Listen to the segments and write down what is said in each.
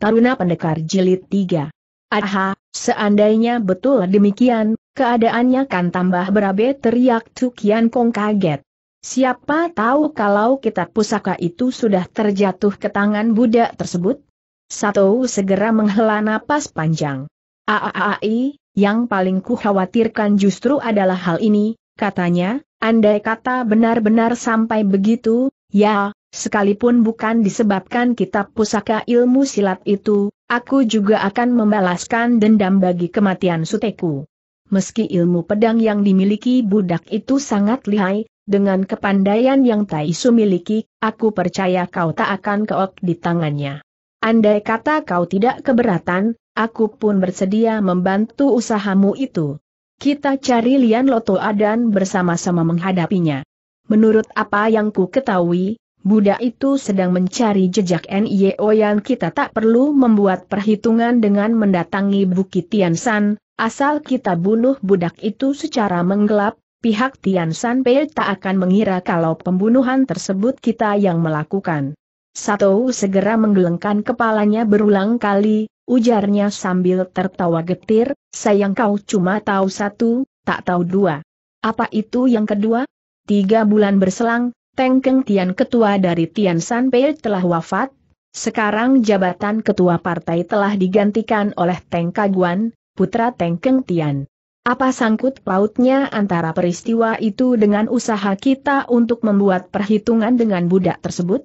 Taruna Pendekar Jilid 3. Aha, seandainya betul demikian, keadaannya kan tambah berabe teriak Tu Kian Kong kaget. Siapa tahu kalau kitab pusaka itu sudah terjatuh ke tangan budak tersebut? Satu segera menghela napas panjang. Aaai, yang paling ku khawatirkan justru adalah hal ini, katanya, andai kata benar-benar sampai begitu, ya, Sekalipun bukan disebabkan kitab pusaka ilmu silat itu, aku juga akan membalaskan dendam bagi kematian Suteku. Meski ilmu pedang yang dimiliki budak itu sangat lihai, dengan kepandaian yang Taisu miliki, aku percaya kau tak akan keok di tangannya. Andai kata kau tidak keberatan, aku pun bersedia membantu usahamu itu. Kita cari Lian Loto Adan bersama-sama menghadapinya. Menurut apa yang ku ketahui, budak itu sedang mencari jejak Nio yang kita tak perlu membuat perhitungan dengan mendatangi Bukit Tiansan, asal kita bunuh budak itu secara menggelap, pihak Tiansan Pei tak akan mengira kalau pembunuhan tersebut kita yang melakukan. Satu segera menggelengkan kepalanya berulang kali, ujarnya sambil tertawa getir, sayang kau cuma tahu satu, tak tahu dua. Apa itu yang kedua? Tiga bulan berselang, Teng Keng Tian ketua dari Tian San Pei telah wafat, sekarang jabatan ketua partai telah digantikan oleh Teng Kaguan, putra Teng Keng Tian. Apa sangkut pautnya antara peristiwa itu dengan usaha kita untuk membuat perhitungan dengan budak tersebut?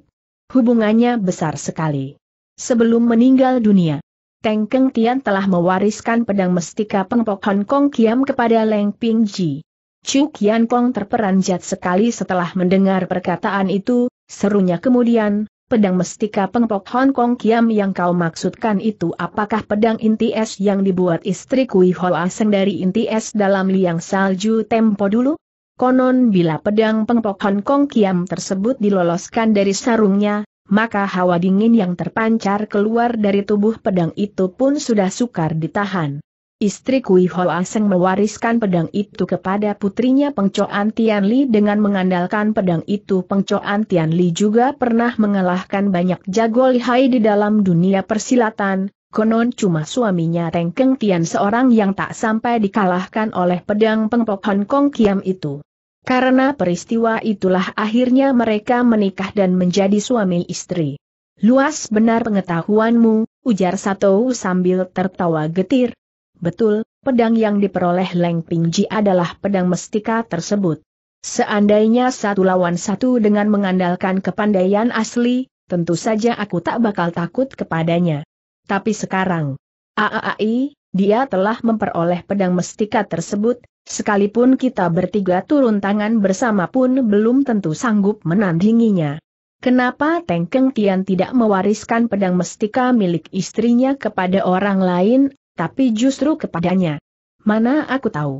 Hubungannya besar sekali. Sebelum meninggal dunia, Teng Keng Tian telah mewariskan pedang mestika Pengpok Hong Kong Kiam kepada Leng Ping Ji. Chu Kian Kong terperanjat sekali setelah mendengar perkataan itu, serunya kemudian, pedang mestika pengpok Hong Kong Kiam yang kau maksudkan itu apakah pedang inti es yang dibuat istri Kui Hoa Seng dari inti es dalam liang salju tempo dulu? Konon bila pedang pengpok Hong Kong Kiam tersebut diloloskan dari sarungnya, maka hawa dingin yang terpancar keluar dari tubuh pedang itu pun sudah sukar ditahan. Istri Kui Hoa Seng mewariskan pedang itu kepada putrinya Pengcoan Tian Li dengan mengandalkan pedang itu Pengcoan Tian Li juga pernah mengalahkan banyak jago lihai di dalam dunia persilatan, konon cuma suaminya Teng Keng Tian seorang yang tak sampai dikalahkan oleh pedang Pengpok Hong Kong Kiam itu. Karena peristiwa itulah akhirnya mereka menikah dan menjadi suami istri. Luas benar pengetahuanmu, ujar Sato sambil tertawa getir, Betul, pedang yang diperoleh Leng Pingji adalah pedang mestika tersebut. Seandainya satu lawan satu dengan mengandalkan kepandaian asli, tentu saja aku tak bakal takut kepadanya. Tapi sekarang, AAI, dia telah memperoleh pedang mestika tersebut, sekalipun kita bertiga turun tangan bersama pun belum tentu sanggup menandinginya. Kenapa Teng Keng Tian tidak mewariskan pedang mestika milik istrinya kepada orang lain, tapi justru kepadanya. Mana aku tahu.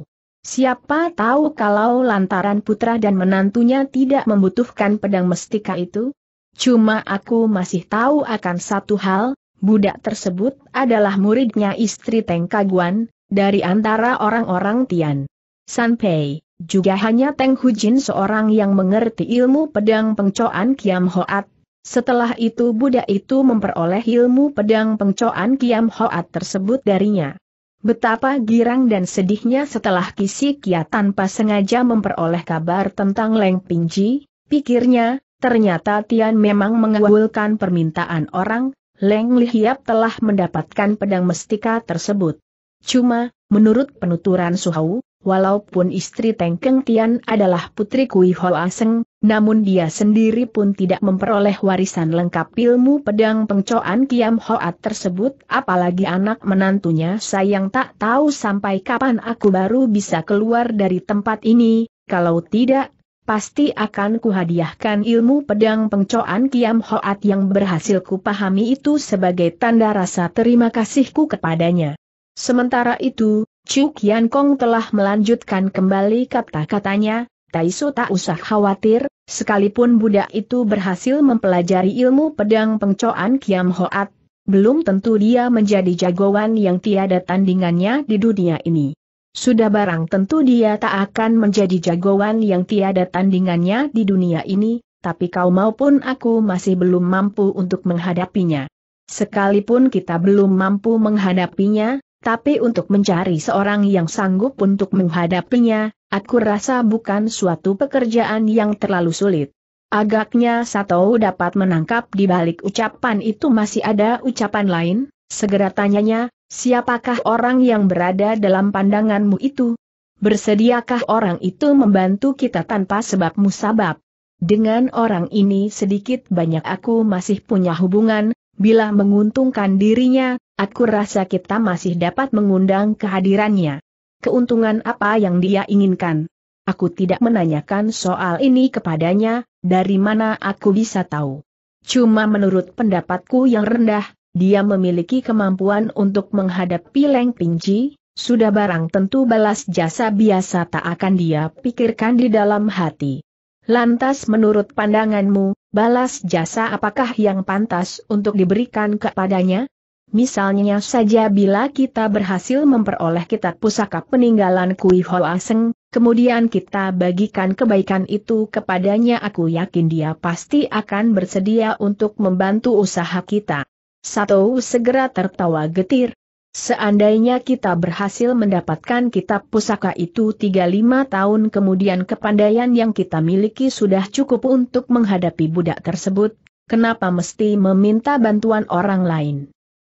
Siapa tahu kalau lantaran putra dan menantunya tidak membutuhkan pedang mestika itu? Cuma aku masih tahu akan satu hal, budak tersebut adalah muridnya istri Teng Kaguan, dari antara orang-orang Tian. Sanpei, juga hanya Teng Hujin seorang yang mengerti ilmu pedang pengcoan Kiam Hoat, setelah itu budak itu memperoleh ilmu pedang pengcoan Kiam Hoat tersebut darinya. Betapa girang dan sedihnya setelah Kisi Kia tanpa sengaja memperoleh kabar tentang Leng Pingji, pikirnya, ternyata Tian memang mengabulkan permintaan orang, Leng Lihiap telah mendapatkan pedang mestika tersebut. Cuma, menurut penuturan Suhau, walaupun istri Teng Keng Tian adalah putri Kui Hoa Seng, namun dia sendiri pun tidak memperoleh warisan lengkap ilmu pedang pengcoan Kiam Hoat tersebut, apalagi anak menantunya sayang tak tahu sampai kapan aku baru bisa keluar dari tempat ini, kalau tidak, pasti akan kuhadiahkan ilmu pedang pengcoan Kiam Hoat yang berhasil kupahami itu sebagai tanda rasa terima kasihku kepadanya. Sementara itu, Chu Kian Kong telah melanjutkan kembali kata-katanya, Taisu tak usah khawatir, sekalipun budak itu berhasil mempelajari ilmu pedang pengcoan Kiam Hoat, belum tentu dia menjadi jagoan yang tiada tandingannya di dunia ini. Sudah barang tentu dia tak akan menjadi jagoan yang tiada tandingannya di dunia ini, tapi kau maupun aku masih belum mampu untuk menghadapinya. sekalipun kita belum mampu menghadapinya, tapi untuk mencari seorang yang sanggup untuk menghadapinya, aku rasa bukan suatu pekerjaan yang terlalu sulit. Agaknya Sato dapat menangkap di balik ucapan itu masih ada ucapan lain, segera tanyanya, siapakah orang yang berada dalam pandanganmu itu? Bersediakah orang itu membantu kita tanpa sebab musabab? Dengan orang ini sedikit banyak aku masih punya hubungan, bila menguntungkan dirinya, aku rasa kita masih dapat mengundang kehadirannya. Keuntungan apa yang dia inginkan? Aku tidak menanyakan soal ini kepadanya, dari mana aku bisa tahu. Cuma menurut pendapatku yang rendah, dia memiliki kemampuan untuk menghadapi Leng Pingji, sudah barang tentu balas jasa biasa tak akan dia pikirkan di dalam hati. Lantas menurut pandanganmu, balas jasa apakah yang pantas untuk diberikan kepadanya? Misalnya saja bila kita berhasil memperoleh kitab pusaka peninggalan Kui Hoa Seng, kemudian kita bagikan kebaikan itu kepadanya aku yakin dia pasti akan bersedia untuk membantu usaha kita. Satu segera tertawa getir. Seandainya kita berhasil mendapatkan kitab pusaka itu 35 tahun kemudian kepandaian yang kita miliki sudah cukup untuk menghadapi budak tersebut, kenapa mesti meminta bantuan orang lain?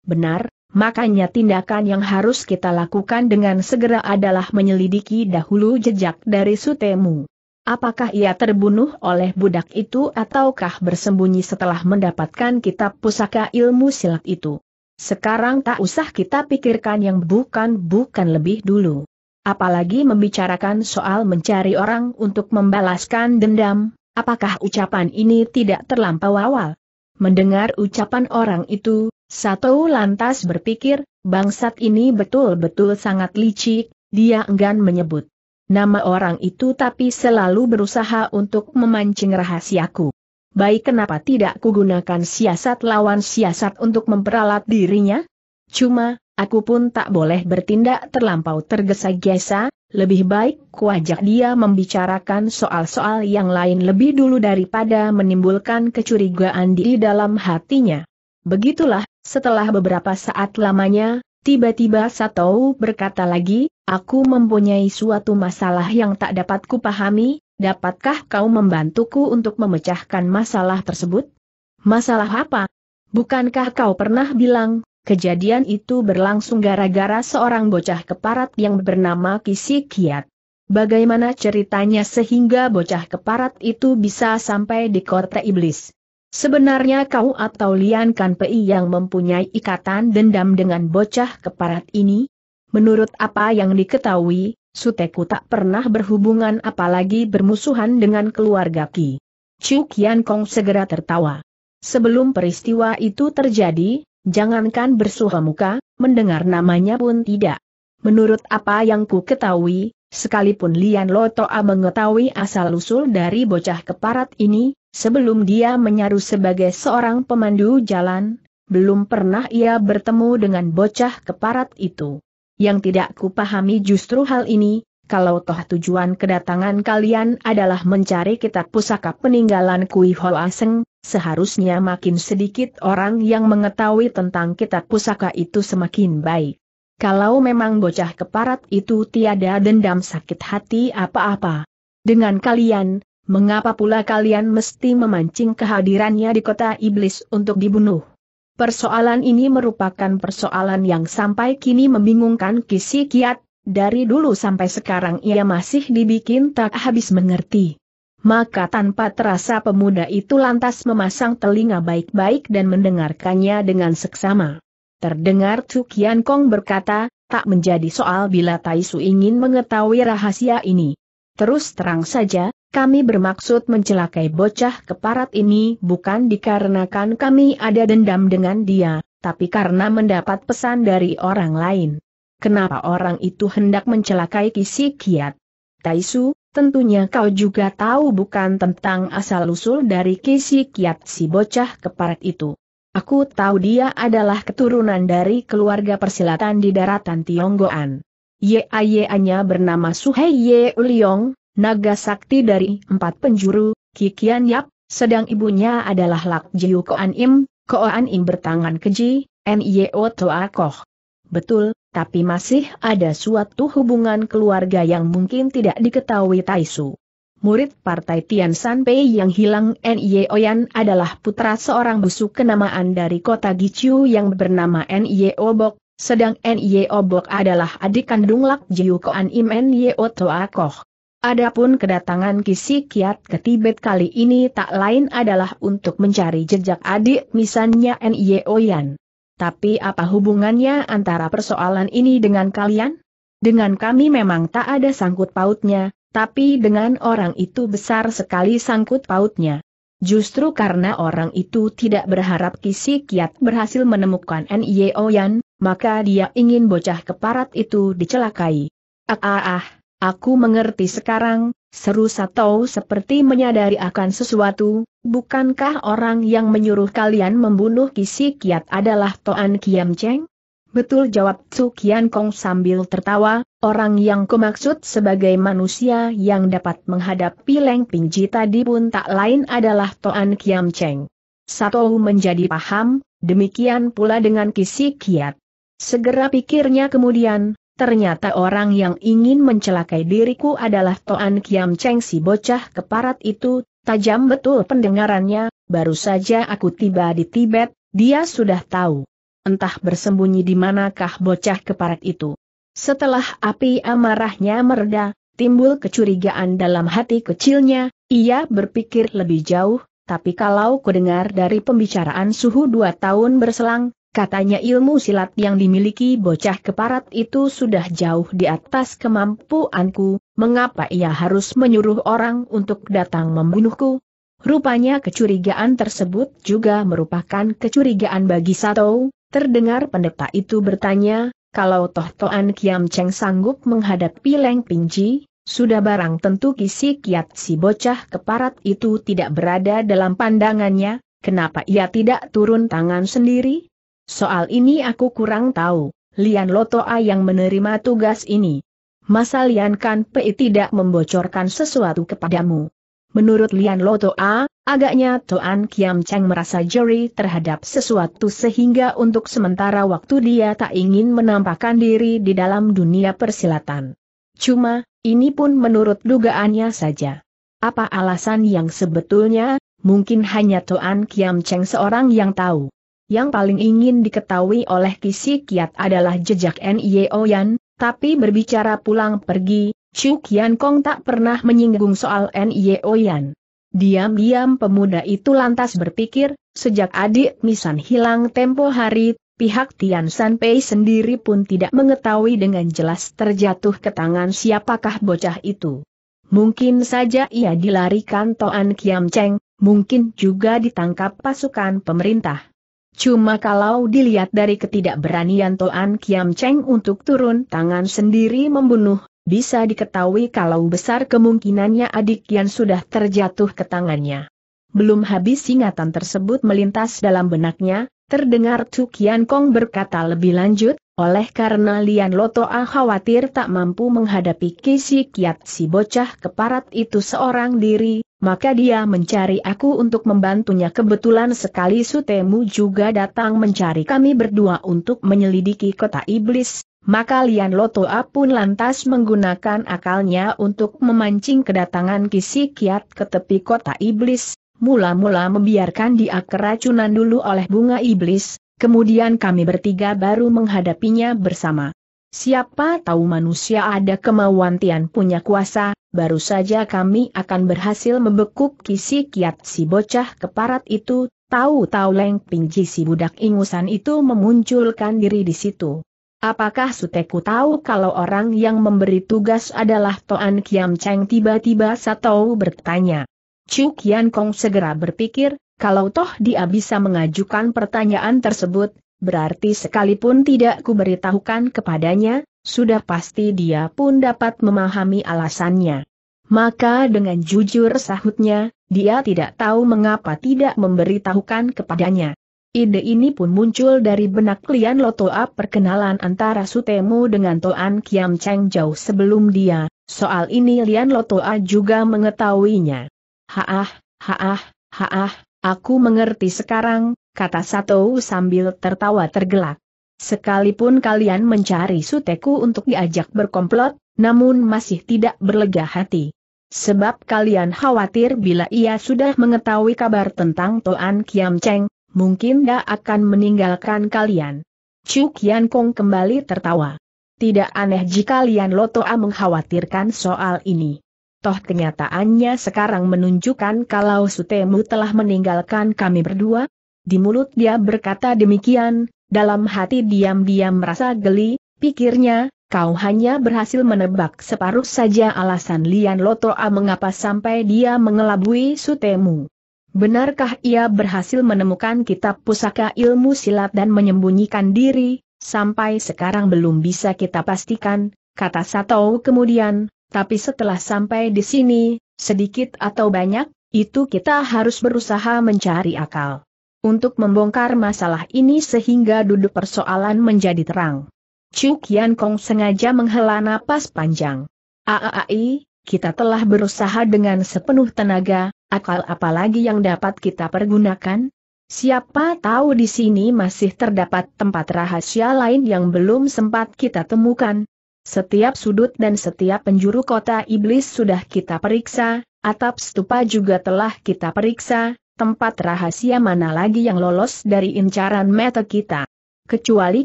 Benar, makanya tindakan yang harus kita lakukan dengan segera adalah menyelidiki dahulu jejak dari Sutemu. Apakah ia terbunuh oleh budak itu ataukah bersembunyi setelah mendapatkan kitab pusaka ilmu silat itu? Sekarang tak usah kita pikirkan yang bukan-bukan lebih dulu. Apalagi membicarakan soal mencari orang untuk membalaskan dendam, apakah ucapan ini tidak terlampau awal? Mendengar ucapan orang itu, Sato lantas berpikir, bangsat ini betul-betul sangat licik, dia enggan menyebut nama orang itu tapi selalu berusaha untuk memancing rahasiaku baik kenapa tidak kugunakan siasat lawan siasat untuk memperalat dirinya? Cuma, aku pun tak boleh bertindak terlampau tergesa-gesa, lebih baik kuajak dia membicarakan soal-soal yang lain lebih dulu daripada menimbulkan kecurigaan di dalam hatinya. Begitulah, setelah beberapa saat lamanya, tiba-tiba Satou berkata lagi, aku mempunyai suatu masalah yang tak dapat kupahami, Dapatkah kau membantuku untuk memecahkan masalah tersebut? Masalah apa? Bukankah kau pernah bilang, kejadian itu berlangsung gara-gara seorang bocah keparat yang bernama Kisi Kiat? Bagaimana ceritanya sehingga bocah keparat itu bisa sampai di kota iblis? Sebenarnya kau atau Lian Kan Pei yang mempunyai ikatan dendam dengan bocah keparat ini? Menurut apa yang diketahui, Suteku tak pernah berhubungan apalagi bermusuhan dengan keluarga Ki. Chu Kian Kong segera tertawa. Sebelum peristiwa itu terjadi, jangankan bersuha muka, mendengar namanya pun tidak. Menurut apa yang ku ketahui, sekalipun Lian Lotoa mengetahui asal-usul dari bocah keparat ini, sebelum dia menyaru sebagai seorang pemandu jalan, belum pernah ia bertemu dengan bocah keparat itu. Yang tidak kupahami justru hal ini, kalau toh tujuan kedatangan kalian adalah mencari kitab pusaka peninggalan Kui Hoa Seng, seharusnya makin sedikit orang yang mengetahui tentang kitab pusaka itu semakin baik. Kalau memang bocah keparat itu tiada dendam sakit hati apa-apa. Dengan kalian, mengapa pula kalian mesti memancing kehadirannya di kota iblis untuk dibunuh? Persoalan ini merupakan persoalan yang sampai kini membingungkan Kisi Kiat, dari dulu sampai sekarang ia masih dibikin tak habis mengerti. Maka tanpa terasa pemuda itu lantas memasang telinga baik-baik dan mendengarkannya dengan seksama. Terdengar Chu Kian Kong berkata, tak menjadi soal bila Taisu ingin mengetahui rahasia ini. Terus terang saja, kami bermaksud mencelakai bocah keparat ini bukan dikarenakan kami ada dendam dengan dia, tapi karena mendapat pesan dari orang lain. Kenapa orang itu hendak mencelakai Kisi Kiat? Taisu, tentunya kau juga tahu bukan tentang asal-usul dari Kisi Kiat si bocah keparat itu. Aku tahu dia adalah keturunan dari keluarga persilatan di daratan Tionggoan. Ye-anya bernama Suhei Ye Uliong, naga sakti dari empat penjuru, Kikian Yap, sedang ibunya adalah Lak Jiu Koan Im, Koan Im bertangan keji, Nio Toa Koh. Betul, tapi masih ada suatu hubungan keluarga yang mungkin tidak diketahui Taisu. Murid partai Tian San Pei yang hilang Nye Oyan adalah putra seorang busuk kenamaan dari kota Gichu yang bernama Nye Obok, sedang Nye Obok adalah adik kandung Lak Jiu Koan Im Nye Toa Koh. Adapun kedatangan Kisi Kiat ke Tibet kali ini tak lain adalah untuk mencari jejak adik misalnya Nye Oyan. Tapi apa hubungannya antara persoalan ini dengan kalian? Dengan kami memang tak ada sangkut pautnya, tapi dengan orang itu besar sekali sangkut pautnya. Justru karena orang itu tidak berharap Kisi Kiat berhasil menemukan Nye Oyan, maka dia ingin bocah keparat itu dicelakai. Ah ah ah, Aku mengerti sekarang, seru Sato seperti menyadari akan sesuatu, bukankah orang yang menyuruh kalian membunuh Kisi Kiat adalah Toan Kiam Cheng? Betul jawab Tsu Kian Kong sambil tertawa, orang yang kumaksud sebagai manusia yang dapat menghadapi Leng Pingji tadi pun tak lain adalah Toan Kiam Cheng. Sato menjadi paham, demikian pula dengan Kisi Kiat. Segera pikirnya kemudian, ternyata orang yang ingin mencelakai diriku adalah Toan Kiam Cheng si bocah keparat itu, tajam betul pendengarannya, baru saja aku tiba di Tibet, dia sudah tahu. Entah bersembunyi di manakah bocah keparat itu. Setelah api amarahnya mereda, timbul kecurigaan dalam hati kecilnya, ia berpikir lebih jauh, tapi kalau kudengar dari pembicaraan suhu dua tahun berselang, Katanya ilmu silat yang dimiliki bocah keparat itu sudah jauh di atas kemampuanku, mengapa ia harus menyuruh orang untuk datang membunuhku? Rupanya kecurigaan tersebut juga merupakan kecurigaan bagi Sato, terdengar pendeta itu bertanya, kalau toh Toan Kiam Cheng sanggup menghadapi Leng Pingji, sudah barang tentu kisi kiat si bocah keparat itu tidak berada dalam pandangannya, kenapa ia tidak turun tangan sendiri? Soal ini aku kurang tahu, Lian Lotoa yang menerima tugas ini. Masa Lian Kan Pei tidak membocorkan sesuatu kepadamu? Menurut Lian Lotoa, agaknya Toan Kiam Cheng merasa jeri terhadap sesuatu sehingga untuk sementara waktu dia tak ingin menampakkan diri di dalam dunia persilatan. Cuma, ini pun menurut dugaannya saja. Apa alasan yang sebetulnya, mungkin hanya Toan Kiam Cheng seorang yang tahu. Yang paling ingin diketahui oleh Kisi Kiat adalah jejak Nye Oyan, tapi berbicara pulang pergi, Chu Kian Kong tak pernah menyinggung soal Nye Oyan. Diam-diam pemuda itu lantas berpikir, sejak adik Misan hilang tempo hari, pihak Tian San Pei sendiri pun tidak mengetahui dengan jelas terjatuh ke tangan siapakah bocah itu. Mungkin saja ia dilarikan Toan Kiam Cheng, mungkin juga ditangkap pasukan pemerintah. Cuma kalau dilihat dari ketidakberanian Toan Kiam Cheng untuk turun tangan sendiri membunuh, bisa diketahui kalau besar kemungkinannya adik Kian sudah terjatuh ke tangannya. Belum habis ingatan tersebut melintas dalam benaknya, terdengar Tu Kian Kong berkata lebih lanjut, oleh karena Lian Lotoa khawatir tak mampu menghadapi kisi kiat si bocah keparat itu seorang diri, maka dia mencari aku untuk membantunya. Kebetulan sekali Sutemu juga datang mencari kami berdua untuk menyelidiki kota iblis, maka Lian Lotoa pun lantas menggunakan akalnya untuk memancing kedatangan Kisi Kiat ke tepi kota iblis, mula-mula membiarkan dia keracunan dulu oleh bunga iblis, kemudian kami bertiga baru menghadapinya bersama. Siapa tahu manusia ada kemauan Tian punya kuasa, baru saja kami akan berhasil membekuk kisi kiat si bocah keparat itu, tahu-tahu Leng Pingji si budak ingusan itu memunculkan diri di situ. Apakah Suteku tahu kalau orang yang memberi tugas adalah Toan Kiam Cheng tiba-tiba Satou bertanya. Chu Kian Kong segera berpikir, kalau toh dia bisa mengajukan pertanyaan tersebut, berarti sekalipun tidak kuberitahukan kepadanya, sudah pasti dia pun dapat memahami alasannya. Maka dengan jujur sahutnya, dia tidak tahu mengapa tidak memberitahukan kepadanya. Ide ini pun muncul dari benak Lian Lotoa perkenalan antara Sutemu dengan Toan Kiam Cheng jauh sebelum dia, soal ini Lian Lotoa juga mengetahuinya. Haah, haah, haah, aku mengerti sekarang, kata Sato sambil tertawa tergelak. Sekalipun kalian mencari Suteku untuk diajak berkomplot, namun masih tidak berlega hati. Sebab kalian khawatir bila ia sudah mengetahui kabar tentang Toan Kiam Cheng, mungkin dia akan meninggalkan kalian. Chu Kian Kong kembali tertawa. Tidak aneh jika Lian Lotoa mengkhawatirkan soal ini. Toh kenyataannya sekarang menunjukkan kalau Sutemu telah meninggalkan kami berdua. Di mulut dia berkata demikian, dalam hati diam-diam merasa geli, pikirnya, Kau hanya berhasil menebak separuh saja alasan Lian Lotoa mengapa sampai dia mengelabui Sutemu. Benarkah ia berhasil menemukan kitab pusaka ilmu silat dan menyembunyikan diri, sampai sekarang belum bisa kita pastikan, kata Sato kemudian, tapi setelah sampai di sini, sedikit atau banyak, itu kita harus berusaha mencari akal. Untuk membongkar masalah ini sehingga duduk persoalan menjadi terang. Chu Kian Kong sengaja menghela napas panjang. Aaai, kita telah berusaha dengan sepenuh tenaga, akal apa lagi yang dapat kita pergunakan? Siapa tahu di sini masih terdapat tempat rahasia lain yang belum sempat kita temukan. Setiap sudut dan setiap penjuru kota iblis sudah kita periksa, atap stupa juga telah kita periksa, tempat rahasia mana lagi yang lolos dari incaran mata kita kecuali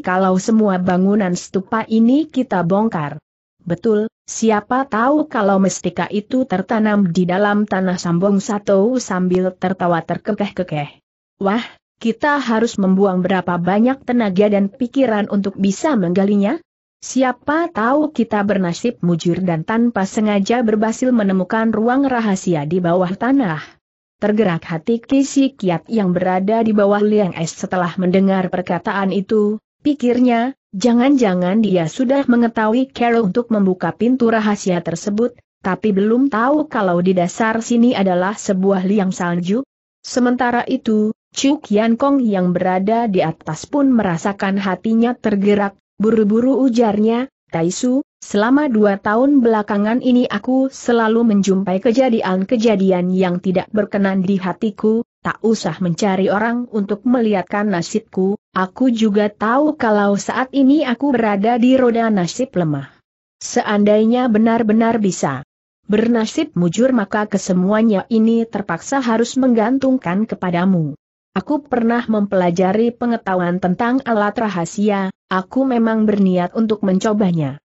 kalau semua bangunan stupa ini kita bongkar. Betul, siapa tahu kalau mestika itu tertanam di dalam tanah sambung satu sambil tertawa terkekeh-kekeh. Wah, kita harus membuang berapa banyak tenaga dan pikiran untuk bisa menggalinya? Siapa tahu kita bernasib mujur dan tanpa sengaja berhasil menemukan ruang rahasia di bawah tanah. Tergerak hati Kisi Kiat yang berada di bawah Liang Es setelah mendengar perkataan itu, pikirnya, jangan-jangan dia sudah mengetahui Carol untuk membuka pintu rahasia tersebut, tapi belum tahu kalau di dasar sini adalah sebuah liang salju. Sementara itu, Chu Kian Kong yang berada di atas pun merasakan hatinya tergerak, buru-buru ujarnya, Taisu, Selama dua tahun belakangan ini aku selalu menjumpai kejadian-kejadian yang tidak berkenan di hatiku, tak usah mencari orang untuk melihatkan nasibku, aku juga tahu kalau saat ini aku berada di roda nasib lemah. Seandainya benar-benar bisa bernasib mujur maka kesemuanya ini terpaksa harus menggantungkan kepadamu. Aku pernah mempelajari pengetahuan tentang alat rahasia, aku memang berniat untuk mencobanya.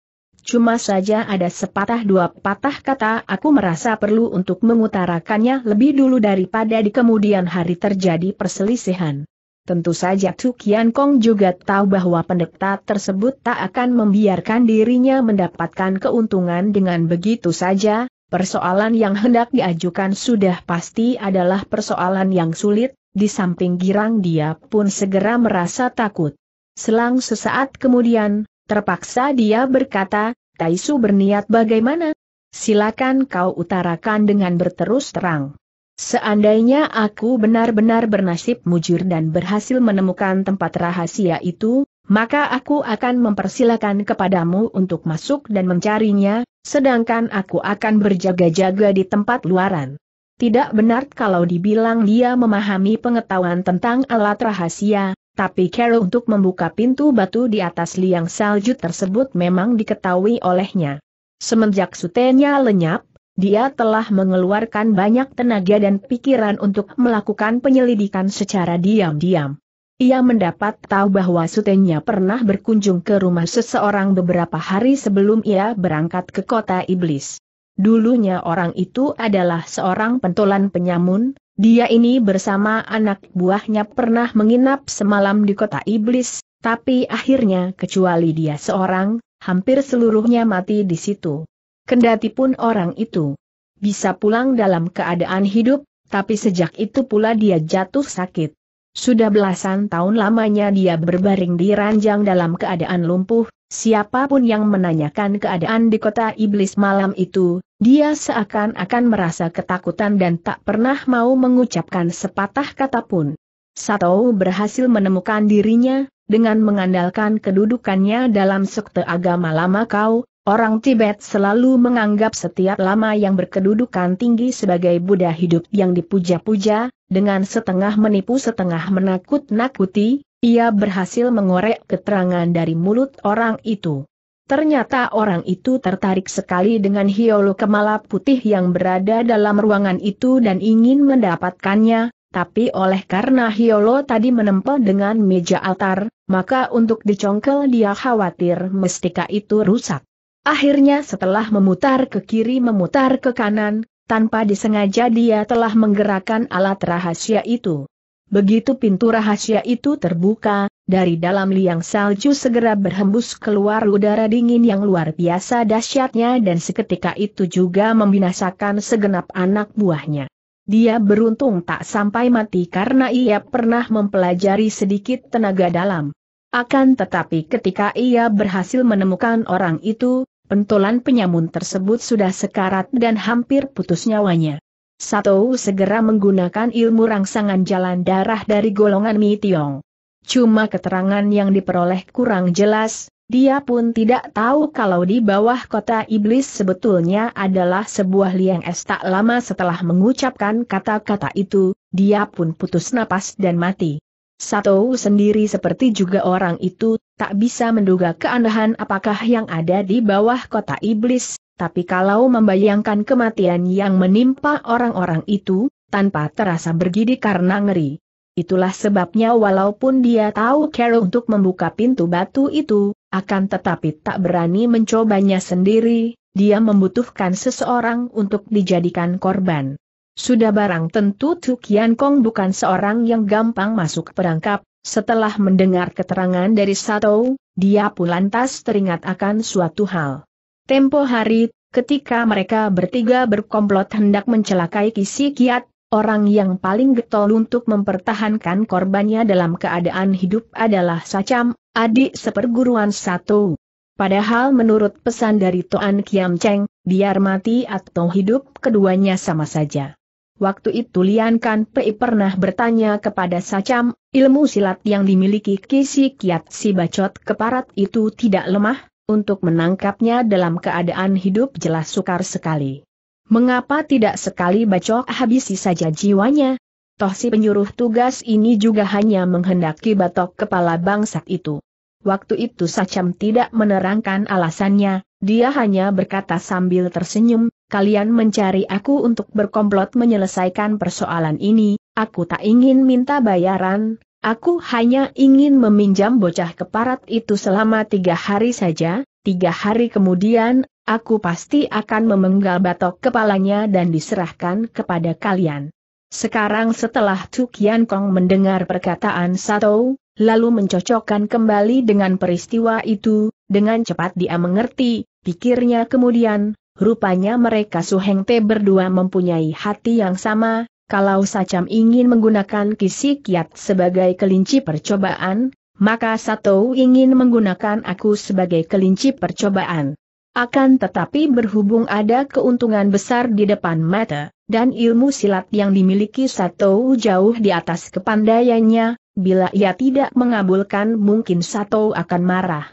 Cuma saja ada sepatah dua patah kata aku merasa perlu untuk mengutarakannya lebih dulu daripada di kemudian hari terjadi perselisihan. Tentu saja Tu Kian Kong juga tahu bahwa pendeta tersebut tak akan membiarkan dirinya mendapatkan keuntungan dengan begitu saja, persoalan yang hendak diajukan sudah pasti adalah persoalan yang sulit, di samping girang dia pun segera merasa takut. Selang sesaat kemudian, Terpaksa dia berkata, Taisu berniat bagaimana? Silakan kau utarakan dengan berterus terang. Seandainya aku benar-benar bernasib mujur dan berhasil menemukan tempat rahasia itu, maka aku akan mempersilakan kepadamu untuk masuk dan mencarinya, sedangkan aku akan berjaga-jaga di tempat luaran. Tidak benar kalau dibilang dia memahami pengetahuan tentang alat rahasia, tapi Carol untuk membuka pintu batu di atas liang salju tersebut memang diketahui olehnya. Semenjak sutenya lenyap, dia telah mengeluarkan banyak tenaga dan pikiran untuk melakukan penyelidikan secara diam-diam. Ia mendapat tahu bahwa sutenya pernah berkunjung ke rumah seseorang beberapa hari sebelum ia berangkat ke kota iblis. Dulunya orang itu adalah seorang pentolan penyamun, dia ini bersama anak buahnya pernah menginap semalam di kota iblis, tapi akhirnya kecuali dia seorang, hampir seluruhnya mati di situ. Kendati pun orang itu bisa pulang dalam keadaan hidup, tapi sejak itu pula dia jatuh sakit. Sudah belasan tahun lamanya dia berbaring di ranjang dalam keadaan lumpuh, siapa pun yang menanyakan keadaan di kota iblis malam itu, dia seakan-akan merasa ketakutan dan tak pernah mau mengucapkan sepatah kata pun. Sato berhasil menemukan dirinya, dengan mengandalkan kedudukannya dalam sekte agama lama kau, orang Tibet selalu menganggap setiap lama yang berkedudukan tinggi sebagai Buddha hidup yang dipuja-puja, dengan setengah menipu setengah menakut-nakuti, ia berhasil mengorek keterangan dari mulut orang itu. Ternyata orang itu tertarik sekali dengan Hiolo Kemala Putih yang berada dalam ruangan itu dan ingin mendapatkannya, tapi oleh karena Hiolo tadi menempel dengan meja altar, maka untuk dicongkel dia khawatir mestika itu rusak. Akhirnya setelah memutar ke kiri memutar ke kanan, tanpa disengaja dia telah menggerakkan alat rahasia itu. Begitu pintu rahasia itu terbuka, dari dalam liang salju segera berhembus keluar udara dingin yang luar biasa dahsyatnya dan seketika itu juga membinasakan segenap anak buahnya. Dia beruntung tak sampai mati karena ia pernah mempelajari sedikit tenaga dalam. Akan tetapi ketika ia berhasil menemukan orang itu, pentolan penyamun tersebut sudah sekarat dan hampir putus nyawanya. Sato segera menggunakan ilmu rangsangan jalan darah dari golongan Mi Tiong. Cuma keterangan yang diperoleh kurang jelas, dia pun tidak tahu kalau di bawah kota iblis sebetulnya adalah sebuah liang es tak lama setelah mengucapkan kata-kata itu, dia pun putus napas dan mati. Sato sendiri seperti juga orang itu, tak bisa menduga keanehan apakah yang ada di bawah kota iblis, tapi kalau membayangkan kematian yang menimpa orang-orang itu, tanpa terasa bergidi karena ngeri. Itulah sebabnya walaupun dia tahu Carol untuk membuka pintu batu itu, akan tetapi tak berani mencobanya sendiri, dia membutuhkan seseorang untuk dijadikan korban. Sudah barang tentu Tu Kian Kong bukan seorang yang gampang masuk perangkap, setelah mendengar keterangan dari Sato, dia pun lantas teringat akan suatu hal. Tempo hari, ketika mereka bertiga berkomplot hendak mencelakai Kisi Kiat, orang yang paling getol untuk mempertahankan korbannya dalam keadaan hidup adalah Sacam, adik seperguruan satu. Padahal menurut pesan dari Toan Kiam Cheng, biar mati atau hidup keduanya sama saja. Waktu itu Lian Kan Pei pernah bertanya kepada Sacam, ilmu silat yang dimiliki Kisi Kiat si bacot keparat itu tidak lemah, untuk menangkapnya dalam keadaan hidup jelas sukar sekali. Mengapa tidak sekali bacok habisi saja jiwanya? Toh si penyuruh tugas ini juga hanya menghendaki batok kepala bangsat itu. Waktu itu Sacam tidak menerangkan alasannya, dia hanya berkata sambil tersenyum, kalian mencari aku untuk berkomplot menyelesaikan persoalan ini, aku tak ingin minta bayaran, Aku hanya ingin meminjam bocah keparat itu selama tiga hari saja, tiga hari kemudian, aku pasti akan memenggal batok kepalanya dan diserahkan kepada kalian. Sekarang setelah Tu Kian Kong mendengar perkataan Sato, lalu mencocokkan kembali dengan peristiwa itu, dengan cepat dia mengerti, pikirnya kemudian, rupanya mereka Suheng Te berdua mempunyai hati yang sama, kalau Sacam ingin menggunakan kisi kiat sebagai kelinci percobaan, maka Sato ingin menggunakan aku sebagai kelinci percobaan. Akan tetapi berhubung ada keuntungan besar di depan mata, dan ilmu silat yang dimiliki Sato jauh di atas kepandaiannya, bila ia tidak mengabulkan mungkin Sato akan marah.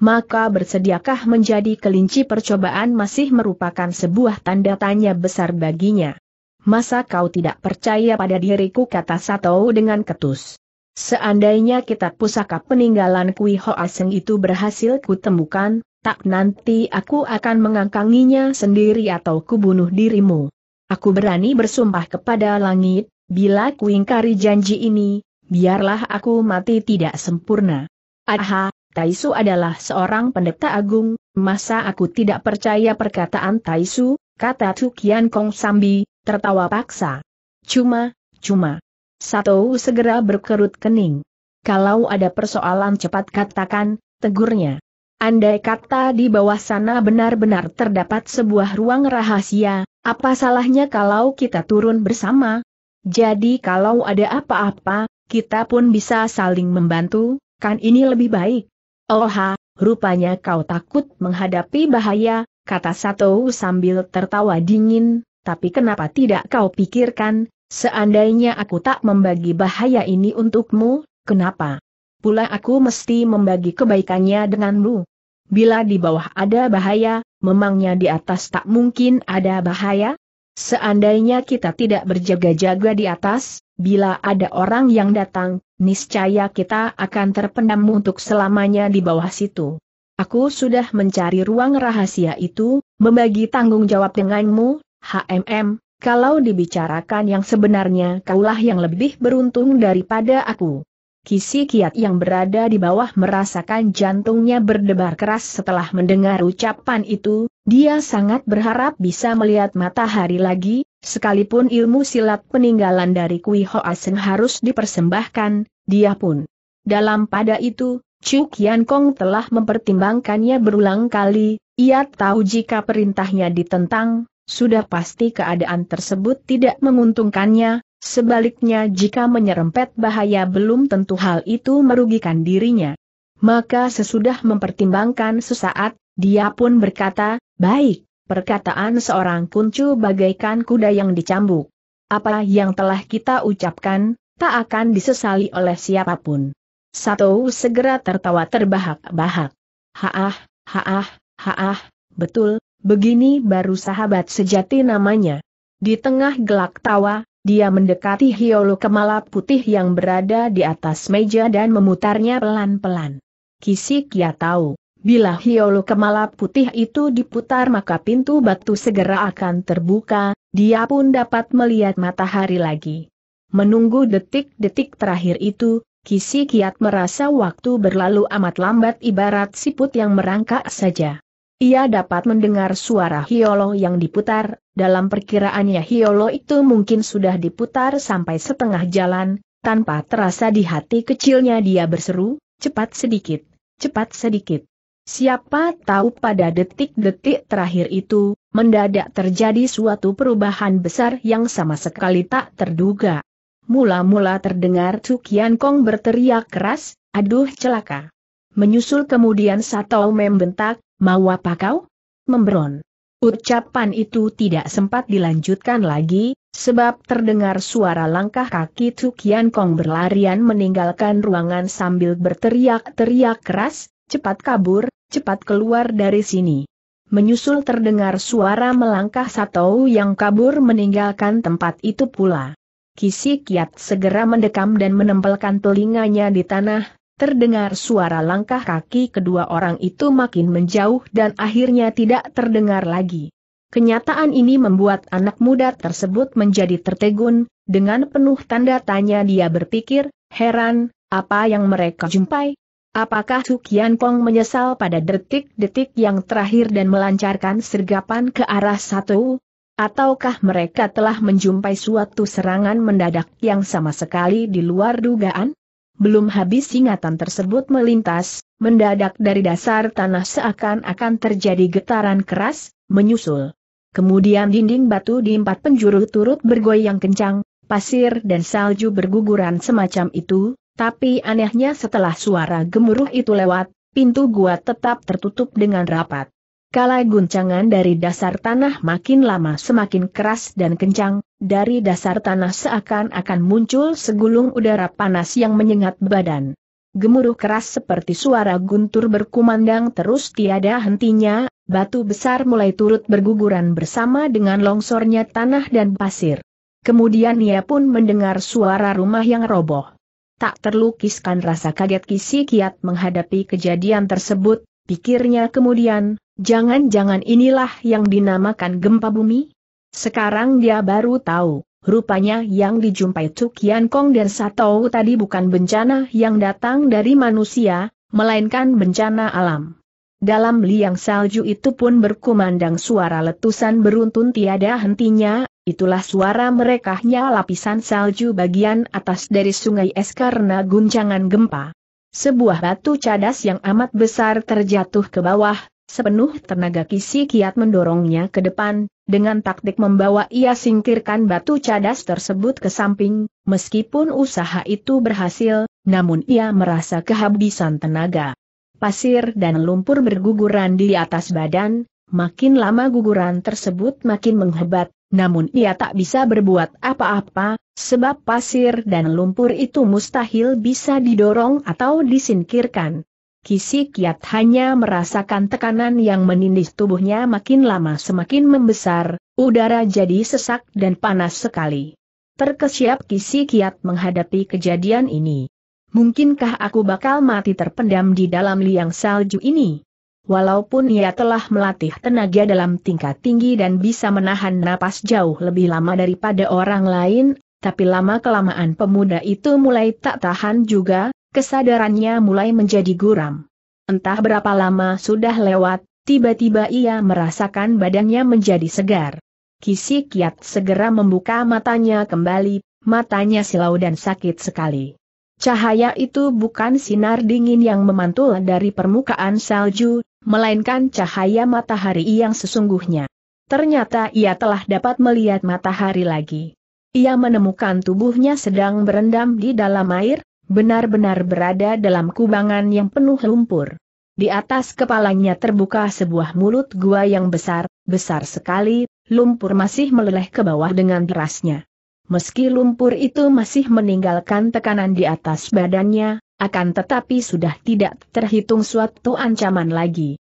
Maka bersediakah menjadi kelinci percobaan masih merupakan sebuah tanda tanya besar baginya. Masa kau tidak percaya pada diriku kata Sato dengan ketus. Seandainya kitab pusaka peninggalan Kui Hoaseng itu berhasil kutemukan, tak nanti aku akan mengangkanginya sendiri atau kubunuh dirimu. Aku berani bersumpah kepada langit, bila kuingkari janji ini, biarlah aku mati tidak sempurna. Aha, Taisu adalah seorang pendeta agung, masa aku tidak percaya perkataan Taisu, kata Tukian Kong Sambi, tertawa paksa. Cuma, cuma. Sato segera berkerut kening. Kalau ada persoalan cepat katakan, tegurnya. Andai kata di bawah sana benar-benar terdapat sebuah ruang rahasia, apa salahnya kalau kita turun bersama? Jadi kalau ada apa-apa, kita pun bisa saling membantu, kan ini lebih baik. Oha, rupanya kau takut menghadapi bahaya, kata Sato sambil tertawa dingin, tapi kenapa tidak kau pikirkan, seandainya aku tak membagi bahaya ini untukmu, kenapa? Pula aku mesti membagi kebaikannya denganmu. Bila di bawah ada bahaya, memangnya di atas tak mungkin ada bahaya? Seandainya kita tidak berjaga-jaga di atas, bila ada orang yang datang, niscaya kita akan terpendam untuk selamanya di bawah situ. Aku sudah mencari ruang rahasia itu, membagi tanggung jawab denganmu, HMM, kalau dibicarakan yang sebenarnya kaulah yang lebih beruntung daripada aku. Kisi Kiat yang berada di bawah merasakan jantungnya berdebar keras setelah mendengar ucapan itu, dia sangat berharap bisa melihat matahari lagi, sekalipun ilmu silat peninggalan dari Kui Hoasen harus dipersembahkan, dia pun. Dalam pada itu, Chu Kian Kong telah mempertimbangkannya berulang kali, ia tahu jika perintahnya ditentang, sudah pasti keadaan tersebut tidak menguntungkannya, Sebaliknya jika menyerempet bahaya belum tentu hal itu merugikan dirinya. Maka sesudah mempertimbangkan sesaat, dia pun berkata, baik, perkataan seorang kuncu bagaikan kuda yang dicambuk. Apa yang telah kita ucapkan, tak akan disesali oleh siapa pun. Satu segera tertawa terbahak-bahak. Haah, haah, haah, betul, begini baru sahabat sejati namanya. Di tengah gelak tawa, dia mendekati Hiolo Kemala Putih yang berada di atas meja dan memutarnya pelan-pelan. Kisik ya tahu, bila Hiolo Kemala Putih itu diputar maka pintu batu segera akan terbuka, dia pun dapat melihat matahari lagi. Menunggu detik-detik terakhir itu, Kisi Kiat merasa waktu berlalu amat lambat ibarat siput yang merangkak saja. Ia dapat mendengar suara hiolo yang diputar, dalam perkiraannya hiolo itu mungkin sudah diputar sampai setengah jalan, tanpa terasa di hati kecilnya dia berseru, cepat sedikit, cepat sedikit. Siapa tahu pada detik-detik terakhir itu, mendadak terjadi suatu perubahan besar yang sama sekali tak terduga. Mula-mula terdengar Cukian Kong berteriak keras, aduh celaka. Menyusul kemudian satu membentak, Mau apa kau? Membron. Ucapan itu tidak sempat dilanjutkan lagi, sebab terdengar suara langkah kaki Tukian Kong berlarian meninggalkan ruangan sambil berteriak-teriak keras, cepat kabur, cepat keluar dari sini. Menyusul terdengar suara melangkah satu yang kabur meninggalkan tempat itu pula. Kisi Kiat segera mendekam dan menempelkan telinganya di tanah, terdengar suara langkah kaki kedua orang itu makin menjauh dan akhirnya tidak terdengar lagi. Kenyataan ini membuat anak muda tersebut menjadi tertegun, dengan penuh tanda tanya dia berpikir, heran, apa yang mereka jumpai? Apakah Sukian Kong menyesal pada detik-detik yang terakhir dan melancarkan sergapan ke arah satu? Ataukah mereka telah menjumpai suatu serangan mendadak yang sama sekali di luar dugaan? Belum habis ingatan tersebut melintas, mendadak dari dasar tanah seakan-akan terjadi getaran keras, menyusul. Kemudian dinding batu di empat penjuru turut bergoyang kencang, pasir dan salju berguguran semacam itu, tapi anehnya setelah suara gemuruh itu lewat, pintu gua tetap tertutup dengan rapat. Kala guncangan dari dasar tanah makin lama semakin keras dan kencang, dari dasar tanah seakan-akan muncul segulung udara panas yang menyengat badan. Gemuruh keras seperti suara guntur berkumandang terus tiada hentinya, batu besar mulai turut berguguran bersama dengan longsornya tanah dan pasir. Kemudian ia pun mendengar suara rumah yang roboh. Tak terlukiskan rasa kaget Kisi Kiat menghadapi kejadian tersebut, pikirnya kemudian, Jangan-jangan inilah yang dinamakan gempa bumi? Sekarang dia baru tahu, rupanya yang dijumpai Tukian Kong dan Satou tadi bukan bencana yang datang dari manusia, melainkan bencana alam. Dalam liang salju itu pun berkumandang suara letusan beruntun tiada hentinya, itulah suara merekahnya lapisan salju bagian atas dari sungai es karena guncangan gempa. Sebuah batu cadas yang amat besar terjatuh ke bawah, Sepenuh tenaga Kisi Kiat mendorongnya ke depan, dengan taktik membawa ia singkirkan batu cadas tersebut ke samping, meskipun usaha itu berhasil, namun ia merasa kehabisan tenaga. Pasir dan lumpur berguguran di atas badan, makin lama guguran tersebut makin menghebat, namun ia tak bisa berbuat apa-apa, sebab pasir dan lumpur itu mustahil bisa didorong atau disingkirkan. Kisi Kiat hanya merasakan tekanan yang menindih tubuhnya makin lama semakin membesar, udara jadi sesak dan panas sekali. Terkesiap kisi kiat menghadapi kejadian ini. Mungkinkah aku bakal mati terpendam di dalam liang salju ini? Walaupun ia telah melatih tenaga dalam tingkat tinggi dan bisa menahan napas jauh lebih lama daripada orang lain, tapi lama-kelamaan pemuda itu mulai tak tahan juga, kesadarannya mulai menjadi guram. Entah berapa lama sudah lewat, tiba-tiba ia merasakan badannya menjadi segar. Kisi Kiat segera membuka matanya kembali, matanya silau dan sakit sekali. Cahaya itu bukan sinar dingin yang memantul dari permukaan salju, melainkan cahaya matahari yang sesungguhnya. Ternyata ia telah dapat melihat matahari lagi. Ia menemukan tubuhnya sedang berendam di dalam air, benar-benar berada dalam kubangan yang penuh lumpur. Di atas kepalanya terbuka sebuah mulut gua yang besar, besar sekali, lumpur masih meleleh ke bawah dengan derasnya. Meski lumpur itu masih meninggalkan tekanan di atas badannya, akan tetapi sudah tidak terhitung suatu ancaman lagi.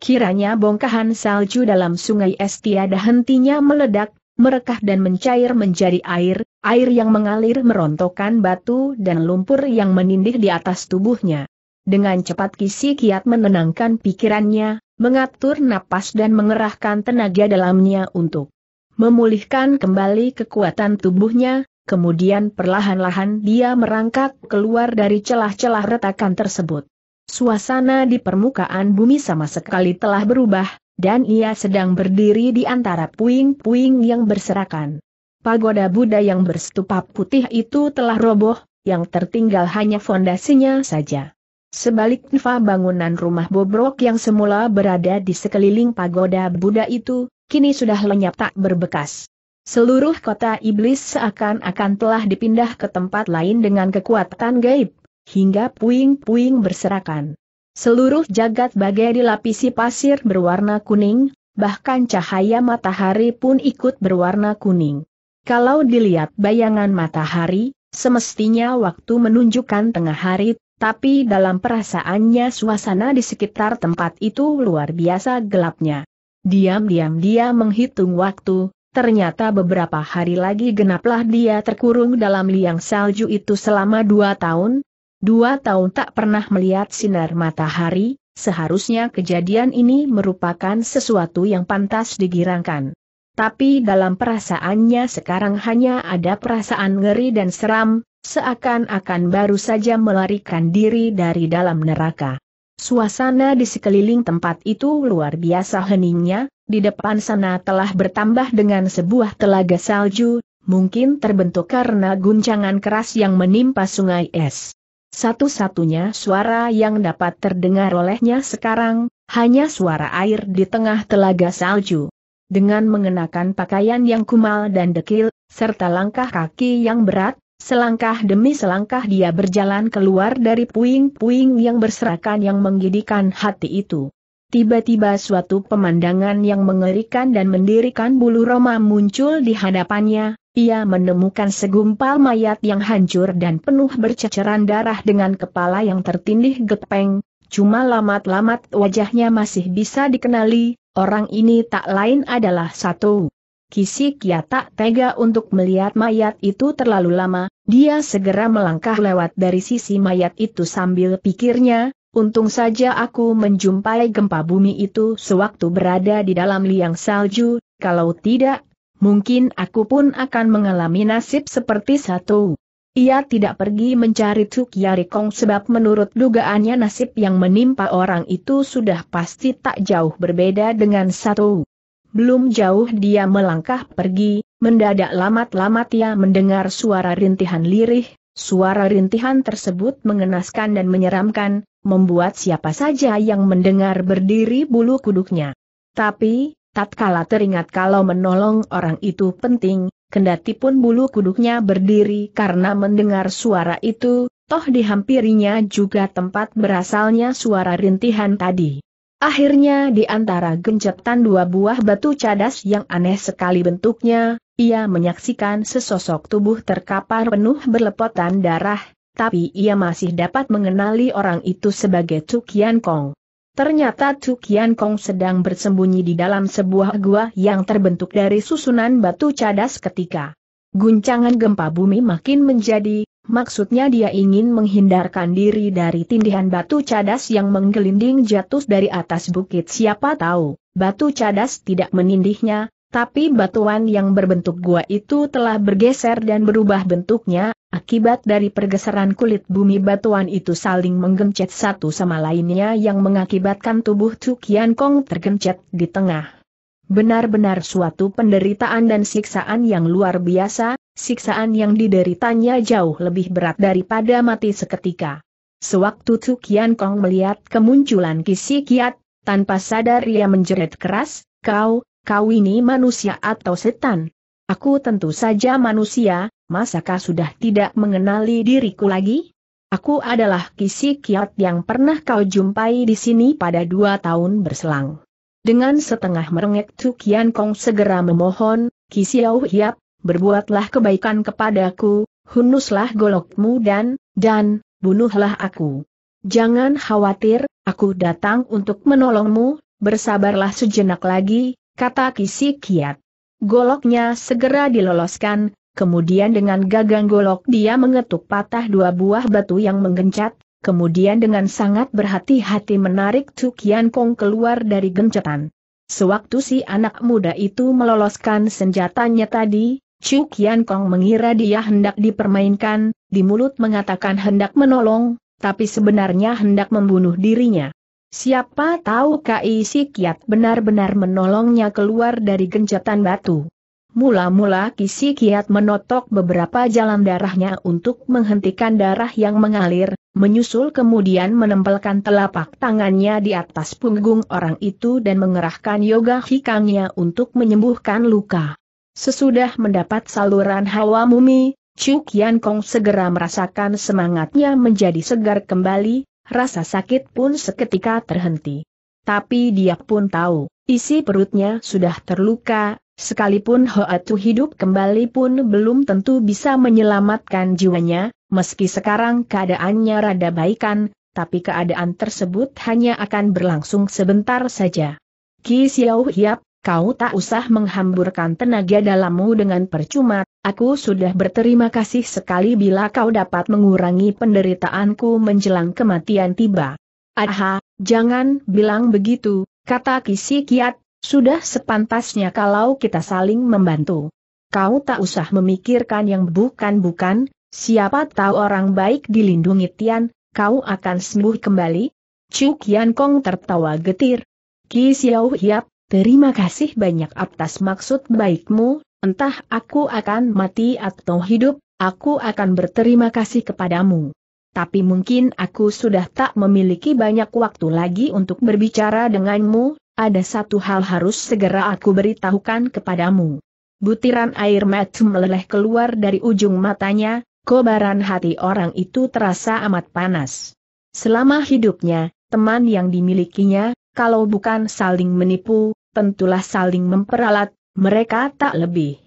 Kiranya bongkahan salju dalam sungai es tiada hentinya meledak, merekah dan mencair menjadi air, air yang mengalir merontokkan batu dan lumpur yang menindih di atas tubuhnya. Dengan cepat Kisi Kiat menenangkan pikirannya, mengatur napas dan mengerahkan tenaga dalamnya untuk memulihkan kembali kekuatan tubuhnya, kemudian perlahan-lahan dia merangkak keluar dari celah-celah retakan tersebut. Suasana di permukaan bumi sama sekali telah berubah, dan ia sedang berdiri di antara puing-puing yang berserakan. Pagoda Buddha yang berstupa putih itu telah roboh, yang tertinggal hanya fondasinya saja. Sebaliknya bangunan rumah bobrok yang semula berada di sekeliling pagoda Buddha itu, kini sudah lenyap tak berbekas. Seluruh kota iblis seakan-akan telah dipindah ke tempat lain dengan kekuatan gaib, hingga puing-puing berserakan. Seluruh jagat bagai dilapisi pasir berwarna kuning, bahkan cahaya matahari pun ikut berwarna kuning. Kalau dilihat bayangan matahari, semestinya waktu menunjukkan tengah hari, tapi dalam perasaannya suasana di sekitar tempat itu luar biasa gelapnya. Diam-diam dia menghitung waktu, Ternyata beberapa hari lagi genaplah dia terkurung dalam liang salju itu selama dua tahun. Dua tahun tak pernah melihat sinar matahari, seharusnya kejadian ini merupakan sesuatu yang pantas digirangkan. Tapi dalam perasaannya sekarang hanya ada perasaan ngeri dan seram, seakan-akan baru saja melarikan diri dari dalam neraka. Suasana di sekeliling tempat itu luar biasa heningnya, di depan sana telah bertambah dengan sebuah telaga salju, mungkin terbentuk karena guncangan keras yang menimpa sungai es. Satu-satunya suara yang dapat terdengar olehnya sekarang, hanya suara air di tengah telaga salju. Dengan mengenakan pakaian yang kumal dan dekil, serta langkah kaki yang berat, selangkah demi selangkah dia berjalan keluar dari puing-puing yang berserakan yang menggidikan hati itu. Tiba-tiba suatu pemandangan yang mengerikan dan mendirikan bulu roma muncul di hadapannya, ia menemukan segumpal mayat yang hancur dan penuh berceceran darah dengan kepala yang tertindih gepeng, cuma lamat-lamat wajahnya masih bisa dikenali, orang ini tak lain adalah satu. Kisi Kia tak tega untuk melihat mayat itu terlalu lama, dia segera melangkah lewat dari sisi mayat itu sambil pikirnya, Untung saja aku menjumpai gempa bumi itu sewaktu berada di dalam liang salju, kalau tidak, mungkin aku pun akan mengalami nasib seperti satu. Ia tidak pergi mencari Tuk Yarikong sebab menurut dugaannya nasib yang menimpa orang itu sudah pasti tak jauh berbeda dengan satu. Belum jauh dia melangkah pergi, mendadak lamat-lamat ia mendengar suara rintihan lirih, suara rintihan tersebut mengenaskan dan menyeramkan, membuat siapa saja yang mendengar berdiri bulu kuduknya. Tapi, tatkala teringat kalau menolong orang itu penting, kendati pun bulu kuduknya berdiri karena mendengar suara itu, toh dihampirinya juga tempat berasalnya suara rintihan tadi. Akhirnya di antara gencetan dua buah batu cadas yang aneh sekali bentuknya, ia menyaksikan sesosok tubuh terkapar penuh berlepotan darah, tapi ia masih dapat mengenali orang itu sebagai Tuk Yan Kong. Ternyata Tuk Yan Kong sedang bersembunyi di dalam sebuah gua yang terbentuk dari susunan batu cadas ketika Guncangan gempa bumi makin menjadi, maksudnya dia ingin menghindarkan diri dari tindihan batu cadas yang menggelinding jatuh dari atas bukit siapa tahu, batu cadas tidak menindihnya, tapi batuan yang berbentuk gua itu telah bergeser dan berubah bentuknya, akibat dari pergeseran kulit bumi batuan itu saling menggencet satu sama lainnya yang mengakibatkan tubuh Chu Kian Kong tergencet di tengah. Benar-benar suatu penderitaan dan siksaan yang luar biasa, siksaan yang dideritanya jauh lebih berat daripada mati seketika. Sewaktu Chu Kian Kong melihat kemunculan Kisi Kiat, tanpa sadar ia menjerit keras, kau, kau ini manusia atau setan? Aku tentu saja manusia, masakah sudah tidak mengenali diriku lagi? Aku adalah Kisi Kiat yang pernah kau jumpai di sini pada dua tahun berselang. Dengan setengah merengek Tu Kian Kong segera memohon, Kisiau Hiap, berbuatlah kebaikan kepadaku, hunuslah golokmu dan, dan, bunuhlah aku. Jangan khawatir, aku datang untuk menolongmu, bersabarlah sejenak lagi, kata Kisi Kiat. Goloknya segera diloloskan, kemudian dengan gagang golok dia mengetuk patah dua buah batu yang menggencat, kemudian dengan sangat berhati-hati menarik Chu Kian Kong keluar dari gencetan. Sewaktu si anak muda itu meloloskan senjatanya tadi, Chu Kian Kong mengira dia hendak dipermainkan, di mulut mengatakan hendak menolong, tapi sebenarnya hendak membunuh dirinya. Siapa tahu Kai Si Kiat benar-benar menolongnya keluar dari genjatan batu. Mula-mula Kisi Kiat menotok beberapa jalan darahnya untuk menghentikan darah yang mengalir, menyusul kemudian menempelkan telapak tangannya di atas punggung orang itu dan mengerahkan yoga hikangnya untuk menyembuhkan luka. Sesudah mendapat saluran hawa mumi, Chu Kian Kong segera merasakan semangatnya menjadi segar kembali, rasa sakit pun seketika terhenti. Tapi dia pun tahu, isi perutnya sudah terluka, sekalipun Hoatu hidup kembali pun belum tentu bisa menyelamatkan jiwanya, meski sekarang keadaannya rada baikan, tapi keadaan tersebut hanya akan berlangsung sebentar saja. Ki Xiao Hiap, kau tak usah menghamburkan tenaga dalammu dengan percuma, Aku sudah berterima kasih sekali bila kau dapat mengurangi penderitaanku menjelang kematian tiba. Aha, jangan bilang begitu, kata Kisi Kiat, sudah sepantasnya kalau kita saling membantu. Kau tak usah memikirkan yang bukan-bukan, siapa tahu orang baik dilindungi Tian, kau akan sembuh kembali. Chu Kian Kong tertawa getir. Ki Xiao Hiap, terima kasih banyak atas maksud baikmu, Entah aku akan mati atau hidup, aku akan berterima kasih kepadamu. Tapi mungkin aku sudah tak memiliki banyak waktu lagi untuk berbicara denganmu, ada satu hal harus segera aku beritahukan kepadamu. Butiran air mata meleleh keluar dari ujung matanya, kobaran hati orang itu terasa amat panas. Selama hidupnya, teman yang dimilikinya, kalau bukan saling menipu, tentulah saling memperalat, mereka tak lebih.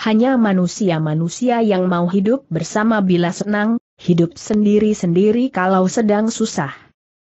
Hanya manusia-manusia yang mau hidup bersama bila senang, hidup sendiri-sendiri kalau sedang susah.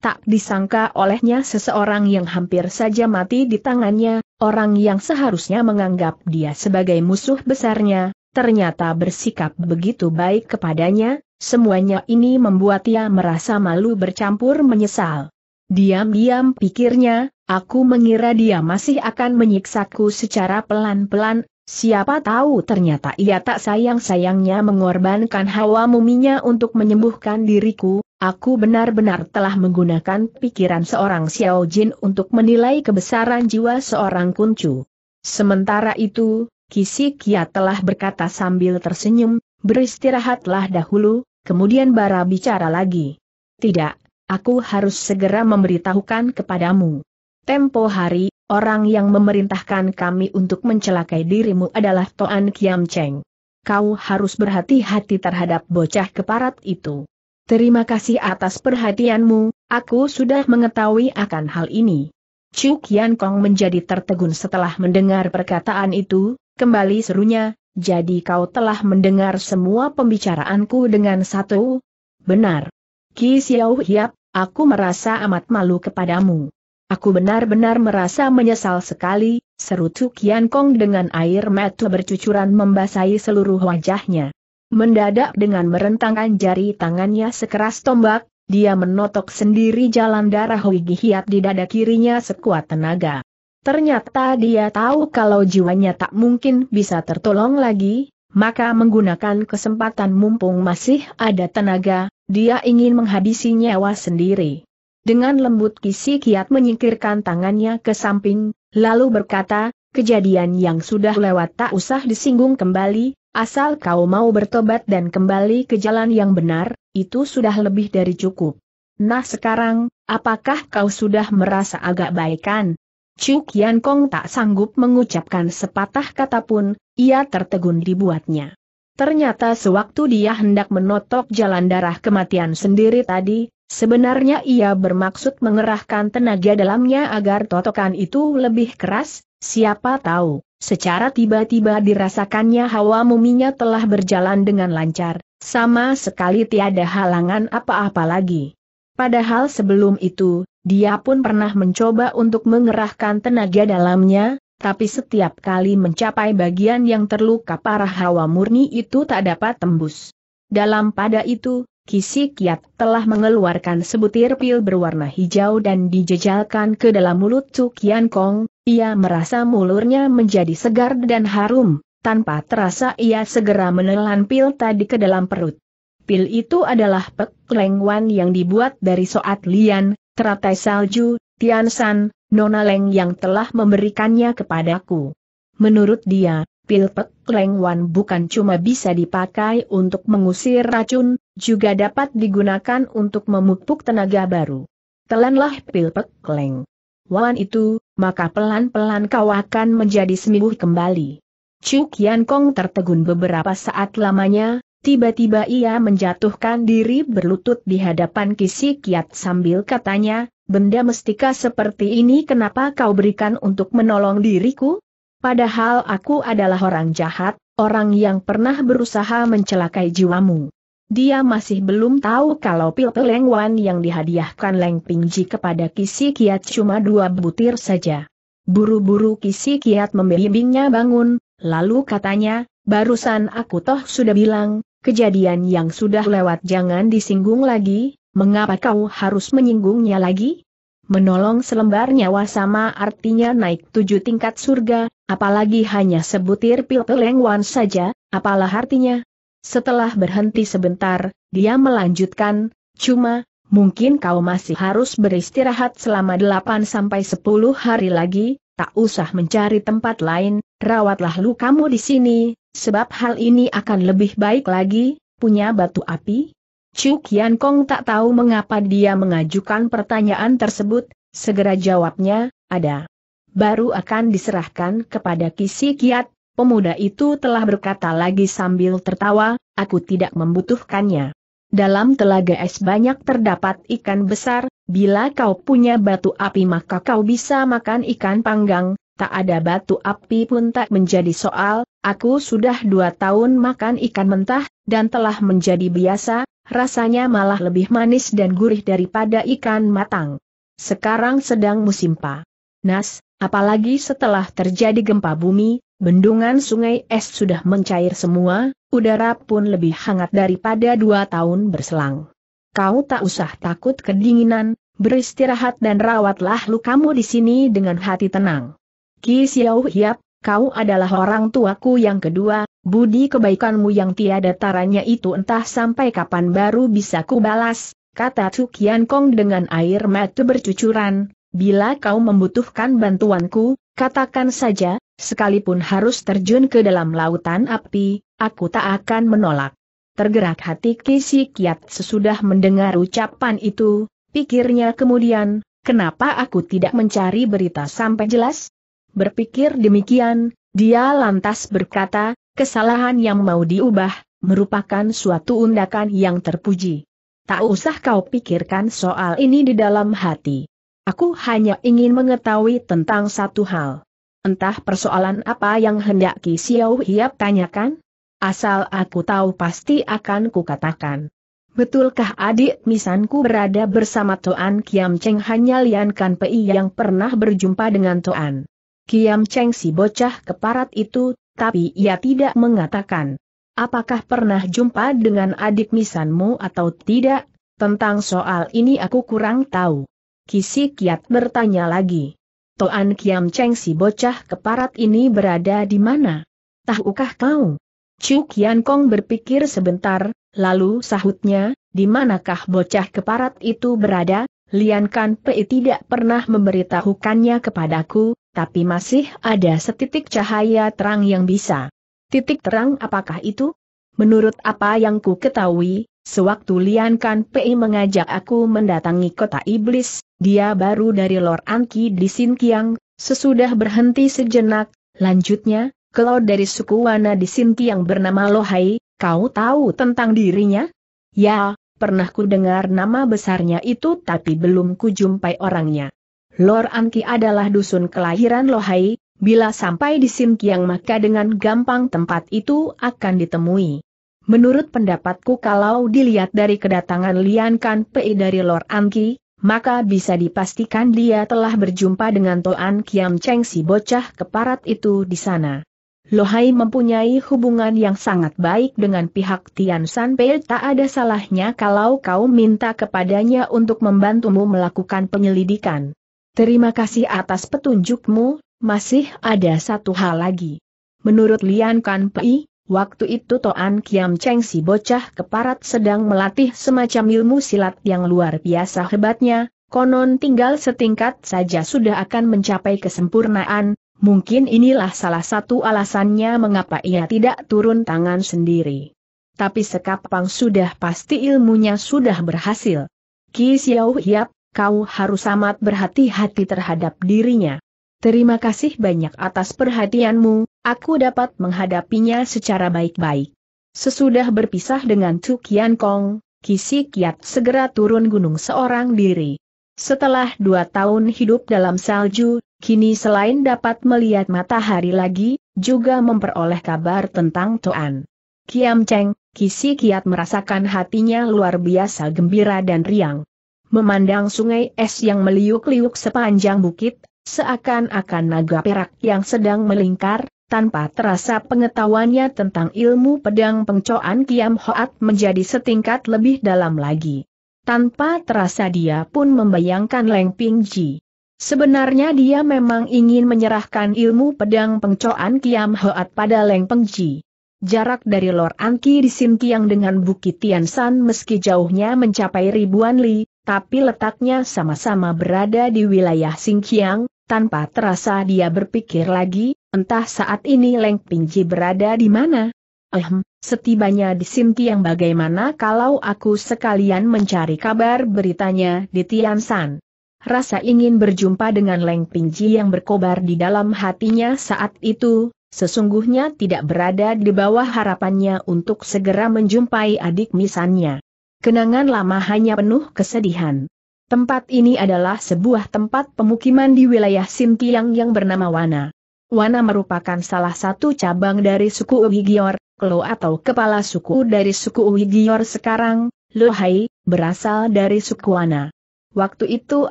Tak disangka olehnya seseorang yang hampir saja mati di tangannya, orang yang seharusnya menganggap dia sebagai musuh besarnya, ternyata bersikap begitu baik kepadanya, semuanya ini membuat ia merasa malu bercampur menyesal. Diam-diam pikirnya, aku mengira dia masih akan menyiksaku secara pelan-pelan, siapa tahu ternyata ia tak sayang-sayangnya mengorbankan hawa muminya untuk menyembuhkan diriku, aku benar-benar telah menggunakan pikiran seorang Xiao Jin untuk menilai kebesaran jiwa seorang kuncu. Sementara itu, Kisi Kia telah berkata sambil tersenyum, beristirahatlah dahulu, kemudian bara bicara lagi. Tidak, aku harus segera memberitahukan kepadamu. Tempo hari, orang yang memerintahkan kami untuk mencelakai dirimu adalah Toan Kiam Cheng. Kau harus berhati-hati terhadap bocah keparat itu. Terima kasih atas perhatianmu, aku sudah mengetahui akan hal ini. Chu Kian Kong menjadi tertegun setelah mendengar perkataan itu, kembali serunya, jadi kau telah mendengar semua pembicaraanku dengan satu? Benar. Ki Xiao Hiap, Aku merasa amat malu kepadamu. Aku benar-benar merasa menyesal sekali, seru Tu Kian Kong dengan air mata bercucuran membasahi seluruh wajahnya. Mendadak dengan merentangkan jari tangannya sekeras tombak, dia menotok sendiri jalan darah Wigi Hiat di dada kirinya sekuat tenaga. Ternyata dia tahu kalau jiwanya tak mungkin bisa tertolong lagi, maka menggunakan kesempatan mumpung masih ada tenaga, dia ingin menghabisi nyawa sendiri. Dengan lembut Kisi Kiat menyingkirkan tangannya ke samping, lalu berkata, kejadian yang sudah lewat tak usah disinggung kembali, asal kau mau bertobat dan kembali ke jalan yang benar, itu sudah lebih dari cukup. Nah sekarang, apakah kau sudah merasa agak baikan? Chu Kian Kong tak sanggup mengucapkan sepatah kata pun, ia tertegun dibuatnya. Ternyata sewaktu dia hendak menotok jalan darah kematian sendiri tadi, Sebenarnya ia bermaksud mengerahkan tenaga dalamnya agar totokan itu lebih keras, siapa tahu, secara tiba-tiba dirasakannya hawa muminya telah berjalan dengan lancar, sama sekali tiada halangan apa-apa lagi. Padahal sebelum itu, dia pun pernah mencoba untuk mengerahkan tenaga dalamnya, tapi setiap kali mencapai bagian yang terluka parah hawa murni itu tak dapat tembus. Dalam pada itu, Kisi Kiat telah mengeluarkan sebutir pil berwarna hijau dan dijejalkan ke dalam mulut Cu Kian Kong, ia merasa mulurnya menjadi segar dan harum, tanpa terasa ia segera menelan pil tadi ke dalam perut. Pil itu adalah pek lengwan yang dibuat dari soat lian, teratai salju, tiansan, nona leng yang telah memberikannya kepadaku. Menurut dia, pil pek lengwan bukan cuma bisa dipakai untuk mengusir racun, juga dapat digunakan untuk memupuk tenaga baru. Telanlah pil pek leng. Wan itu, maka pelan-pelan kau akan menjadi sembuh kembali. Chu Kian Kong tertegun beberapa saat lamanya, tiba-tiba ia menjatuhkan diri berlutut di hadapan Kisi Kiat sambil katanya, benda mestika seperti ini kenapa kau berikan untuk menolong diriku? Padahal aku adalah orang jahat, orang yang pernah berusaha mencelakai jiwamu. Dia masih belum tahu kalau pil pelengwan yang dihadiahkan Leng Pingji kepada Kisi Kiat cuma dua butir saja. Buru-buru Kisi Kiat membimbingnya bangun, lalu katanya, barusan aku toh sudah bilang, kejadian yang sudah lewat jangan disinggung lagi, mengapa kau harus menyinggungnya lagi? Menolong selembar nyawa sama artinya naik tujuh tingkat surga, apalagi hanya sebutir pil pelengwan saja, apalah artinya? Setelah berhenti sebentar, dia melanjutkan, cuma, mungkin kau masih harus beristirahat selama 8 sampai 10 hari lagi, tak usah mencari tempat lain, rawatlah lukamu di sini, sebab hal ini akan lebih baik lagi, punya batu api? Chu Kian Kong tak tahu mengapa dia mengajukan pertanyaan tersebut, segera jawabnya, ada. Baru akan diserahkan kepada Kisi Kiat, pemuda itu telah berkata lagi sambil tertawa, aku tidak membutuhkannya. Dalam telaga es banyak terdapat ikan besar, bila kau punya batu api maka kau bisa makan ikan panggang, tak ada batu api pun tak menjadi soal, aku sudah dua tahun makan ikan mentah, dan telah menjadi biasa, rasanya malah lebih manis dan gurih daripada ikan matang. Sekarang sedang musim panas, Apalagi setelah terjadi gempa bumi, bendungan sungai es sudah mencair semua, udara pun lebih hangat daripada dua tahun berselang. Kau tak usah takut kedinginan, beristirahat dan rawatlah lukamu di sini dengan hati tenang. Ki Xiao Hiap, kau adalah orang tuaku yang kedua, budi kebaikanmu yang tiada taranya itu entah sampai kapan baru bisa kubalas, kata Chu Kian Kong dengan air mata bercucuran, Bila kau membutuhkan bantuanku, katakan saja, sekalipun harus terjun ke dalam lautan api, aku tak akan menolak. Tergerak hati Kisi Kiat sesudah mendengar ucapan itu, pikirnya kemudian, kenapa aku tidak mencari berita sampai jelas? Berpikir demikian, dia lantas berkata, kesalahan yang mau diubah, merupakan suatu undakan yang terpuji. Tak usah kau pikirkan soal ini di dalam hati. Aku hanya ingin mengetahui tentang satu hal. Entah persoalan apa yang hendak Ki Xiao Hiap tanyakan? Asal aku tahu pasti akan kukatakan. Betulkah adik misanku berada bersama Toan Kiam Cheng hanya Lian Kan Pei yang pernah berjumpa dengan Toan? Kiam Cheng si bocah keparat itu, tapi ia tidak mengatakan. Apakah pernah jumpa dengan adik misanmu atau tidak? Tentang soal ini aku kurang tahu. Kisi Kiat bertanya lagi. Toan Kiam Cheng si bocah keparat ini berada di mana? Tahukah kau? Chu Kian Kong berpikir sebentar, lalu sahutnya, di manakah bocah keparat itu berada? Lian Kan Pei tidak pernah memberitahukannya kepadaku, tapi masih ada setitik cahaya terang yang bisa. Titik terang apakah itu? Menurut apa yang ku ketahui, sewaktu Lian Kan Pei mengajak aku mendatangi kota iblis, dia baru dari Lord Anki di Sinkiang, sesudah berhenti sejenak, lanjutnya, kalau dari suku Wana di Sinti yang bernama Lohai, kau tahu tentang dirinya? Ya, pernah ku dengar nama besarnya itu tapi belum ku jumpai orangnya. Lor Anki adalah dusun kelahiran Lohai, bila sampai di Sinkiang maka dengan gampang tempat itu akan ditemui. Menurut pendapatku kalau dilihat dari kedatangan Lian Kan Pei dari Lor Anki, maka bisa dipastikan dia telah berjumpa dengan Toan Kiam Cheng si bocah keparat itu di sana. Lohai mempunyai hubungan yang sangat baik dengan pihak Tian San Pei tak ada salahnya kalau kau minta kepadanya untuk membantumu melakukan penyelidikan. Terima kasih atas petunjukmu, masih ada satu hal lagi. Menurut Lian Kan Pei, waktu itu Toan Kiam Cheng si bocah keparat sedang melatih semacam ilmu silat yang luar biasa hebatnya, konon tinggal setingkat saja sudah akan mencapai kesempurnaan, Mungkin inilah salah satu alasannya mengapa ia tidak turun tangan sendiri. Tapi sekapang sudah pasti ilmunya sudah berhasil. Ki Xiao Hiap, kau harus amat berhati-hati terhadap dirinya. Terima kasih banyak atas perhatianmu, aku dapat menghadapinya secara baik-baik. Sesudah berpisah dengan Chu Kian Kong, Kisi Kiat segera turun gunung seorang diri. Setelah dua tahun hidup dalam salju, kini selain dapat melihat matahari lagi, juga memperoleh kabar tentang Toan. Kiam Cheng, Kisi Kiat merasakan hatinya luar biasa gembira dan riang. Memandang sungai es yang meliuk-liuk sepanjang bukit, seakan-akan naga perak yang sedang melingkar, tanpa terasa pengetahuannya tentang ilmu pedang pengcoan Kiam Hoat menjadi setingkat lebih dalam lagi. Tanpa terasa dia pun membayangkan Leng Ping Ji. Sebenarnya dia memang ingin menyerahkan ilmu pedang pengcoan Kiam Hoat pada Leng Pengji. Jarak dari Lor Anki di Sinkiang dengan Bukit Tian San meski jauhnya mencapai ribuan li, tapi letaknya sama-sama berada di wilayah Sinkiang, tanpa terasa dia berpikir lagi, entah saat ini Leng Pingji berada di mana. Ehm, setibanya di Sinkiang bagaimana kalau aku sekalian mencari kabar beritanya di Tian San. Rasa ingin berjumpa dengan Leng Pingji yang berkobar di dalam hatinya saat itu, sesungguhnya tidak berada di bawah harapannya untuk segera menjumpai adik misannya. Kenangan lama hanya penuh kesedihan. Tempat ini adalah sebuah tempat pemukiman di wilayah Sintiang yang bernama Wana. Wana merupakan salah satu cabang dari suku Uigior, Klo atau kepala suku dari suku Uigior sekarang, Lohai, berasal dari suku Wana. Waktu itu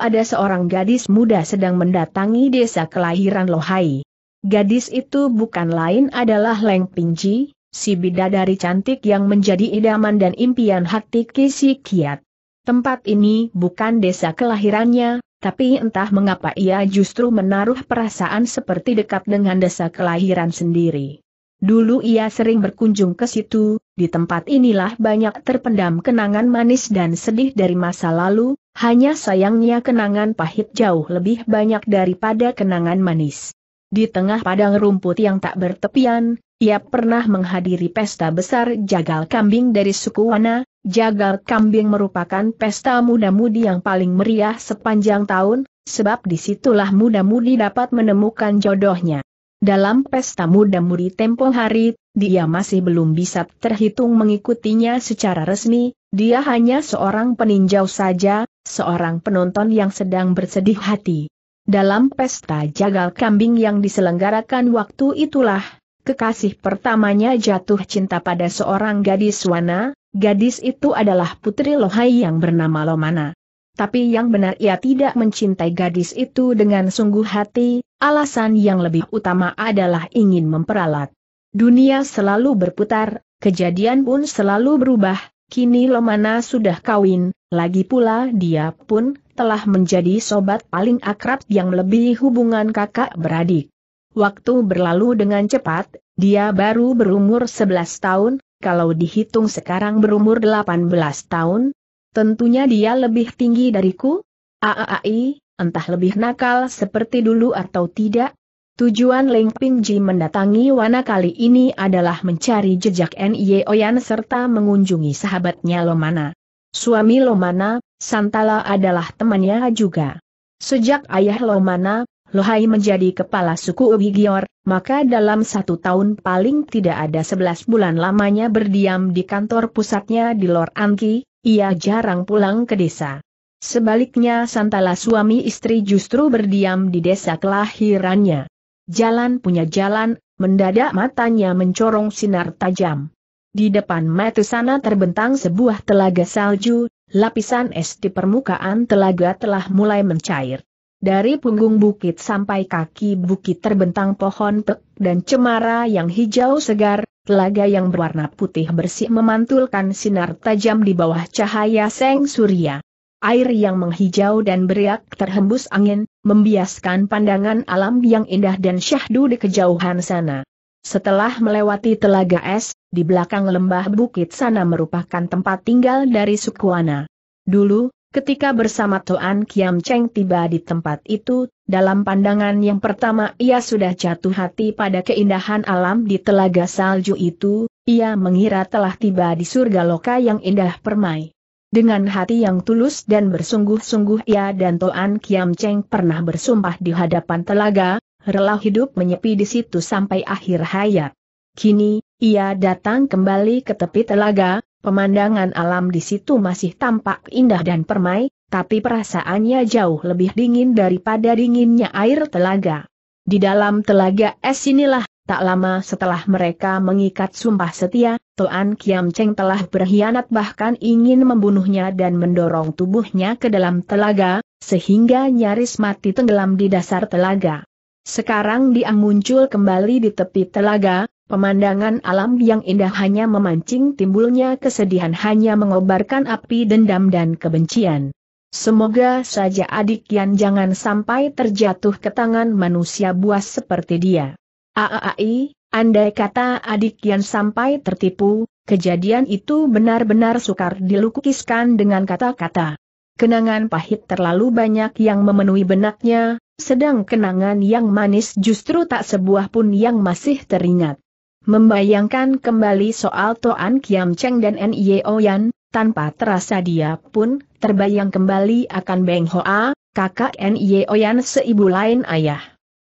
ada seorang gadis muda sedang mendatangi desa kelahiran Lohai. Gadis itu bukan lain adalah Leng Pingji, si bidadari cantik yang menjadi idaman dan impian hati Kisi Kiat. Tempat ini bukan desa kelahirannya, tapi entah mengapa ia justru menaruh perasaan seperti dekat dengan desa kelahiran sendiri. Dulu ia sering berkunjung ke situ, di tempat inilah banyak terpendam kenangan manis dan sedih dari masa lalu, hanya sayangnya kenangan pahit jauh lebih banyak daripada kenangan manis. Di tengah padang rumput yang tak bertepian, ia pernah menghadiri pesta besar jagal kambing dari suku Wana, jagal kambing merupakan pesta muda-mudi yang paling meriah sepanjang tahun, sebab di situlah muda-mudi dapat menemukan jodohnya. Dalam pesta muda-mudi tempo hari, dia masih belum bisa terhitung mengikutinya secara resmi, dia hanya seorang peninjau saja, seorang penonton yang sedang bersedih hati. Dalam pesta jagal kambing yang diselenggarakan waktu itulah, kekasih pertamanya jatuh cinta pada seorang gadis wana, gadis itu adalah putri Lohai yang bernama Lomana. Tapi yang benar ia tidak mencintai gadis itu dengan sungguh hati, alasan yang lebih utama adalah ingin memperalat. Dunia selalu berputar, kejadian pun selalu berubah, kini Lomana sudah kawin, lagi pula dia pun telah menjadi sobat paling akrab yang lebih hubungan kakak beradik. Waktu berlalu dengan cepat, dia baru berumur 11 tahun, kalau dihitung sekarang berumur 18 tahun, Tentunya dia lebih tinggi dariku? Aaai, entah lebih nakal seperti dulu atau tidak. Tujuan Ling Pingji mendatangi Wana kali ini adalah mencari jejak Nye Oyan serta mengunjungi sahabatnya Lomana. Suami Lomana, Santala adalah temannya juga. Sejak ayah Lomana, Lohai menjadi kepala suku Ubigior, maka dalam satu tahun paling tidak ada sebelas bulan lamanya berdiam di kantor pusatnya di Lor Angki, ia jarang pulang ke desa. Sebaliknya Santala suami istri justru berdiam di desa kelahirannya. Jalan punya jalan, mendadak matanya mencorong sinar tajam. Di depan mata sana terbentang sebuah telaga salju, lapisan es di permukaan telaga telah mulai mencair. Dari punggung bukit sampai kaki bukit terbentang pohon pek dan cemara yang hijau segar, Telaga yang berwarna putih bersih memantulkan sinar tajam di bawah cahaya seng surya. Air yang menghijau dan beriak terhembus angin, membiaskan pandangan alam yang indah dan syahdu di kejauhan sana. Setelah melewati telaga es, di belakang lembah bukit sana merupakan tempat tinggal dari Sukuana. Dulu, Ketika bersama Toan Kiam Cheng tiba di tempat itu, dalam pandangan yang pertama ia sudah jatuh hati pada keindahan alam di telaga salju itu, ia mengira telah tiba di surga loka yang indah permai. Dengan hati yang tulus dan bersungguh-sungguh ia dan Toan Kiam Cheng pernah bersumpah di hadapan telaga, rela hidup menyepi di situ sampai akhir hayat. Kini, ia datang kembali ke tepi telaga, Pemandangan alam di situ masih tampak indah dan permai, tapi perasaannya jauh lebih dingin daripada dinginnya air telaga. Di dalam telaga es inilah, tak lama setelah mereka mengikat sumpah setia, Toan Kiam Cheng telah berkhianat bahkan ingin membunuhnya dan mendorong tubuhnya ke dalam telaga, sehingga nyaris mati tenggelam di dasar telaga. Sekarang dia muncul kembali di tepi telaga, Pemandangan alam yang indah hanya memancing timbulnya kesedihan hanya mengobarkan api dendam dan kebencian. Semoga saja adik Yan jangan sampai terjatuh ke tangan manusia buas seperti dia. Aaai, andai kata adik Yan sampai tertipu, kejadian itu benar-benar sukar dilukiskan dengan kata-kata. Kenangan pahit terlalu banyak yang memenuhi benaknya, sedang kenangan yang manis justru tak sebuah pun yang masih teringat. Membayangkan kembali soal Toan Kiam Cheng dan Nye Oyan, tanpa terasa dia pun terbayang kembali akan Beng Hoa, kakak Nye Oyan seibu lain ayah.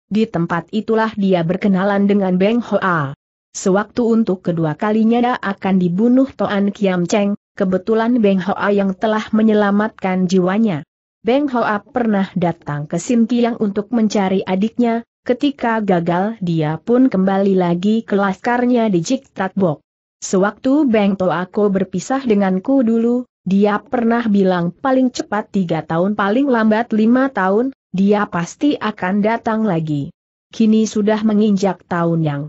Di tempat itulah dia berkenalan dengan Beng Hoa. Sewaktu untuk kedua kalinya dia akan dibunuh Toan Kiam Cheng, kebetulan Beng Hoa yang telah menyelamatkan jiwanya. Beng Hoa pernah datang ke Sim Kiang untuk mencari adiknya, Ketika gagal dia pun kembali lagi ke laskarnya di Jik Bok. Sewaktu Beng Toako berpisah denganku dulu, dia pernah bilang paling cepat tiga tahun paling lambat lima tahun, dia pasti akan datang lagi. Kini sudah menginjak tahun yang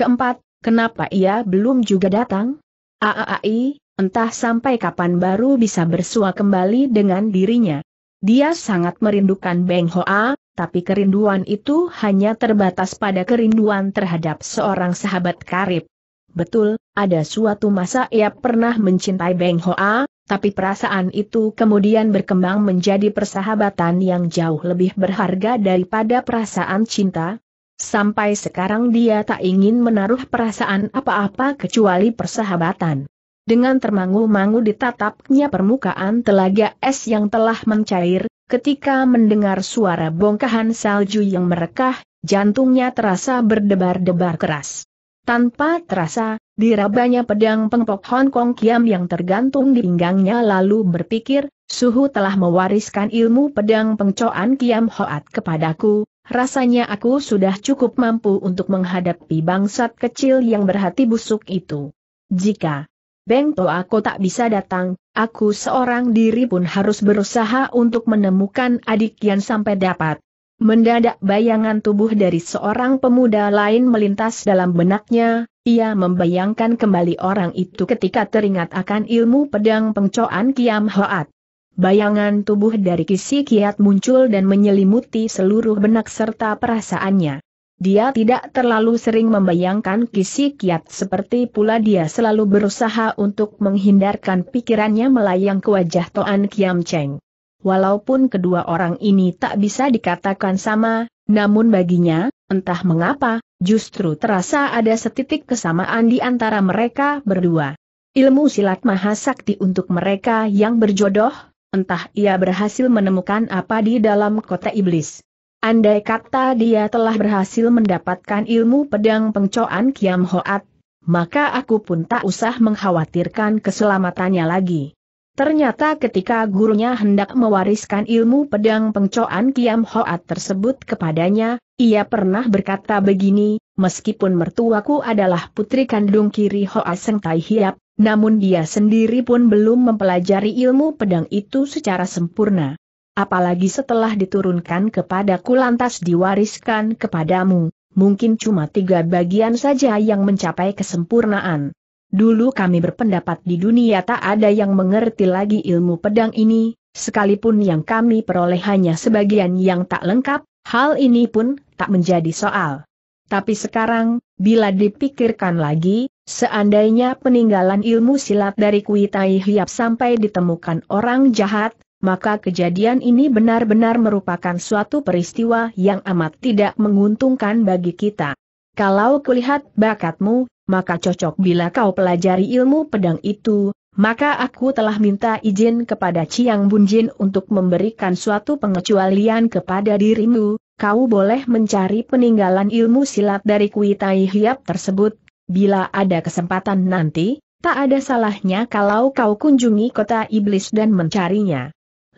keempat, kenapa ia belum juga datang? Aaai, entah sampai kapan baru bisa bersua kembali dengan dirinya. Dia sangat merindukan Beng Hoa, tapi kerinduan itu hanya terbatas pada kerinduan terhadap seorang sahabat karib. Betul, ada suatu masa ia pernah mencintai Beng Hoa, tapi perasaan itu kemudian berkembang menjadi persahabatan yang jauh lebih berharga daripada perasaan cinta. Sampai sekarang dia tak ingin menaruh perasaan apa-apa kecuali persahabatan. Dengan termangu-mangu ditatapnya permukaan telaga es yang telah mencair, Ketika mendengar suara bongkahan salju yang merekah, jantungnya terasa berdebar-debar keras. Tanpa terasa, dirabanya pedang pengpok Hong Kong Kiam yang tergantung di pinggangnya lalu berpikir, suhu telah mewariskan ilmu pedang pengcoan Kiam Hoat kepadaku, rasanya aku sudah cukup mampu untuk menghadapi bangsat kecil yang berhati busuk itu. Jika Beng To aku tak bisa datang, aku seorang diri pun harus berusaha untuk menemukan adik Kian sampai dapat. Mendadak bayangan tubuh dari seorang pemuda lain melintas dalam benaknya, ia membayangkan kembali orang itu ketika teringat akan ilmu pedang pengcoan Kiam Hoat. Bayangan tubuh dari Kisi Kiat muncul dan menyelimuti seluruh benak serta perasaannya. Dia tidak terlalu sering membayangkan kisi kiat seperti pula dia selalu berusaha untuk menghindarkan pikirannya melayang ke wajah Toan Kiam Cheng. Walaupun kedua orang ini tak bisa dikatakan sama, namun baginya, entah mengapa, justru terasa ada setitik kesamaan di antara mereka berdua. Ilmu silat mahasakti untuk mereka yang berjodoh, entah ia berhasil menemukan apa di dalam kota iblis. Andai kata dia telah berhasil mendapatkan ilmu pedang pengcoan Kiam Hoat, maka aku pun tak usah mengkhawatirkan keselamatannya lagi. Ternyata ketika gurunya hendak mewariskan ilmu pedang pengcoan Kiam Hoat tersebut kepadanya, ia pernah berkata begini, meskipun mertuaku adalah putri kandung kiri Hoa Seng Tai Hiap, namun dia sendiri pun belum mempelajari ilmu pedang itu secara sempurna apalagi setelah diturunkan kepadaku lantas diwariskan kepadamu, mungkin cuma tiga bagian saja yang mencapai kesempurnaan. Dulu kami berpendapat di dunia tak ada yang mengerti lagi ilmu pedang ini, sekalipun yang kami peroleh hanya sebagian yang tak lengkap, hal ini pun tak menjadi soal. Tapi sekarang, bila dipikirkan lagi, seandainya peninggalan ilmu silat dari Kuitai Hiap sampai ditemukan orang jahat, maka kejadian ini benar-benar merupakan suatu peristiwa yang amat tidak menguntungkan bagi kita. Kalau kulihat bakatmu, maka cocok bila kau pelajari ilmu pedang itu, maka aku telah minta izin kepada Chiang Bunjin untuk memberikan suatu pengecualian kepada dirimu, kau boleh mencari peninggalan ilmu silat dari Kuitai Hiap tersebut, bila ada kesempatan nanti, tak ada salahnya kalau kau kunjungi kota iblis dan mencarinya.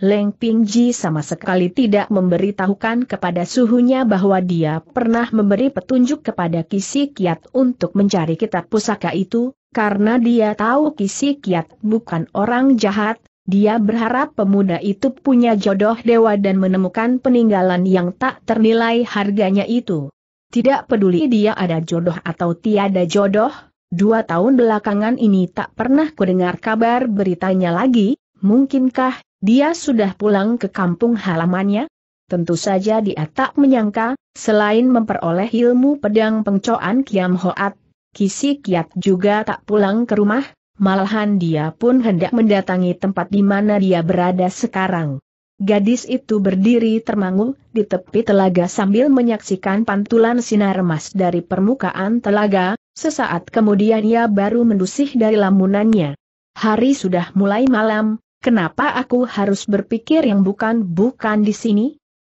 Leng Pingji sama sekali tidak memberitahukan kepada suhunya bahwa dia pernah memberi petunjuk kepada Kisi Kiat untuk mencari kitab pusaka itu, karena dia tahu Kisi Kiat bukan orang jahat, dia berharap pemuda itu punya jodoh dewa dan menemukan peninggalan yang tak ternilai harganya itu. Tidak peduli dia ada jodoh atau tiada jodoh, dua tahun belakangan ini tak pernah kudengar kabar beritanya lagi, mungkinkah dia sudah pulang ke kampung halamannya? Tentu saja dia tak menyangka, selain memperoleh ilmu pedang pengcoan Kiam Hoat, Kisi Kiat juga tak pulang ke rumah, malahan dia pun hendak mendatangi tempat di mana dia berada sekarang. Gadis itu berdiri termangu di tepi telaga sambil menyaksikan pantulan sinar emas dari permukaan telaga, sesaat kemudian ia baru mendusih dari lamunannya. Hari sudah mulai malam, Kenapa aku harus berpikir yang bukan-bukan di sini?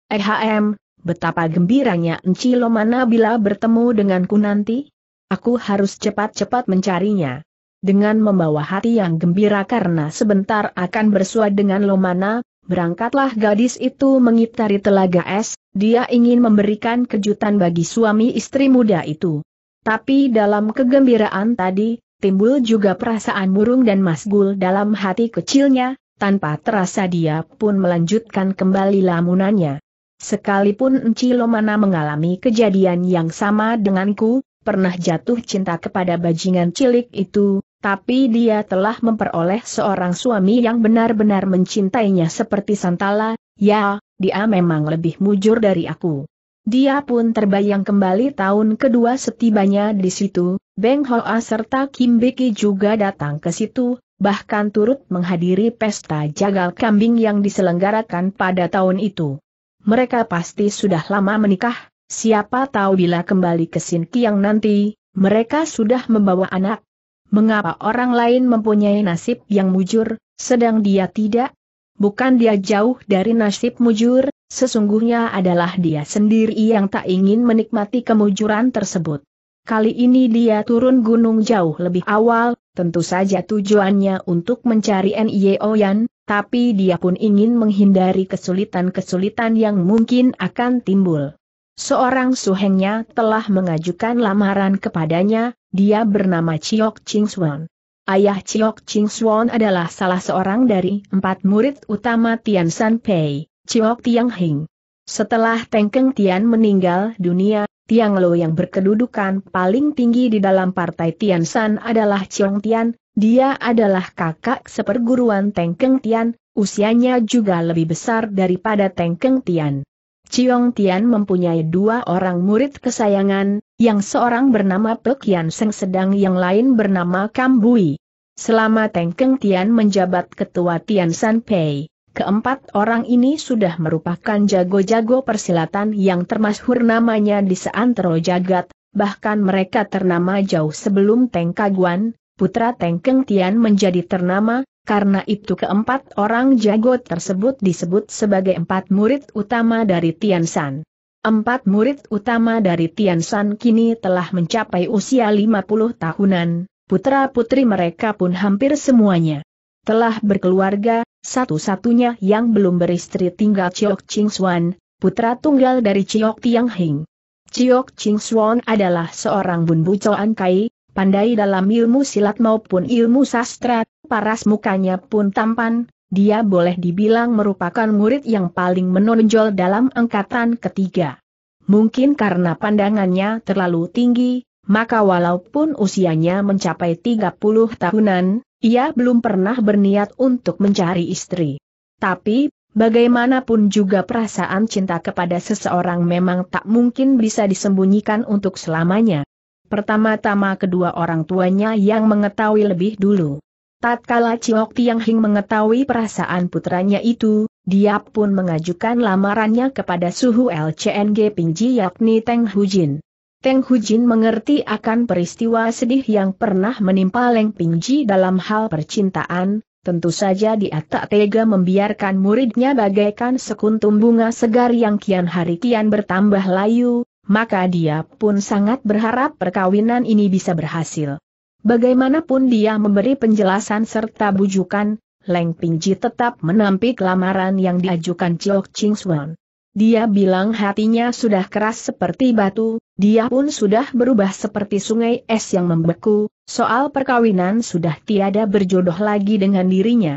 EHM, betapa gembiranya Enci Lomana bila bertemu denganku nanti? Aku harus cepat-cepat mencarinya. Dengan membawa hati yang gembira karena sebentar akan bersua dengan Lomana, berangkatlah gadis itu mengitari telaga es, dia ingin memberikan kejutan bagi suami istri muda itu. Tapi dalam kegembiraan tadi, timbul juga perasaan murung dan masgul dalam hati kecilnya, tanpa terasa dia pun melanjutkan kembali lamunannya. Sekalipun Enci Lomana mengalami kejadian yang sama denganku, pernah jatuh cinta kepada bajingan cilik itu, tapi dia telah memperoleh seorang suami yang benar-benar mencintainya seperti Santala, ya, dia memang lebih mujur dari aku. Dia pun terbayang kembali tahun kedua setibanya di situ, Beng Hoa serta Kim Beki juga datang ke situ, bahkan turut menghadiri pesta jagal kambing yang diselenggarakan pada tahun itu. Mereka pasti sudah lama menikah, siapa tahu bila kembali ke Sinkiang nanti, mereka sudah membawa anak. Mengapa orang lain mempunyai nasib yang mujur, sedang dia tidak? Bukan dia jauh dari nasib mujur, sesungguhnya adalah dia sendiri yang tak ingin menikmati kemujuran tersebut. Kali ini dia turun gunung jauh lebih awal, tentu saja tujuannya untuk mencari Nye Oyan, tapi dia pun ingin menghindari kesulitan-kesulitan yang mungkin akan timbul. Seorang suhengnya telah mengajukan lamaran kepadanya, dia bernama Chiok Ching Swan. ayah Chiok Ching Suan adalah salah seorang dari empat murid utama Tian San Pei, Chiok Tiang Hing. Setelah Tengkeng Tian meninggal dunia, Tiang Lo yang berkedudukan paling tinggi di dalam partai Tian San adalah Chiong Tian, dia adalah kakak seperguruan Tengkeng Tian, usianya juga lebih besar daripada Tengkeng Tian. Chiong Tian mempunyai dua orang murid kesayangan, yang seorang bernama Pek Yan Seng sedang yang lain bernama Kam Bui. Selama Tengkeng Tian menjabat ketua Tian San Pei, keempat orang ini sudah merupakan jago-jago persilatan yang termasyhur namanya di seantero jagat, bahkan mereka ternama jauh sebelum Teng Kaguan, putra Tengkeng Tian menjadi ternama, karena itu keempat orang jago tersebut disebut sebagai empat murid utama dari Tian San. Empat murid utama dari Tian San kini telah mencapai usia 50 tahunan, putra-putri mereka pun hampir semuanya telah berkeluarga, satu-satunya yang belum beristri tinggal Chiok Ching Swan, putra tunggal dari Chiok Tiang Hing. Chiok Ching Swan adalah seorang bunbu Choan Kai, pandai dalam ilmu silat maupun ilmu sastra, paras mukanya pun tampan, dia boleh dibilang merupakan murid yang paling menonjol dalam angkatan ketiga. Mungkin karena pandangannya terlalu tinggi, maka walaupun usianya mencapai 30 tahunan, ia belum pernah berniat untuk mencari istri. Tapi, bagaimanapun juga perasaan cinta kepada seseorang memang tak mungkin bisa disembunyikan untuk selamanya. Pertama-tama kedua orang tuanya yang mengetahui lebih dulu. Tatkala Ciok Tiang Hing mengetahui perasaan putranya itu, dia pun mengajukan lamarannya kepada suhu LCNG Pingji yakni Teng Hujin. Teng Hujin mengerti akan peristiwa sedih yang pernah menimpa Leng Pingji dalam hal percintaan, tentu saja dia tak tega membiarkan muridnya bagaikan sekuntum bunga segar yang kian hari kian bertambah layu, maka dia pun sangat berharap perkawinan ini bisa berhasil. Bagaimanapun dia memberi penjelasan serta bujukan, Leng Pingji tetap menampik lamaran yang diajukan Chok Ching Swan. Dia bilang hatinya sudah keras seperti batu, dia pun sudah berubah seperti sungai es yang membeku, soal perkawinan sudah tiada berjodoh lagi dengan dirinya.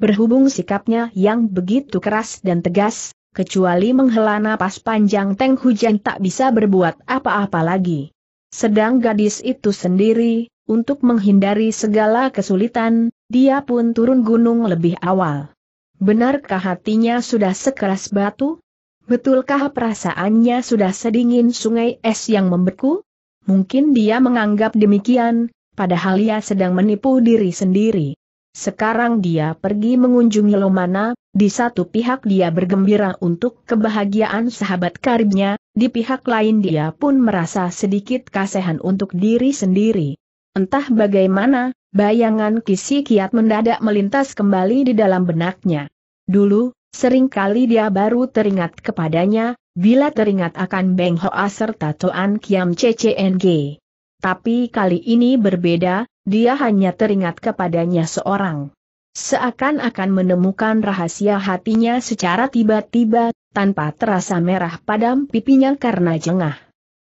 Berhubung sikapnya yang begitu keras dan tegas, kecuali menghela napas panjang Teng Hujan tak bisa berbuat apa-apa lagi. Sedang gadis itu sendiri, untuk menghindari segala kesulitan, dia pun turun gunung lebih awal. Benarkah hatinya sudah sekeras batu? Betulkah perasaannya sudah sedingin sungai es yang membeku? Mungkin dia menganggap demikian, padahal ia sedang menipu diri sendiri. Sekarang dia pergi mengunjungi Lomana, di satu pihak dia bergembira untuk kebahagiaan sahabat karibnya, di pihak lain dia pun merasa sedikit kasihan untuk diri sendiri. Entah bagaimana, bayangan Kisi Kiat mendadak melintas kembali di dalam benaknya. Dulu, sering kali dia baru teringat kepadanya, bila teringat akan Beng Hoa serta Toan Kiam CCNG. Tapi kali ini berbeda, dia hanya teringat kepadanya seorang. Seakan-akan menemukan rahasia hatinya secara tiba-tiba, tanpa terasa merah padam pipinya karena jengah.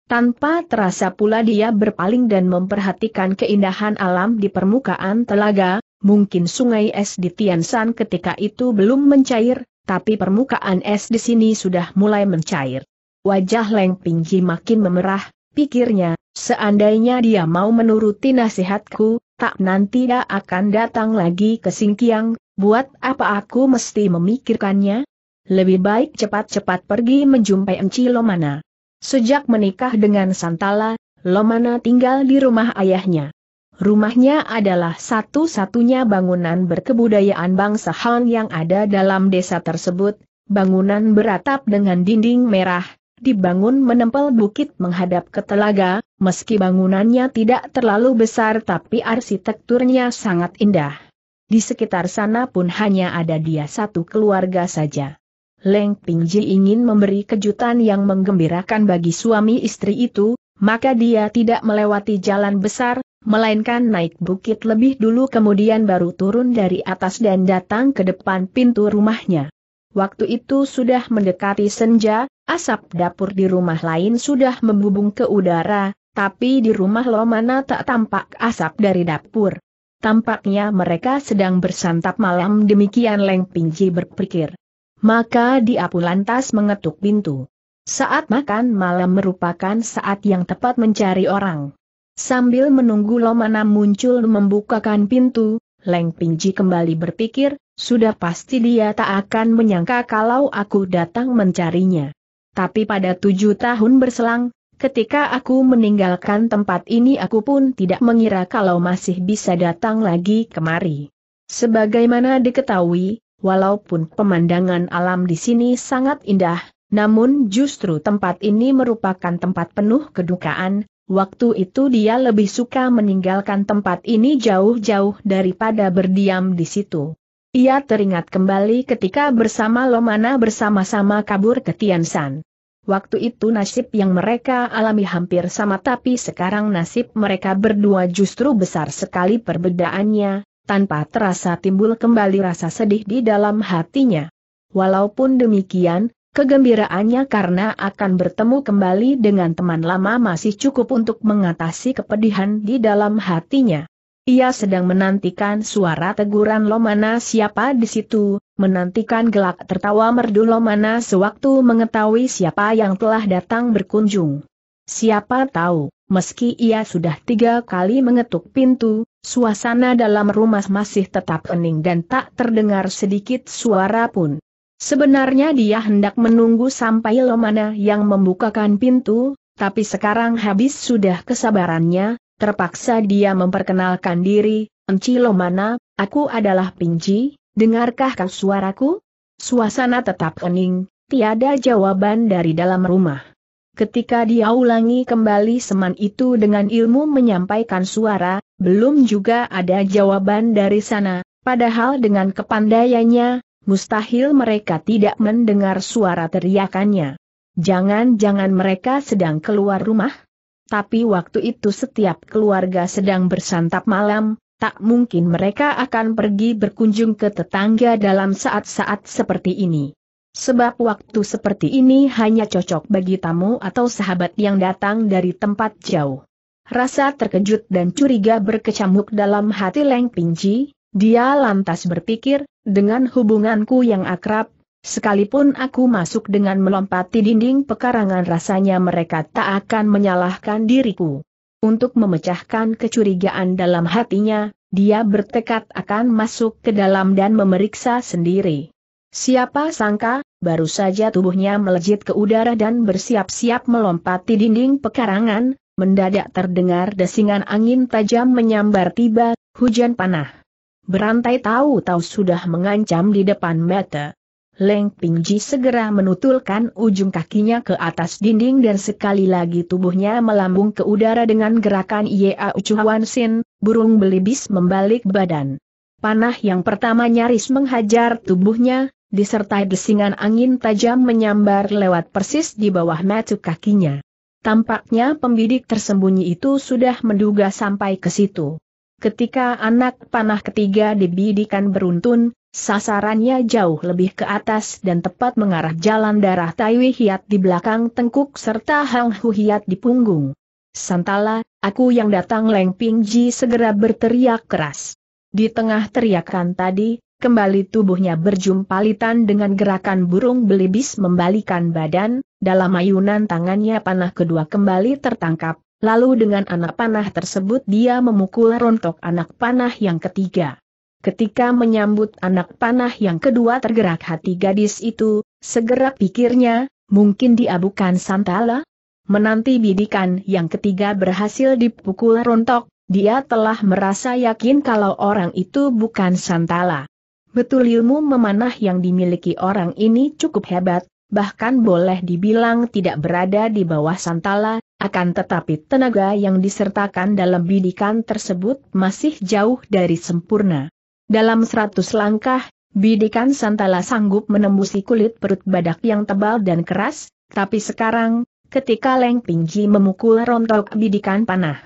Tanpa terasa pula dia berpaling dan memperhatikan keindahan alam di permukaan telaga, mungkin sungai es di Tiansan ketika itu belum mencair, tapi permukaan es di sini sudah mulai mencair. Wajah Leng Pingji makin memerah, pikirnya, seandainya dia mau menuruti nasihatku, tak nanti dia akan datang lagi ke Singkiang, buat apa aku mesti memikirkannya? Lebih baik cepat-cepat pergi menjumpai Enci Lomana. Sejak menikah dengan Santala, Lomana tinggal di rumah ayahnya. Rumahnya adalah satu-satunya bangunan berkebudayaan bangsa Han yang ada dalam desa tersebut, bangunan beratap dengan dinding merah, dibangun menempel bukit menghadap ke telaga, meski bangunannya tidak terlalu besar tapi arsitekturnya sangat indah. Di sekitar sana pun hanya ada dia satu keluarga saja. Leng Pingji ingin memberi kejutan yang menggembirakan bagi suami istri itu, maka dia tidak melewati jalan besar, melainkan naik bukit lebih dulu kemudian baru turun dari atas dan datang ke depan pintu rumahnya. Waktu itu sudah mendekati senja, asap dapur di rumah lain sudah membubung ke udara, tapi di rumah Lomana tak tampak asap dari dapur. tampaknya mereka sedang bersantap malam demikian Leng Pingji berpikir. Maka dia pun lantas mengetuk pintu. Saat makan malam merupakan saat yang tepat mencari orang. Sambil menunggu Lomana muncul membukakan pintu, Leng Pingji kembali berpikir, sudah pasti dia tak akan menyangka kalau aku datang mencarinya. Tapi pada tujuh tahun berselang, ketika aku meninggalkan tempat ini aku pun tidak mengira kalau masih bisa datang lagi kemari. Sebagaimana diketahui, walaupun pemandangan alam di sini sangat indah, namun justru tempat ini merupakan tempat penuh kedukaan, waktu itu dia lebih suka meninggalkan tempat ini jauh-jauh daripada berdiam di situ. Ia teringat kembali ketika bersama Lomana bersama-sama kabur ke Tiansan. Waktu itu nasib yang mereka alami hampir sama tapi sekarang nasib mereka berdua justru besar sekali perbedaannya, tanpa terasa timbul kembali rasa sedih di dalam hatinya. Walaupun demikian, kegembiraannya karena akan bertemu kembali dengan teman lama masih cukup untuk mengatasi kepedihan di dalam hatinya. Ia sedang menantikan suara teguran Lomana siapa di situ, menantikan gelak tertawa merdu Lomana sewaktu mengetahui siapa yang telah datang berkunjung. Siapa tahu, meski ia sudah tiga kali mengetuk pintu, suasana dalam rumah masih tetap hening dan tak terdengar sedikit suara pun. Sebenarnya dia hendak menunggu sampai Lomana yang membukakan pintu, tapi sekarang habis sudah kesabarannya, Terpaksa dia memperkenalkan diri, Enci Lomana, aku adalah Pingji, dengarkah kau suaraku? Suasana tetap hening, tiada jawaban dari dalam rumah. Ketika dia ulangi kembali seman itu dengan ilmu menyampaikan suara, belum juga ada jawaban dari sana, padahal dengan kepandaiannya, mustahil mereka tidak mendengar suara teriakannya. Jangan-jangan mereka sedang keluar rumah? tapi waktu itu setiap keluarga sedang bersantap malam, tak mungkin mereka akan pergi berkunjung ke tetangga dalam saat-saat seperti ini. Sebab waktu seperti ini hanya cocok bagi tamu atau sahabat yang datang dari tempat jauh. Rasa terkejut dan curiga berkecamuk dalam hati Leng Pingji, dia lantas berpikir, dengan hubunganku yang akrab, Sekalipun aku masuk dengan melompati dinding pekarangan rasanya mereka tak akan menyalahkan diriku. Untuk memecahkan kecurigaan dalam hatinya, dia bertekad akan masuk ke dalam dan memeriksa sendiri. Siapa sangka, baru saja tubuhnya melejit ke udara dan bersiap-siap melompati dinding pekarangan, mendadak terdengar desingan angin tajam menyambar tiba, hujan panah. Berantai tahu-tahu sudah mengancam di depan mata. Leng Pingji segera menutulkan ujung kakinya ke atas dinding dan sekali lagi tubuhnya melambung ke udara dengan gerakan Ia Ucuhuan Sin, burung belibis membalik badan. Panah yang pertama nyaris menghajar tubuhnya, disertai desingan angin tajam menyambar lewat persis di bawah mata kakinya. Tampaknya pembidik tersembunyi itu sudah menduga sampai ke situ. Ketika anak panah ketiga dibidikan beruntun, Sasarannya jauh lebih ke atas dan tepat mengarah jalan darah Taiwi Hiat di belakang tengkuk serta Hang Hu Hiat di punggung. Santala, aku yang datang Leng Ping Ji segera berteriak keras. Di tengah teriakan tadi, kembali tubuhnya berjumpalitan dengan gerakan burung belibis membalikan badan, dalam ayunan tangannya panah kedua kembali tertangkap, lalu dengan anak panah tersebut dia memukul rontok anak panah yang ketiga. Ketika menyambut anak panah yang kedua tergerak hati gadis itu, segera pikirnya, mungkin dia bukan Santala? Menanti bidikan yang ketiga berhasil dipukul rontok, dia telah merasa yakin kalau orang itu bukan Santala. Betul ilmu memanah yang dimiliki orang ini cukup hebat, bahkan boleh dibilang tidak berada di bawah Santala, akan tetapi tenaga yang disertakan dalam bidikan tersebut masih jauh dari sempurna. Dalam seratus langkah, bidikan Santala sanggup menembusi kulit perut badak yang tebal dan keras, tapi sekarang, ketika Leng Pingji memukul rontok bidikan panah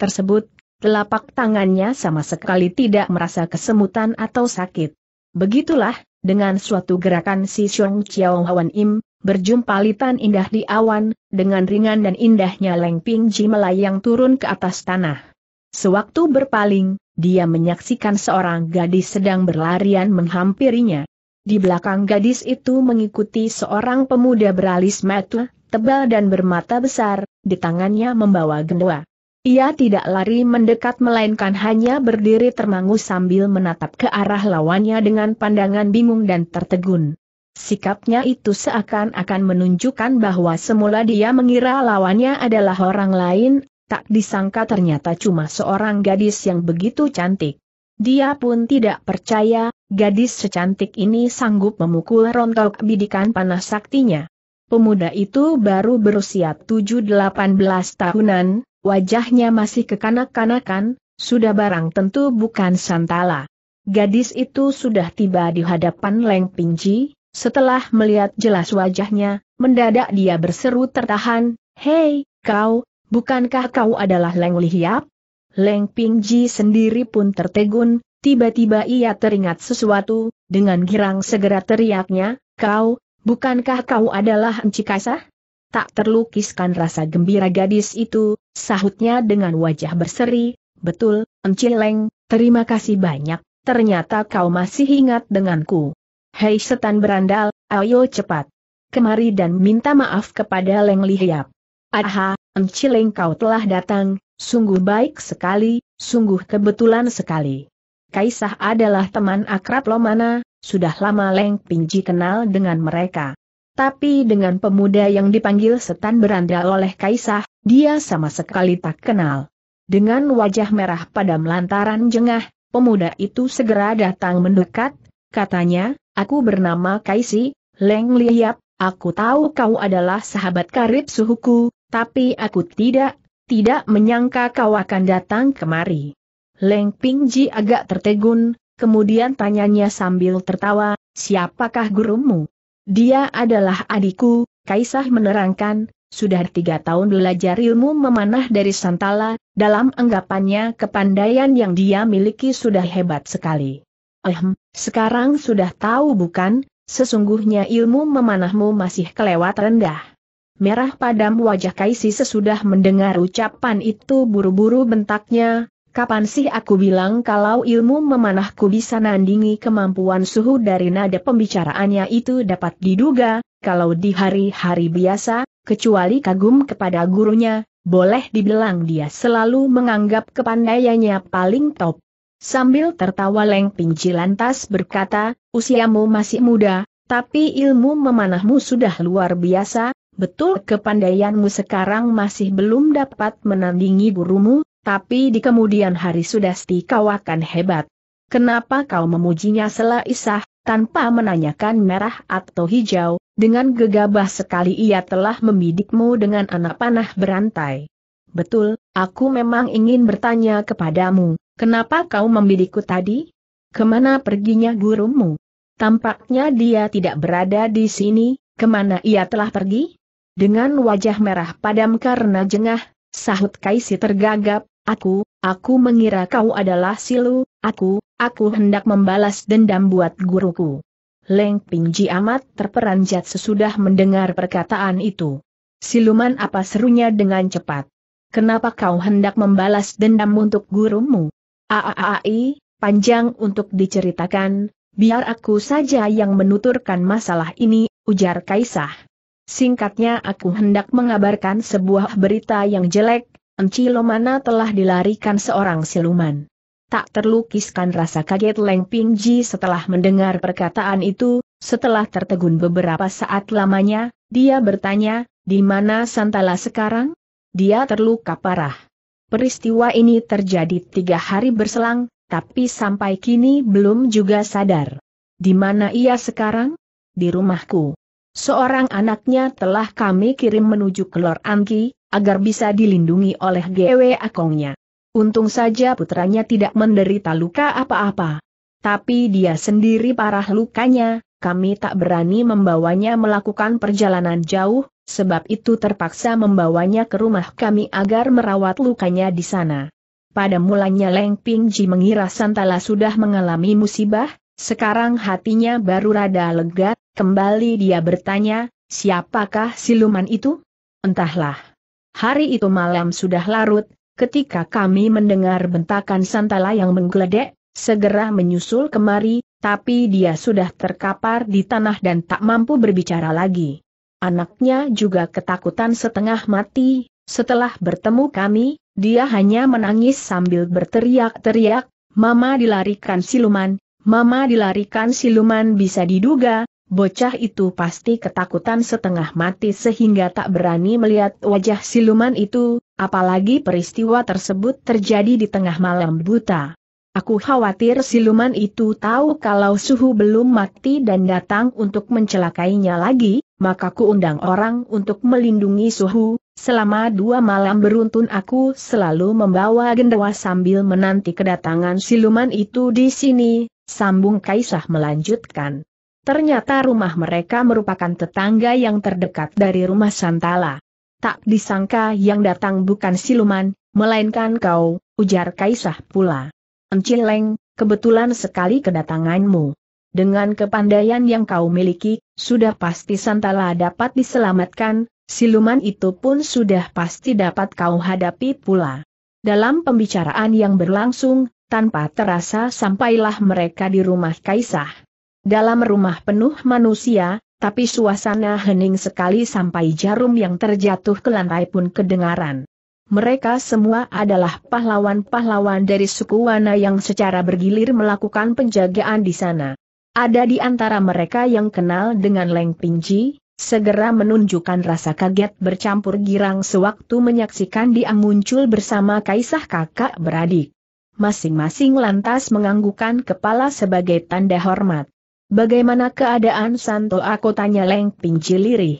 tersebut, telapak tangannya sama sekali tidak merasa kesemutan atau sakit. Begitulah, dengan suatu gerakan si Xiong Chiao Hawan Im, berjumpalitan indah di awan, dengan ringan dan indahnya Leng Pingji melayang turun ke atas tanah. Sewaktu berpaling, dia menyaksikan seorang gadis sedang berlarian menghampirinya. Di belakang gadis itu mengikuti seorang pemuda beralis mata, tebal dan bermata besar, di tangannya membawa gendoa. Ia tidak lari mendekat melainkan hanya berdiri termangu sambil menatap ke arah lawannya dengan pandangan bingung dan tertegun. Sikapnya itu seakan-akan menunjukkan bahwa semula dia mengira lawannya adalah orang lain, tak disangka ternyata cuma seorang gadis yang begitu cantik. Dia pun tidak percaya, gadis secantik ini sanggup memukul rontok bidikan panas saktinya. Pemuda itu baru berusia 7-18 tahunan, wajahnya masih kekanak-kanakan, sudah barang tentu bukan Santala. Gadis itu sudah tiba di hadapan Leng Pingji, setelah melihat jelas wajahnya, mendadak dia berseru tertahan, Hei, kau, bukankah kau adalah Leng Lihiap? Leng Pingji sendiri pun tertegun, tiba-tiba ia teringat sesuatu, dengan girang segera teriaknya, kau, bukankah kau adalah Encikasah? Tak terlukiskan rasa gembira gadis itu, sahutnya dengan wajah berseri, betul, Encileng, terima kasih banyak, ternyata kau masih ingat denganku. Hei setan berandal, ayo cepat. Kemari dan minta maaf kepada Leng Lihiap. Aha, Encileng kau telah datang, Sungguh baik sekali, sungguh kebetulan sekali. Kaisah adalah teman akrab Lomana, sudah lama Leng Pingji kenal dengan mereka. Tapi dengan pemuda yang dipanggil setan berandal oleh Kaisah, dia sama sekali tak kenal. Dengan wajah merah pada melantaran jengah, pemuda itu segera datang mendekat, katanya, aku bernama Kaisi, Leng Liap, aku tahu kau adalah sahabat karib suhuku, tapi aku tidak, tidak menyangka kau akan datang kemari. Leng Pingji agak tertegun, kemudian tanyanya sambil tertawa, siapakah gurumu? Dia adalah adikku, Kaisah menerangkan, sudah tiga tahun belajar ilmu memanah dari Santala, dalam anggapannya kepandaian yang dia miliki sudah hebat sekali. Ehm, sekarang sudah tahu bukan, sesungguhnya ilmu memanahmu masih kelewat rendah. Merah padam wajah Kaisi sesudah mendengar ucapan itu buru-buru bentaknya, kapan sih aku bilang kalau ilmu memanahku bisa nandingi kemampuan suhu dari nada pembicaraannya itu dapat diduga, kalau di hari-hari biasa, kecuali kagum kepada gurunya, boleh dibilang dia selalu menganggap kepandaiannya paling top. Sambil tertawa Leng Pingji lantas berkata, usiamu masih muda, tapi ilmu memanahmu sudah luar biasa, Betul kepandaianmu sekarang masih belum dapat menandingi gurumu, tapi di kemudian hari sudah kau akan hebat. Kenapa kau memujinya isah, tanpa menanyakan merah atau hijau, dengan gegabah sekali ia telah membidikmu dengan anak panah berantai. Betul, aku memang ingin bertanya kepadamu, kenapa kau membidikku tadi? Ke mana perginya gurumu? Tampaknya dia tidak berada di sini, ke mana ia telah pergi? Dengan wajah merah padam karena jengah, sahut Kaisi tergagap, aku, aku mengira kau adalah Silu, aku, aku hendak membalas dendam buat guruku. Leng Pingji amat terperanjat sesudah mendengar perkataan itu. Siluman apa serunya dengan cepat. Kenapa kau hendak membalas dendam untuk gurumu? Aaai, panjang untuk diceritakan, biar aku saja yang menuturkan masalah ini, ujar Kaisah. Singkatnya aku hendak mengabarkan sebuah berita yang jelek, Encilomana telah dilarikan seorang siluman. Tak terlukiskan rasa kaget Leng Pingji setelah mendengar perkataan itu, setelah tertegun beberapa saat lamanya, dia bertanya, di mana Santala sekarang? Dia terluka parah. Peristiwa ini terjadi tiga hari berselang, tapi sampai kini belum juga sadar. Di mana ia sekarang? Di rumahku. Seorang anaknya telah kami kirim menuju ke Lor Angki, agar bisa dilindungi oleh GW Akongnya. Untung saja putranya tidak menderita luka apa-apa. Tapi dia sendiri parah lukanya, kami tak berani membawanya melakukan perjalanan jauh, sebab itu terpaksa membawanya ke rumah kami agar merawat lukanya di sana. Pada mulanya Leng Pingji mengira Santala sudah mengalami musibah, sekarang hatinya baru rada lega, Kembali dia bertanya, siapakah siluman itu? Entahlah. Hari itu malam sudah larut, Ketika kami mendengar bentakan Santala yang menggeledek, segera menyusul kemari, tapi dia sudah terkapar di tanah dan tak mampu berbicara lagi. Anaknya juga ketakutan setengah mati, setelah bertemu kami, dia hanya menangis sambil berteriak-teriak, Mama dilarikan siluman, Mama dilarikan siluman bisa diduga, bocah itu pasti ketakutan setengah mati sehingga tak berani melihat wajah siluman itu, apalagi peristiwa tersebut terjadi di tengah malam buta. Aku khawatir siluman itu tahu kalau suhu belum mati dan datang untuk mencelakainya lagi, maka ku undang orang untuk melindungi suhu. Selama dua malam beruntun aku selalu membawa gendawa sambil menanti kedatangan siluman itu di sini, sambung Kaisah melanjutkan. Ternyata rumah mereka merupakan tetangga yang terdekat dari rumah Santala. Tak disangka yang datang bukan siluman, melainkan kau, ujar Kaisah pula. Encileng, kebetulan sekali kedatanganmu. Dengan kepandaian yang kau miliki, sudah pasti Santala dapat diselamatkan, siluman itu pun sudah pasti dapat kau hadapi pula. Dalam pembicaraan yang berlangsung, tanpa terasa sampailah mereka di rumah Kaisah. Dalam rumah penuh manusia, tapi suasana hening sekali sampai jarum yang terjatuh ke lantai pun kedengaran. Mereka semua adalah pahlawan-pahlawan dari suku Wana yang secara bergilir melakukan penjagaan di sana. Ada di antara mereka yang kenal dengan Leng Pingji, segera menunjukkan rasa kaget bercampur girang sewaktu menyaksikan dia muncul bersama kaisah kakak beradik. Masing-masing lantas menganggukkan kepala sebagai tanda hormat. Bagaimana keadaan Santo aku tanya Leng Pingji lirih.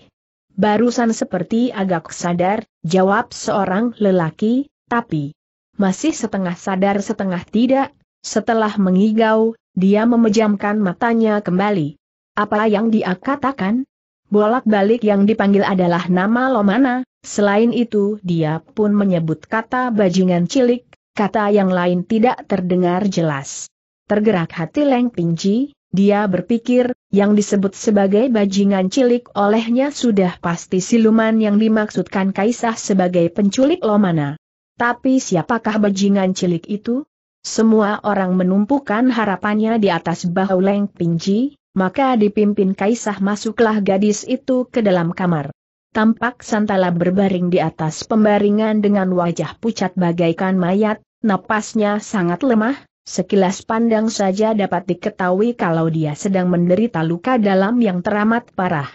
Barusan seperti agak sadar, jawab seorang lelaki, tapi masih setengah sadar setengah tidak, setelah mengigau, dia memejamkan matanya kembali. Apa yang dia katakan? Bolak-balik yang dipanggil adalah nama Lomana, selain itu dia pun menyebut kata bajingan cilik, kata yang lain tidak terdengar jelas. Tergerak hati Leng Pingji, dia berpikir, yang disebut sebagai bajingan cilik olehnya sudah pasti siluman yang dimaksudkan Kaisah sebagai penculik Lomana. Tapi siapakah bajingan cilik itu? Semua orang menumpukan harapannya di atas bahu Leng Pingji, maka dipimpin Kaisah masuklah gadis itu ke dalam kamar. Tampak Santala berbaring di atas pembaringan dengan wajah pucat bagaikan mayat, napasnya sangat lemah, Sekilas pandang saja dapat diketahui kalau dia sedang menderita luka dalam yang teramat parah.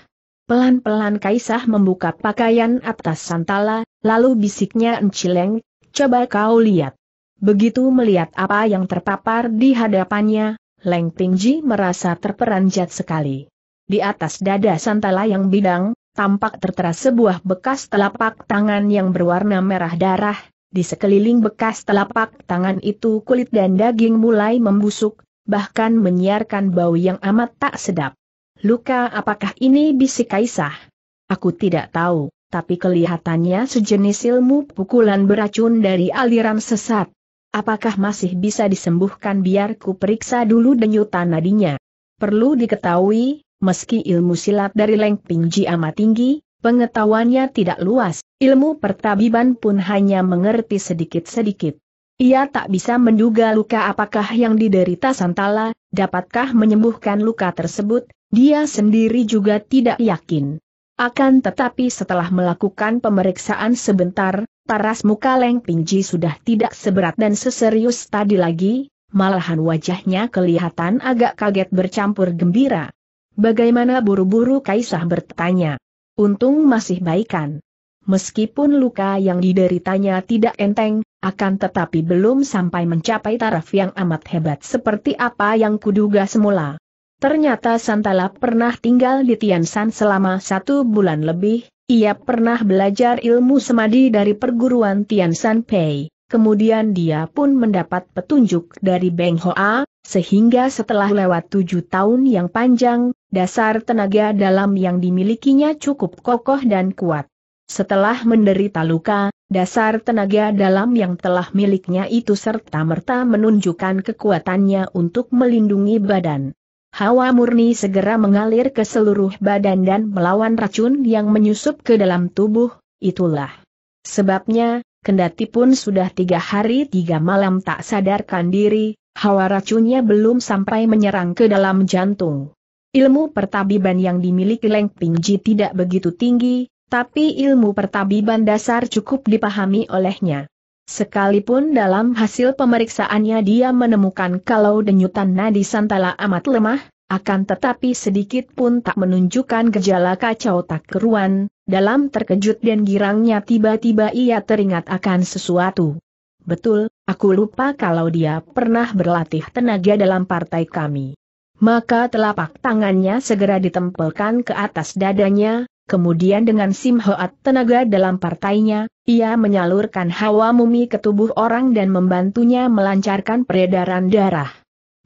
Pelan-pelan Kaisah membuka pakaian atas Santala, lalu bisiknya Encileng, coba kau lihat. Begitu melihat apa yang terpapar di hadapannya, Leng Pingji merasa terperanjat sekali. Di atas dada Santala yang bidang, tampak tertera sebuah bekas telapak tangan yang berwarna merah darah, di sekeliling bekas telapak tangan itu kulit dan daging mulai membusuk, bahkan menyiarkan bau yang amat tak sedap. Luka apakah ini bisik Kaisah? Aku tidak tahu, tapi kelihatannya sejenis ilmu pukulan beracun dari aliran sesat. Apakah masih bisa disembuhkan biar ku periksa dulu denyutan nadinya. Perlu diketahui, meski ilmu silat dari Leng Pingji amat tinggi, Pengetahuannya tidak luas, ilmu pertabiban pun hanya mengerti sedikit-sedikit. Ia tak bisa menduga luka apakah yang diderita Santala, dapatkah menyembuhkan luka tersebut, dia sendiri juga tidak yakin. Akan tetapi setelah melakukan pemeriksaan sebentar, paras muka Leng Pingji sudah tidak seberat dan seserius tadi lagi, malahan wajahnya kelihatan agak kaget bercampur gembira. Bagaimana buru-buru Kaisah bertanya? Untung masih baikan. Meskipun luka yang dideritanya tidak enteng, akan tetapi belum sampai mencapai taraf yang amat hebat seperti apa yang kuduga semula. Ternyata Santala pernah tinggal di Tiansan selama satu bulan lebih, ia pernah belajar ilmu semadi dari perguruan Tiansan Pei, kemudian dia pun mendapat petunjuk dari Beng Hoa, sehingga setelah lewat tujuh tahun yang panjang, dasar tenaga dalam yang dimilikinya cukup kokoh dan kuat. Setelah menderita luka, dasar tenaga dalam yang telah miliknya itu serta-merta menunjukkan kekuatannya untuk melindungi badan. Hawa murni segera mengalir ke seluruh badan dan melawan racun yang menyusup ke dalam tubuh, itulah. Sebabnya, kendati pun sudah tiga hari tiga malam tak sadarkan diri, hawa racunnya belum sampai menyerang ke dalam jantung. Ilmu pertabiban yang dimiliki Leng Pingji tidak begitu tinggi, tapi ilmu pertabiban dasar cukup dipahami olehnya. Sekalipun dalam hasil pemeriksaannya dia menemukan kalau denyutan nadi Santala amat lemah, akan tetapi sedikit pun tak menunjukkan gejala kacau tak keruan, dalam terkejut dan girangnya tiba-tiba ia teringat akan sesuatu. Betul, aku lupa kalau dia pernah berlatih tenaga dalam partai kami. Maka telapak tangannya segera ditempelkan ke atas dadanya, Kemudian dengan simhoat tenaga dalam partainya, ia menyalurkan hawa mumi ke tubuh orang dan membantunya melancarkan peredaran darah.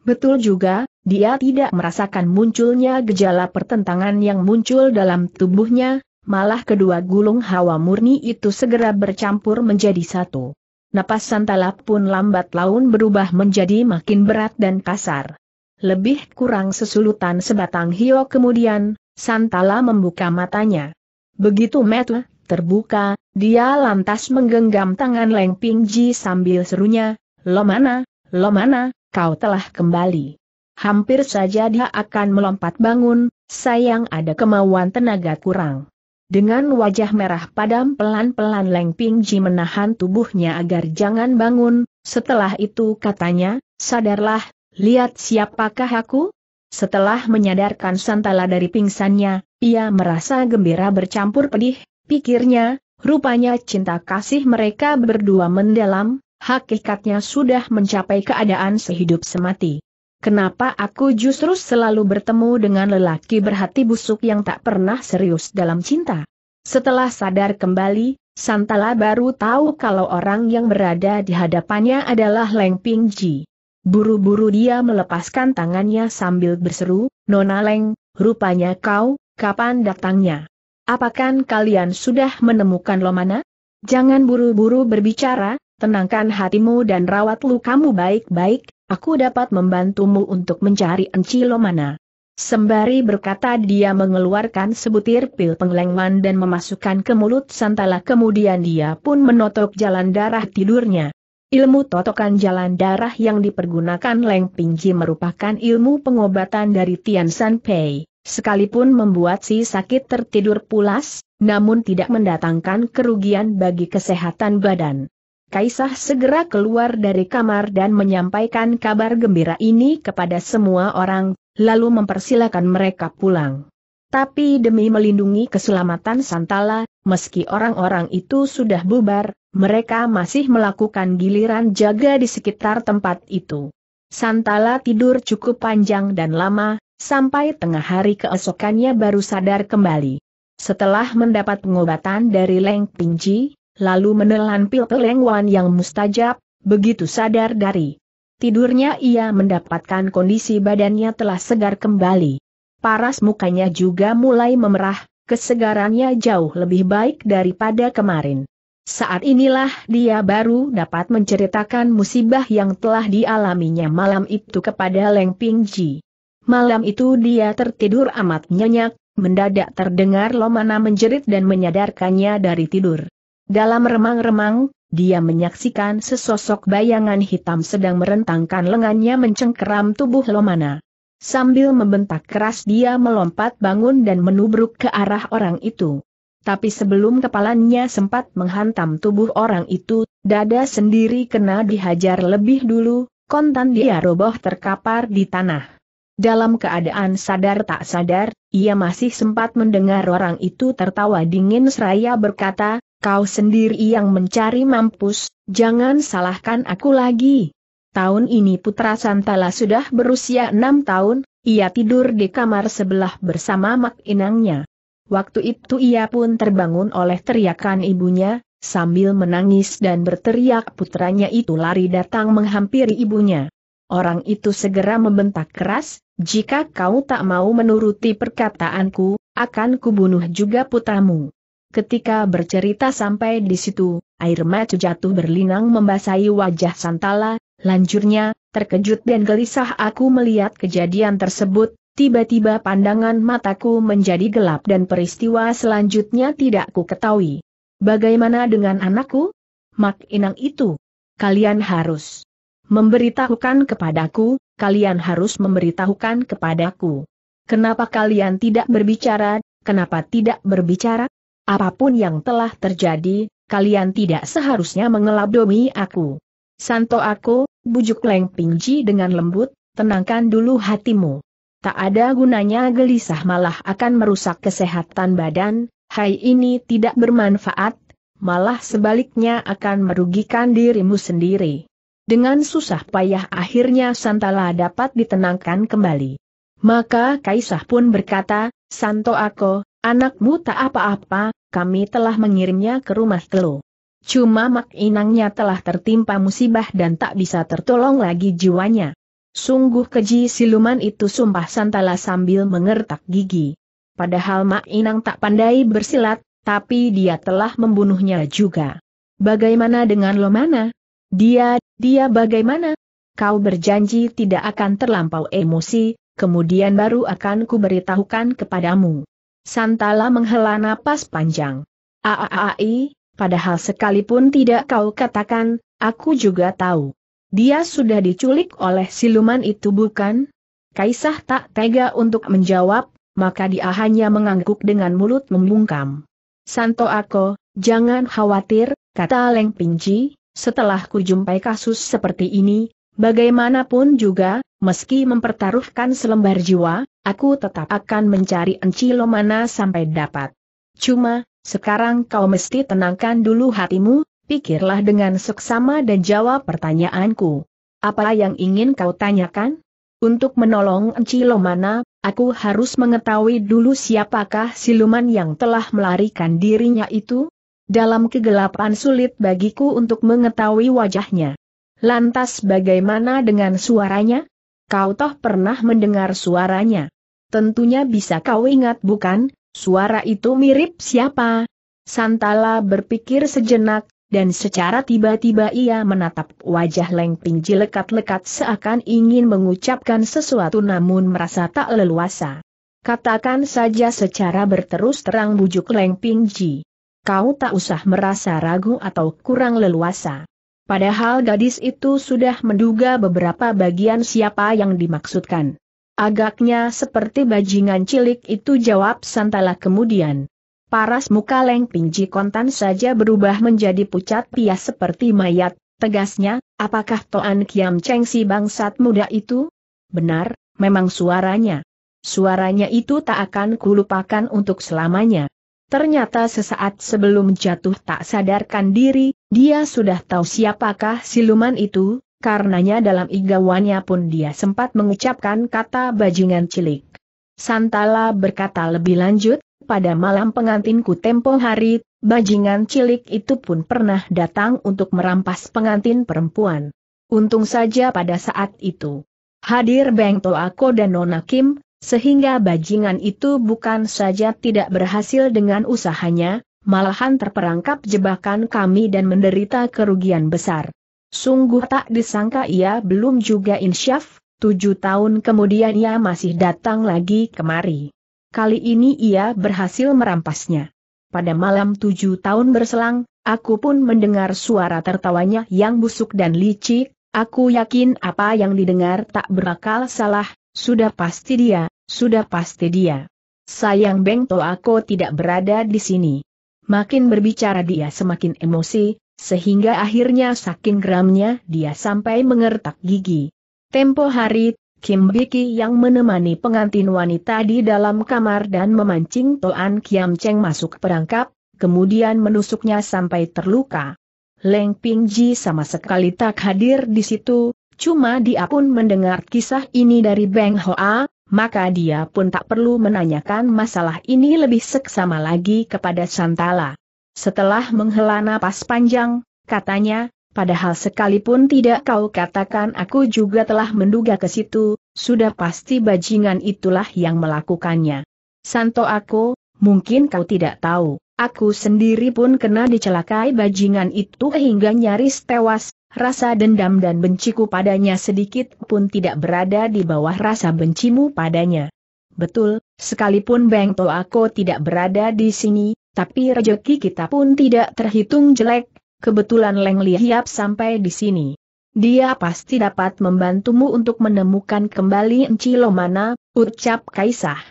Betul juga, dia tidak merasakan munculnya gejala pertentangan yang muncul dalam tubuhnya, malah kedua gulung hawa murni itu segera bercampur menjadi satu. Napas Santala pun lambat laun berubah menjadi makin berat dan kasar. Lebih kurang sesulutan sebatang hio kemudian, Santala membuka matanya. Begitu mata terbuka, dia lantas menggenggam tangan Leng Pingji sambil serunya, Lo mana, lo mana, kau telah kembali. Hampir saja dia akan melompat bangun, sayang ada kemauan tenaga kurang. Dengan wajah merah padam pelan-pelan Leng Pingji menahan tubuhnya agar jangan bangun, setelah itu katanya, sadarlah, lihat siapakah aku? Setelah menyadarkan Santala dari pingsannya, ia merasa gembira bercampur pedih, pikirnya, rupanya cinta kasih mereka berdua mendalam, hakikatnya sudah mencapai keadaan sehidup semati. Kenapa aku justru selalu bertemu dengan lelaki berhati busuk yang tak pernah serius dalam cinta? Setelah sadar kembali, Santala baru tahu kalau orang yang berada di hadapannya adalah Leng Pingji. Buru-buru dia melepaskan tangannya sambil berseru, Nona Leng, rupanya kau, kapan datangnya? Apakah kalian sudah menemukan Lomana? Jangan buru-buru berbicara, tenangkan hatimu dan rawat lukamu baik-baik, aku dapat membantumu untuk mencari Enci Lomana. Sembari berkata dia mengeluarkan sebutir pil penglengwan dan memasukkan ke mulut Santala kemudian dia pun menotok jalan darah tidurnya. Ilmu totokan jalan darah yang dipergunakan Leng Pingji merupakan ilmu pengobatan dari Tian San Pei, sekalipun membuat si sakit tertidur pulas, namun tidak mendatangkan kerugian bagi kesehatan badan. Kaisah segera keluar dari kamar dan menyampaikan kabar gembira ini kepada semua orang, lalu mempersilakan mereka pulang. Tapi demi melindungi keselamatan Santala, meski orang-orang itu sudah bubar, mereka masih melakukan giliran jaga di sekitar tempat itu. Santala tidur cukup panjang dan lama, sampai tengah hari keesokannya baru sadar kembali. Setelah mendapat pengobatan dari Leng Pingji, lalu menelan pil pelengwan yang mustajab, begitu sadar dari tidurnya ia mendapatkan kondisi badannya telah segar kembali. Paras mukanya juga mulai memerah, kesegarannya jauh lebih baik daripada kemarin. Saat inilah dia baru dapat menceritakan musibah yang telah dialaminya malam itu kepada Leng Pingji. Malam itu dia tertidur amat nyenyak, mendadak terdengar Lomana menjerit dan menyadarkannya dari tidur. Dalam remang-remang, dia menyaksikan sesosok bayangan hitam sedang merentangkan lengannya mencengkeram tubuh Lomana. Sambil membentak keras dia melompat bangun dan menubruk ke arah orang itu tapi sebelum kepalanya sempat menghantam tubuh orang itu, dada sendiri kena dihajar lebih dulu, kontan dia roboh terkapar di tanah. Dalam keadaan sadar tak sadar, ia masih sempat mendengar orang itu tertawa dingin seraya berkata, kau sendiri yang mencari mampus, jangan salahkan aku lagi. Tahun ini Putra Santala sudah berusia enam tahun, ia tidur di kamar sebelah bersama mak inangnya. Waktu itu ia pun terbangun oleh teriakan ibunya, sambil menangis dan berteriak putranya itu lari datang menghampiri ibunya. Orang itu segera membentak keras, jika kau tak mau menuruti perkataanku, akan kubunuh juga putramu. Ketika bercerita sampai di situ, air mata jatuh berlinang membasahi wajah Santala, lanjurnya, terkejut dan gelisah aku melihat kejadian tersebut, Tiba-tiba pandangan mataku menjadi gelap dan peristiwa selanjutnya tidak ku ketahui. Bagaimana dengan anakku? Mak Inang itu. Kalian harus memberitahukan kepadaku, kalian harus memberitahukan kepadaku. Kenapa kalian tidak berbicara, kenapa tidak berbicara? Apa pun yang telah terjadi, kalian tidak seharusnya mengelabui aku. Santo aku, bujuk Leng Pingji dengan lembut, tenangkan dulu hatimu. Tak ada gunanya gelisah malah akan merusak kesehatan badan, hai ini tidak bermanfaat, malah sebaliknya akan merugikan dirimu sendiri. Dengan susah payah akhirnya Santala dapat ditenangkan kembali. Maka Kaisah pun berkata, Santo Ako, anakmu tak apa-apa, kami telah mengirimnya ke rumah Telo. Cuma mak inangnya telah tertimpa musibah dan tak bisa tertolong lagi jiwanya. Sungguh keji siluman itu sumpah Santala sambil mengertak gigi. Padahal mak inang tak pandai bersilat, tapi dia telah membunuhnya juga. Bagaimana dengan Lomana? Dia, dia bagaimana? Kau berjanji tidak akan terlampau emosi, kemudian baru akan kuberitahukan kepadamu. Santala menghela napas panjang. Aaai, padahal sekalipun tidak kau katakan, aku juga tahu. Dia sudah diculik oleh siluman itu bukan? Kaisah tak tega untuk menjawab, maka dia hanya mengangguk dengan mulut membungkam. Santo Ako, jangan khawatir, kata Leng Pingji, setelah kujumpai kasus seperti ini, bagaimanapun juga, meski mempertaruhkan selembar jiwa, aku tetap akan mencari Enci Lomana sampai dapat. Cuma, sekarang kau mesti tenangkan dulu hatimu, pikirlah dengan seksama dan jawab pertanyaanku. Apa yang ingin kau tanyakan? Untuk menolong Enci Lomana, aku harus mengetahui dulu siapakah siluman yang telah melarikan dirinya itu? Dalam kegelapan sulit bagiku untuk mengetahui wajahnya. Lantas bagaimana dengan suaranya? Kau toh pernah mendengar suaranya. Tentunya bisa kau ingat bukan, suara itu mirip siapa? Santala berpikir sejenak, dan secara tiba-tiba ia menatap wajah Leng Pingji lekat-lekat seakan ingin mengucapkan sesuatu namun merasa tak leluasa. Katakan saja secara berterus terang bujuk Leng Pingji kau tak usah merasa ragu atau kurang leluasa. Padahal gadis itu sudah menduga beberapa bagian siapa yang dimaksudkan. Agaknya seperti bajingan cilik itu jawab Santala kemudian. Paras muka Leng Pingji kontan saja berubah menjadi pucat pias seperti mayat, tegasnya, apakah Toan Kiam Cheng si bangsat muda itu? Benar, memang suaranya. Suaranya itu tak akan kulupakan untuk selamanya. Ternyata sesaat sebelum jatuh tak sadarkan diri, dia sudah tahu siapakah siluman itu, karenanya dalam igawannya pun dia sempat mengucapkan kata bajingan cilik. Santala berkata lebih lanjut, pada malam pengantinku tempo hari, bajingan cilik itu pun pernah datang untuk merampas pengantin perempuan. Untung saja pada saat itu. Hadir Beng Toako dan Nona Kim, sehingga bajingan itu bukan saja tidak berhasil dengan usahanya, malahan terperangkap jebakan kami dan menderita kerugian besar. Sungguh tak disangka ia belum juga insyaf, tujuh tahun kemudian ia masih datang lagi kemari. Kali ini ia berhasil merampasnya. Pada malam tujuh tahun berselang, aku pun mendengar suara tertawanya yang busuk dan licik, aku yakin apa yang didengar tak berakal salah, sudah pasti dia, sudah pasti dia. Sayang Beng aku tidak berada di sini. Makin berbicara dia semakin emosi, sehingga akhirnya saking geramnya dia sampai mengertak gigi. Tempo hari, Kim Biki yang menemani pengantin wanita di dalam kamar dan memancing Toan Kiam Cheng masuk perangkap, kemudian menusuknya sampai terluka. Leng Pingji sama sekali tak hadir di situ, cuma dia pun mendengar kisah ini dari Beng Hoa, maka dia pun tak perlu menanyakan masalah ini lebih seksama lagi kepada Santala. Setelah menghela napas panjang, katanya, padahal sekalipun tidak kau katakan aku juga telah menduga ke situ, sudah pasti bajingan itulah yang melakukannya. Santo aku, mungkin kau tidak tahu, aku sendiri pun kena dicelakai bajingan itu hingga nyaris tewas, rasa dendam dan benciku padanya sedikit pun tidak berada di bawah rasa bencimu padanya. Betul, sekalipun Beng aku tidak berada di sini, tapi rejeki kita pun tidak terhitung jelek, kebetulan Leng Lihiap sampai di sini. Dia pasti dapat membantumu untuk menemukan kembali Enci Lomana, ucap Kaisah.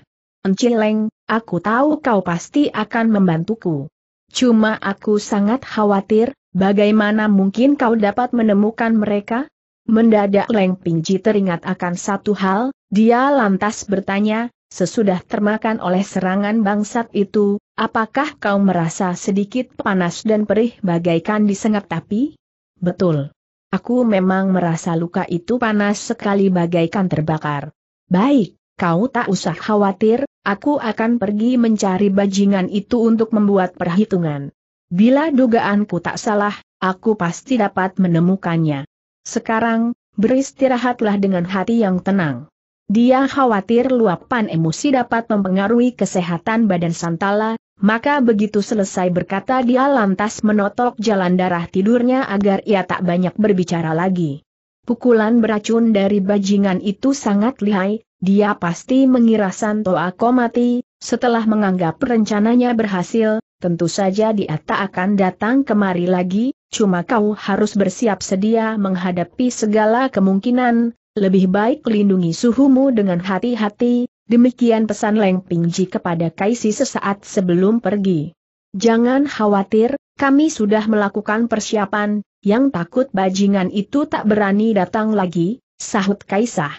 Enci Leng, aku tahu kau pasti akan membantuku. Cuma aku sangat khawatir, bagaimana mungkin kau dapat menemukan mereka? Mendadak Leng Pingji teringat akan satu hal, dia lantas bertanya, sesudah termakan oleh serangan bangsat itu, apakah kau merasa sedikit panas dan perih bagaikan disengat tapi? Betul. Aku memang merasa luka itu panas sekali bagaikan terbakar. Baik, kau tak usah khawatir, aku akan pergi mencari bajingan itu untuk membuat perhitungan. Bila dugaanku tak salah, aku pasti dapat menemukannya. Sekarang, beristirahatlah dengan hati yang tenang. Dia khawatir luapan emosi dapat mempengaruhi kesehatan badan Santala, maka begitu selesai berkata dia lantas menotok jalan darah tidurnya agar ia tak banyak berbicara lagi. Pukulan beracun dari bajingan itu sangat lihai, dia pasti mengira Santo Ako mati, setelah menganggap rencananya berhasil, tentu saja dia tak akan datang kemari lagi, cuma kau harus bersiap sedia menghadapi segala kemungkinan, lebih baik lindungi suhumu dengan hati-hati, Demikian pesan Leng Pingji kepada Kaisi sesaat sebelum pergi. Jangan khawatir, kami sudah melakukan persiapan, yang takut bajingan itu tak berani datang lagi, sahut Kaisah.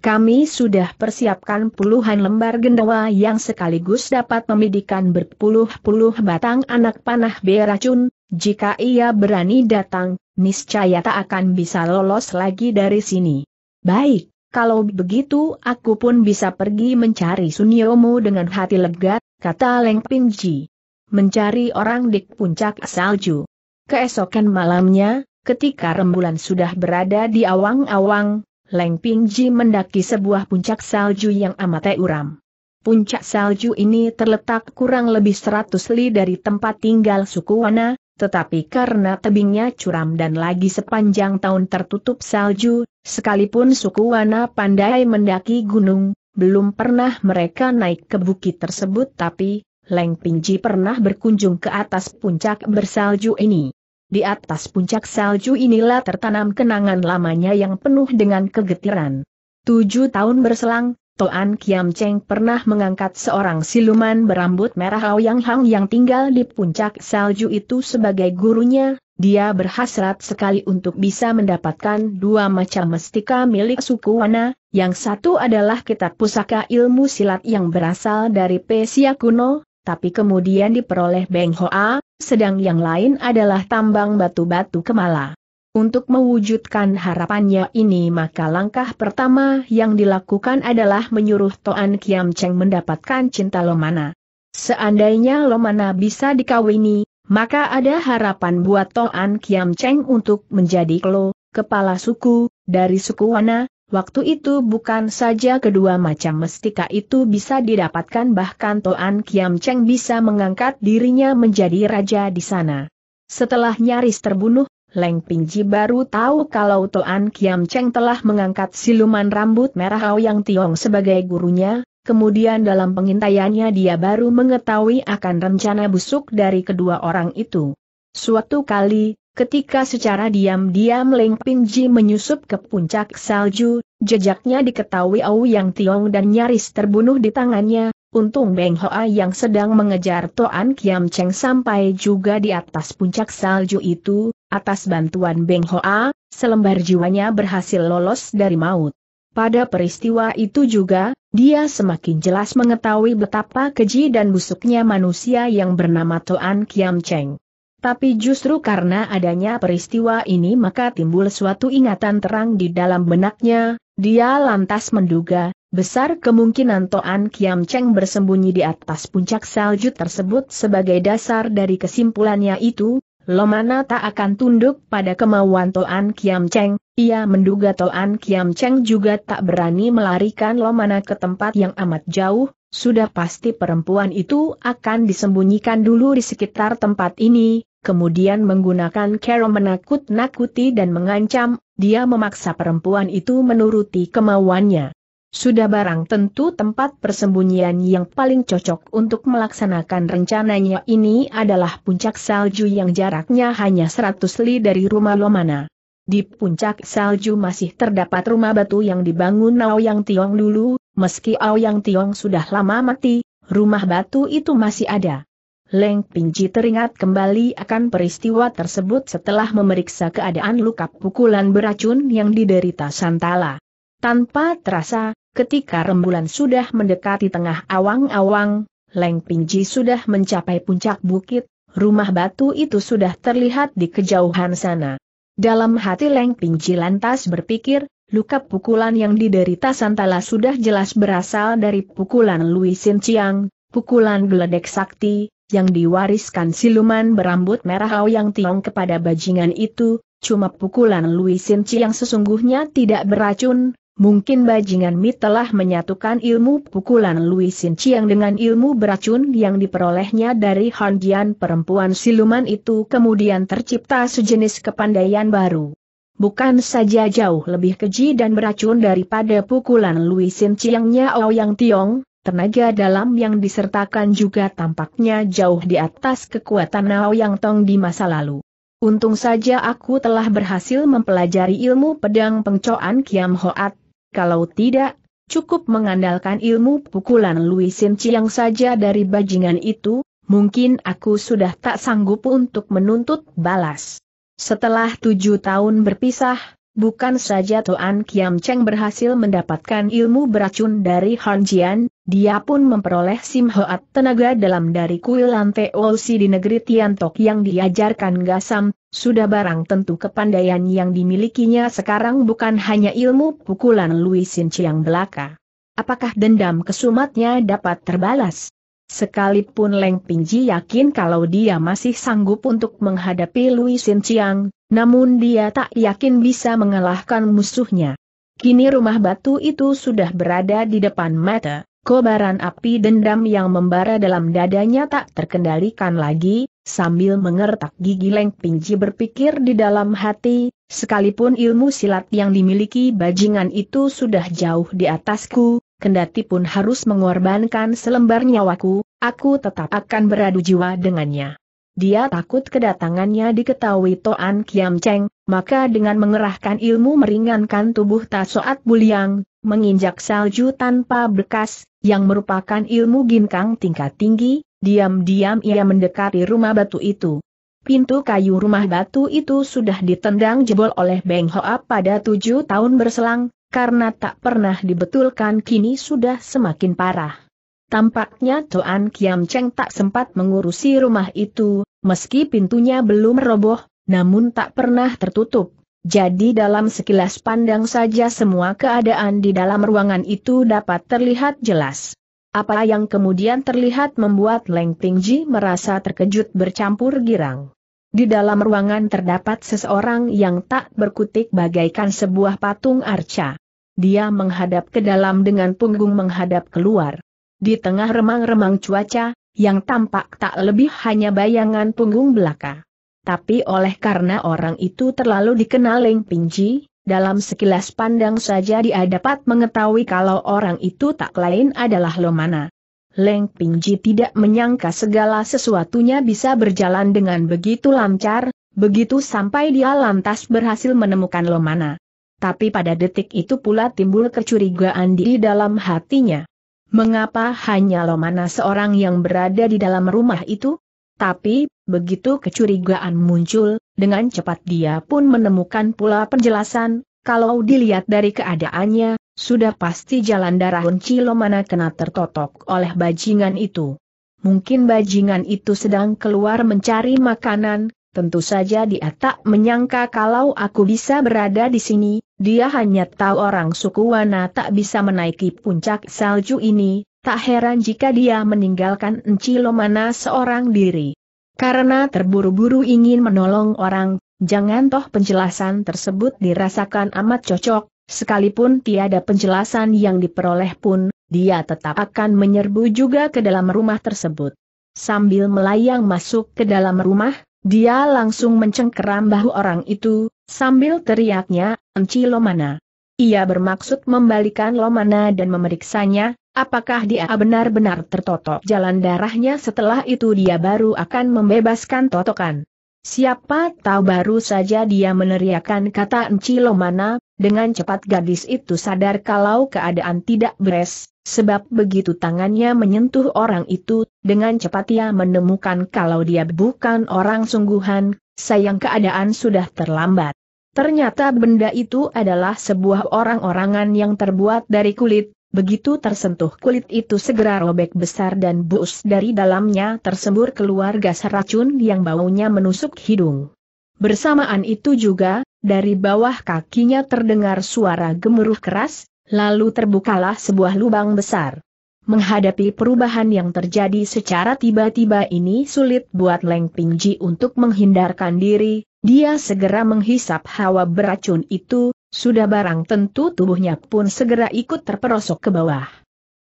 Kami sudah persiapkan puluhan lembar gendawa yang sekaligus dapat memedikan berpuluh-puluh batang anak panah beracun, jika ia berani datang, niscaya tak akan bisa lolos lagi dari sini. Baik, kalau begitu aku pun bisa pergi mencari Sunyomu dengan hati lega, kata Leng Pingji. Mencari orang di puncak salju. Keesokan malamnya, ketika rembulan sudah berada di awang-awang, Leng Pingji mendaki sebuah puncak salju yang amat uram. Puncak salju ini terletak kurang lebih 100 li dari tempat tinggal suku Wana, tetapi karena tebingnya curam dan lagi sepanjang tahun tertutup salju, sekalipun suku Wana pandai mendaki gunung, belum pernah mereka naik ke bukit tersebut tapi, Leng Pingji pernah berkunjung ke atas puncak bersalju ini. Di atas puncak salju inilah tertanam kenangan lamanya yang penuh dengan kegetiran. Tujuh tahun berselang, Toan Kiam Cheng pernah mengangkat seorang siluman berambut merah Aoyang Hang yang tinggal di puncak salju itu sebagai gurunya, dia berhasrat sekali untuk bisa mendapatkan dua macam mestika milik suku Wana, yang satu adalah kitab pusaka ilmu silat yang berasal dari Pesia kuno, tapi kemudian diperoleh Beng Hoa, sedang yang lain adalah tambang batu-batu kemala. Untuk mewujudkan harapannya ini maka langkah pertama yang dilakukan adalah menyuruh Toan Kiam Cheng mendapatkan cinta Lomana. Seandainya Lomana bisa dikawini, maka ada harapan buat Toan Kiam Cheng untuk menjadi klo, kepala suku, dari suku Wana, waktu itu bukan saja kedua macam mestika itu bisa didapatkan bahkan Toan Kiam Cheng bisa mengangkat dirinya menjadi raja di sana. Setelah nyaris terbunuh, Leng Pingji baru tahu kalau Toan Kiam Cheng telah mengangkat siluman rambut merah Aoyang Tiong sebagai gurunya, kemudian dalam pengintaiannya dia baru mengetahui akan rencana busuk dari kedua orang itu. Suatu kali, ketika secara diam-diam Leng Pingji menyusup ke puncak salju, jejaknya diketahui Aoyang Tiong dan nyaris terbunuh di tangannya, Untung Beng Hoa yang sedang mengejar Toan Kiam Cheng sampai juga di atas puncak salju itu, atas bantuan Beng Hoa, selembar jiwanya berhasil lolos dari maut. Pada peristiwa itu juga, dia semakin jelas mengetahui betapa keji dan busuknya manusia yang bernama Toan Kiam Cheng. Tapi justru karena adanya peristiwa ini maka timbul suatu ingatan terang di dalam benaknya, dia lantas menduga, besar kemungkinan Toan Kiam Cheng bersembunyi di atas puncak salju tersebut sebagai dasar dari kesimpulannya itu, Lomana tak akan tunduk pada kemauan Toan Kiam Cheng, ia menduga Toan Kiam Cheng juga tak berani melarikan Lomana ke tempat yang amat jauh, sudah pasti perempuan itu akan disembunyikan dulu di sekitar tempat ini, kemudian menggunakan cara menakut-nakuti dan mengancam, dia memaksa perempuan itu menuruti kemauannya. Sudah barang tentu tempat persembunyian yang paling cocok untuk melaksanakan rencananya ini adalah puncak salju yang jaraknya hanya 100 li dari rumah Lomana. Di puncak salju masih terdapat rumah batu yang dibangun Aoyang Tiong dulu, meski Aoyang Tiong sudah lama mati, rumah batu itu masih ada. Leng Pingji teringat kembali akan peristiwa tersebut setelah memeriksa keadaan luka pukulan beracun yang diderita Santala. Tanpa terasa, Ketika rembulan sudah mendekati tengah awang-awang, Leng Pingji sudah mencapai puncak bukit, rumah batu itu sudah terlihat di kejauhan sana. Dalam hati Leng Pingji lantas berpikir, luka pukulan yang diderita Santala sudah jelas berasal dari pukulan Louis Sin Chiang, pukulan geledek sakti, yang diwariskan siluman berambut merah Aoyang Tiong kepada bajingan itu, cuma pukulan Louis Sin Chiang sesungguhnya tidak beracun, Mungkin bajingan Mi telah menyatukan ilmu pukulan Louis Sin Chiang dengan ilmu beracun yang diperolehnya dari Han Jian perempuan siluman itu kemudian tercipta sejenis kepandaian baru. Bukan saja jauh lebih keji dan beracun daripada pukulan Louis Sin Chiangnya Ouyang Tiong, tenaga dalam yang disertakan juga tampaknya jauh di atas kekuatan Ouyang Tong di masa lalu. Untung saja aku telah berhasil mempelajari ilmu pedang pengcoan Kiam Hoat, kalau tidak, cukup mengandalkan ilmu pukulan Louis Sin Chiang saja dari bajingan itu, mungkin aku sudah tak sanggup untuk menuntut balas. Setelah tujuh tahun berpisah, bukan saja Toan Kiam Cheng berhasil mendapatkan ilmu beracun dari Han Jian, dia pun memperoleh Sim Hoat tenaga dalam dari kuil Lante Olsi di negeri Tiantok yang diajarkan Gasam, sudah barang tentu kepandaian yang dimilikinya sekarang bukan hanya ilmu pukulan Louis Sin Chiang belaka. Apakah dendam kesumatnya dapat terbalas? Sekalipun Leng Pingji yakin kalau dia masih sanggup untuk menghadapi Louis Sin Chiang, namun dia tak yakin bisa mengalahkan musuhnya. Kini rumah batu itu sudah berada di depan mata, kobaran api dendam yang membara dalam dadanya tak terkendalikan lagi, Sambil mengertak gigi Leng Pingji berpikir di dalam hati, sekalipun ilmu silat yang dimiliki bajingan itu sudah jauh di atasku, kendati pun harus mengorbankan selembar nyawaku, aku tetap akan beradu jiwa dengannya. Dia takut kedatangannya diketahui Toan Kiam Cheng, maka dengan mengerahkan ilmu meringankan tubuh Tasoat Buliang, menginjak salju tanpa bekas, yang merupakan ilmu ginkang tingkat tinggi, Diam-diam ia mendekati rumah batu itu. Pintu kayu rumah batu itu sudah ditendang jebol oleh Beng Hoa pada tujuh tahun berselang, karena tak pernah dibetulkan kini sudah semakin parah. Tampaknya Toan Kiam Cheng tak sempat mengurusi rumah itu, meski pintunya belum roboh, namun tak pernah tertutup. Jadi dalam sekilas pandang saja semua keadaan di dalam ruangan itu dapat terlihat jelas. Apa yang kemudian terlihat membuat Leng Pingji merasa terkejut bercampur girang. Di dalam ruangan terdapat seseorang yang tak berkutik bagaikan sebuah patung arca. Dia menghadap ke dalam dengan punggung menghadap keluar. Di tengah remang-remang cuaca, yang tampak tak lebih hanya bayangan punggung belaka. Tapi oleh karena orang itu terlalu dikenal Leng Pingji, dalam sekilas pandang saja dia dapat mengetahui kalau orang itu tak lain adalah Lomana. Leng Pingji tidak menyangka segala sesuatunya bisa berjalan dengan begitu lancar, begitu sampai dia lantas berhasil menemukan Lomana. Tapi pada detik itu pula timbul kecurigaan di dalam hatinya. Mengapa hanya Lomana seorang yang berada di dalam rumah itu? Tapi, begitu kecurigaan muncul, dengan cepat dia pun menemukan pula penjelasan, kalau dilihat dari keadaannya, sudah pasti jalan darah Uncilo mana kena tertotok oleh bajingan itu. Mungkin bajingan itu sedang keluar mencari makanan, tentu saja dia tak menyangka kalau aku bisa berada di sini, dia hanya tahu orang suku Wana tak bisa menaiki puncak salju ini, Tak heran jika dia meninggalkan Encilo mana seorang diri. Karena terburu-buru ingin menolong orang, jangan toh penjelasan tersebut dirasakan amat cocok, sekalipun tiada penjelasan yang diperoleh pun, dia tetap akan menyerbu juga ke dalam rumah tersebut. Sambil melayang masuk ke dalam rumah, dia langsung mencengkeram bahu orang itu, sambil teriaknya, Encilo mana? Ia bermaksud membalikan Lomana dan memeriksanya, apakah dia benar-benar tertotok jalan darahnya setelah itu dia baru akan membebaskan totokan. Siapa tahu baru saja dia meneriakan kata Enci Lomana, dengan cepat gadis itu sadar kalau keadaan tidak beres, sebab begitu tangannya menyentuh orang itu, dengan cepat ia menemukan kalau dia bukan orang sungguhan, sayang keadaan sudah terlambat. Ternyata benda itu adalah sebuah orang-orangan yang terbuat dari kulit, Begitu tersentuh kulit itu segera robek besar dan bus dari dalamnya tersembur keluar gas racun yang baunya menusuk hidung. Bersamaan itu juga, dari bawah kakinya terdengar suara gemuruh keras, lalu terbukalah sebuah lubang besar. Menghadapi perubahan yang terjadi secara tiba-tiba ini sulit buat Leng Pingji untuk menghindarkan diri, dia segera menghisap hawa beracun itu, sudah barang tentu tubuhnya pun segera ikut terperosok ke bawah.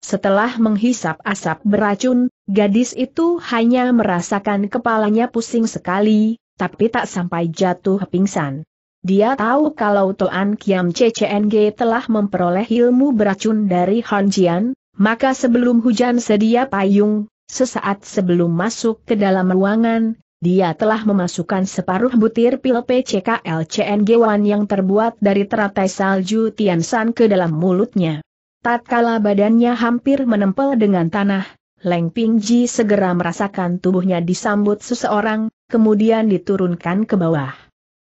Setelah menghisap asap beracun, gadis itu hanya merasakan kepalanya pusing sekali, tapi tak sampai jatuh pingsan. Dia tahu kalau Toan Kiam CCNG telah memperoleh ilmu beracun dari Han Jian, maka sebelum hujan sedia payung, sesaat sebelum masuk ke dalam ruangan, dia telah memasukkan separuh butir pil PCKLCNG1 yang terbuat dari teratai salju Tiansan ke dalam mulutnya. Tatkala badannya hampir menempel dengan tanah, Leng Pingji segera merasakan tubuhnya disambut seseorang, kemudian diturunkan ke bawah.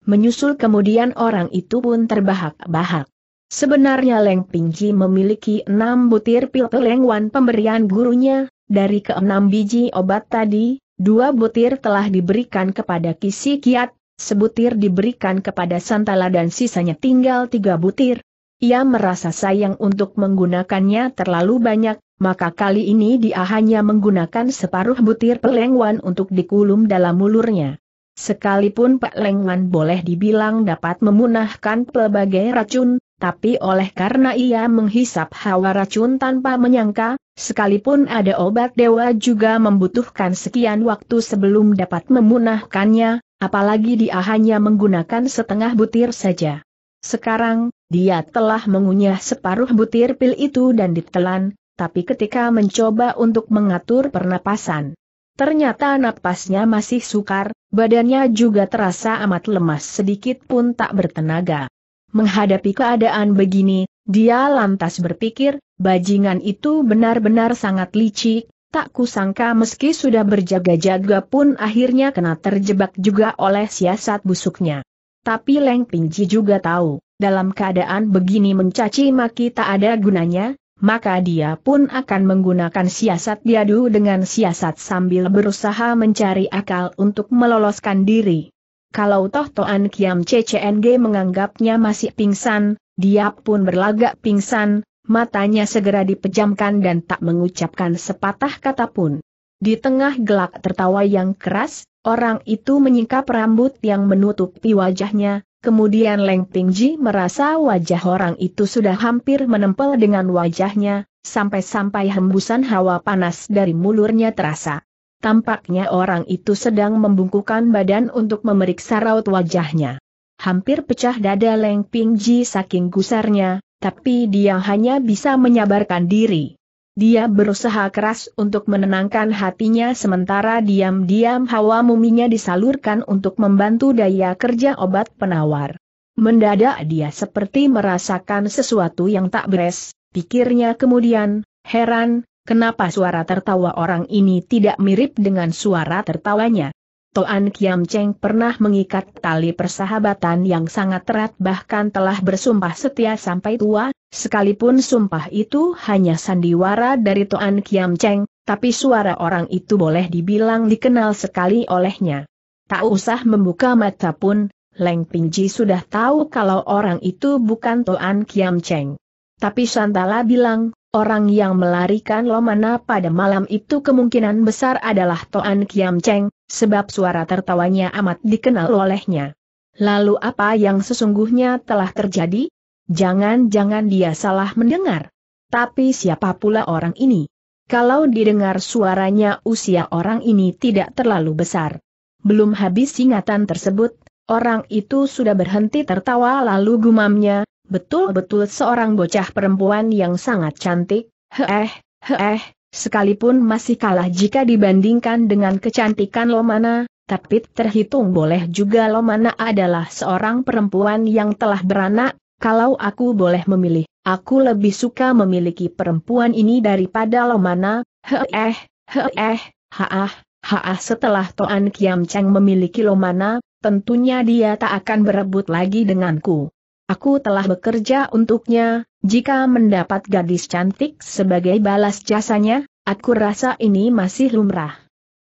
Menyusul kemudian orang itu pun terbahak-bahak. Sebenarnya Leng Pingji memiliki enam butir pil pelengwan pemberian gurunya, dari keenam biji obat tadi, Dua butir telah diberikan kepada Kisi Kiat, sebutir diberikan kepada Santala dan sisanya tinggal tiga butir. Ia merasa sayang untuk menggunakannya terlalu banyak, maka kali ini dia hanya menggunakan separuh butir pelengwan untuk dikulum dalam mulurnya. Sekalipun Pak Lengwan boleh dibilang dapat memunahkan pelbagai racun, tapi oleh karena ia menghisap hawa racun tanpa menyangka, sekalipun ada obat dewa juga membutuhkan sekian waktu sebelum dapat memunahkannya, apalagi dia hanya menggunakan setengah butir saja. Sekarang, dia telah mengunyah separuh butir pil itu dan ditelan, tapi ketika mencoba untuk mengatur pernapasan, Ternyata napasnya masih sukar, badannya juga terasa amat lemas sedikit pun tak bertenaga. Menghadapi keadaan begini, dia lantas berpikir, bajingan itu benar-benar sangat licik, tak kusangka meski sudah berjaga-jaga pun akhirnya kena terjebak juga oleh siasat busuknya. Tapi Leng Pingji juga tahu, dalam keadaan begini mencaci maki tak ada gunanya, maka dia pun akan menggunakan siasat diadu dengan siasat sambil berusaha mencari akal untuk meloloskan diri. Kalau toh Toan Kiam CCNG menganggapnya masih pingsan, dia pun berlagak pingsan, matanya segera dipejamkan dan tak mengucapkan sepatah kata pun. Di tengah gelak tertawa yang keras, orang itu menyingkap rambut yang menutupi wajahnya, Kemudian Leng Pingji merasa wajah orang itu sudah hampir menempel dengan wajahnya, sampai-sampai hembusan hawa panas dari mulurnya terasa. Tampaknya orang itu sedang membungkukan badan untuk memeriksa raut wajahnya. Hampir pecah dada Leng Pingji saking gusarnya, tapi dia hanya bisa menyabarkan diri. Dia berusaha keras untuk menenangkan hatinya sementara diam-diam hawa muminya disalurkan untuk membantu daya kerja obat penawar. Mendadak dia seperti merasakan sesuatu yang tak beres, pikirnya kemudian, heran, kenapa suara tertawa orang ini tidak mirip dengan suara tertawanya. Toan Kiam Cheng pernah mengikat tali persahabatan yang sangat erat bahkan telah bersumpah setia sampai tua, sekalipun sumpah itu hanya sandiwara dari Toan Kiam Cheng, tapi suara orang itu boleh dibilang dikenal sekali olehnya. Tak usah membuka mata pun, Leng Pingji sudah tahu kalau orang itu bukan Toan Kiam Cheng. Tapi Santala bilang, orang yang melarikan Lomana pada malam itu kemungkinan besar adalah Toan Kiam Cheng, sebab suara tertawanya amat dikenal olehnya. Lalu apa yang sesungguhnya telah terjadi? Jangan-jangan dia salah mendengar. Tapi siapa pula orang ini? Kalau didengar suaranya usia orang ini tidak terlalu besar. Belum habis ingatan tersebut, orang itu sudah berhenti tertawa lalu gumamnya, betul-betul seorang bocah perempuan yang sangat cantik, heeh, heeh, sekalipun masih kalah jika dibandingkan dengan kecantikan Lomana, tapi terhitung boleh juga Lomana adalah seorang perempuan yang telah beranak, kalau aku boleh memilih, aku lebih suka memiliki perempuan ini daripada Lomana, heeh, heeh, haah, haah. Setelah Toan Kiam Cheng memiliki Lomana, tentunya dia tak akan berebut lagi denganku. Aku telah bekerja untuknya, jika mendapat gadis cantik sebagai balas jasanya, aku rasa ini masih lumrah.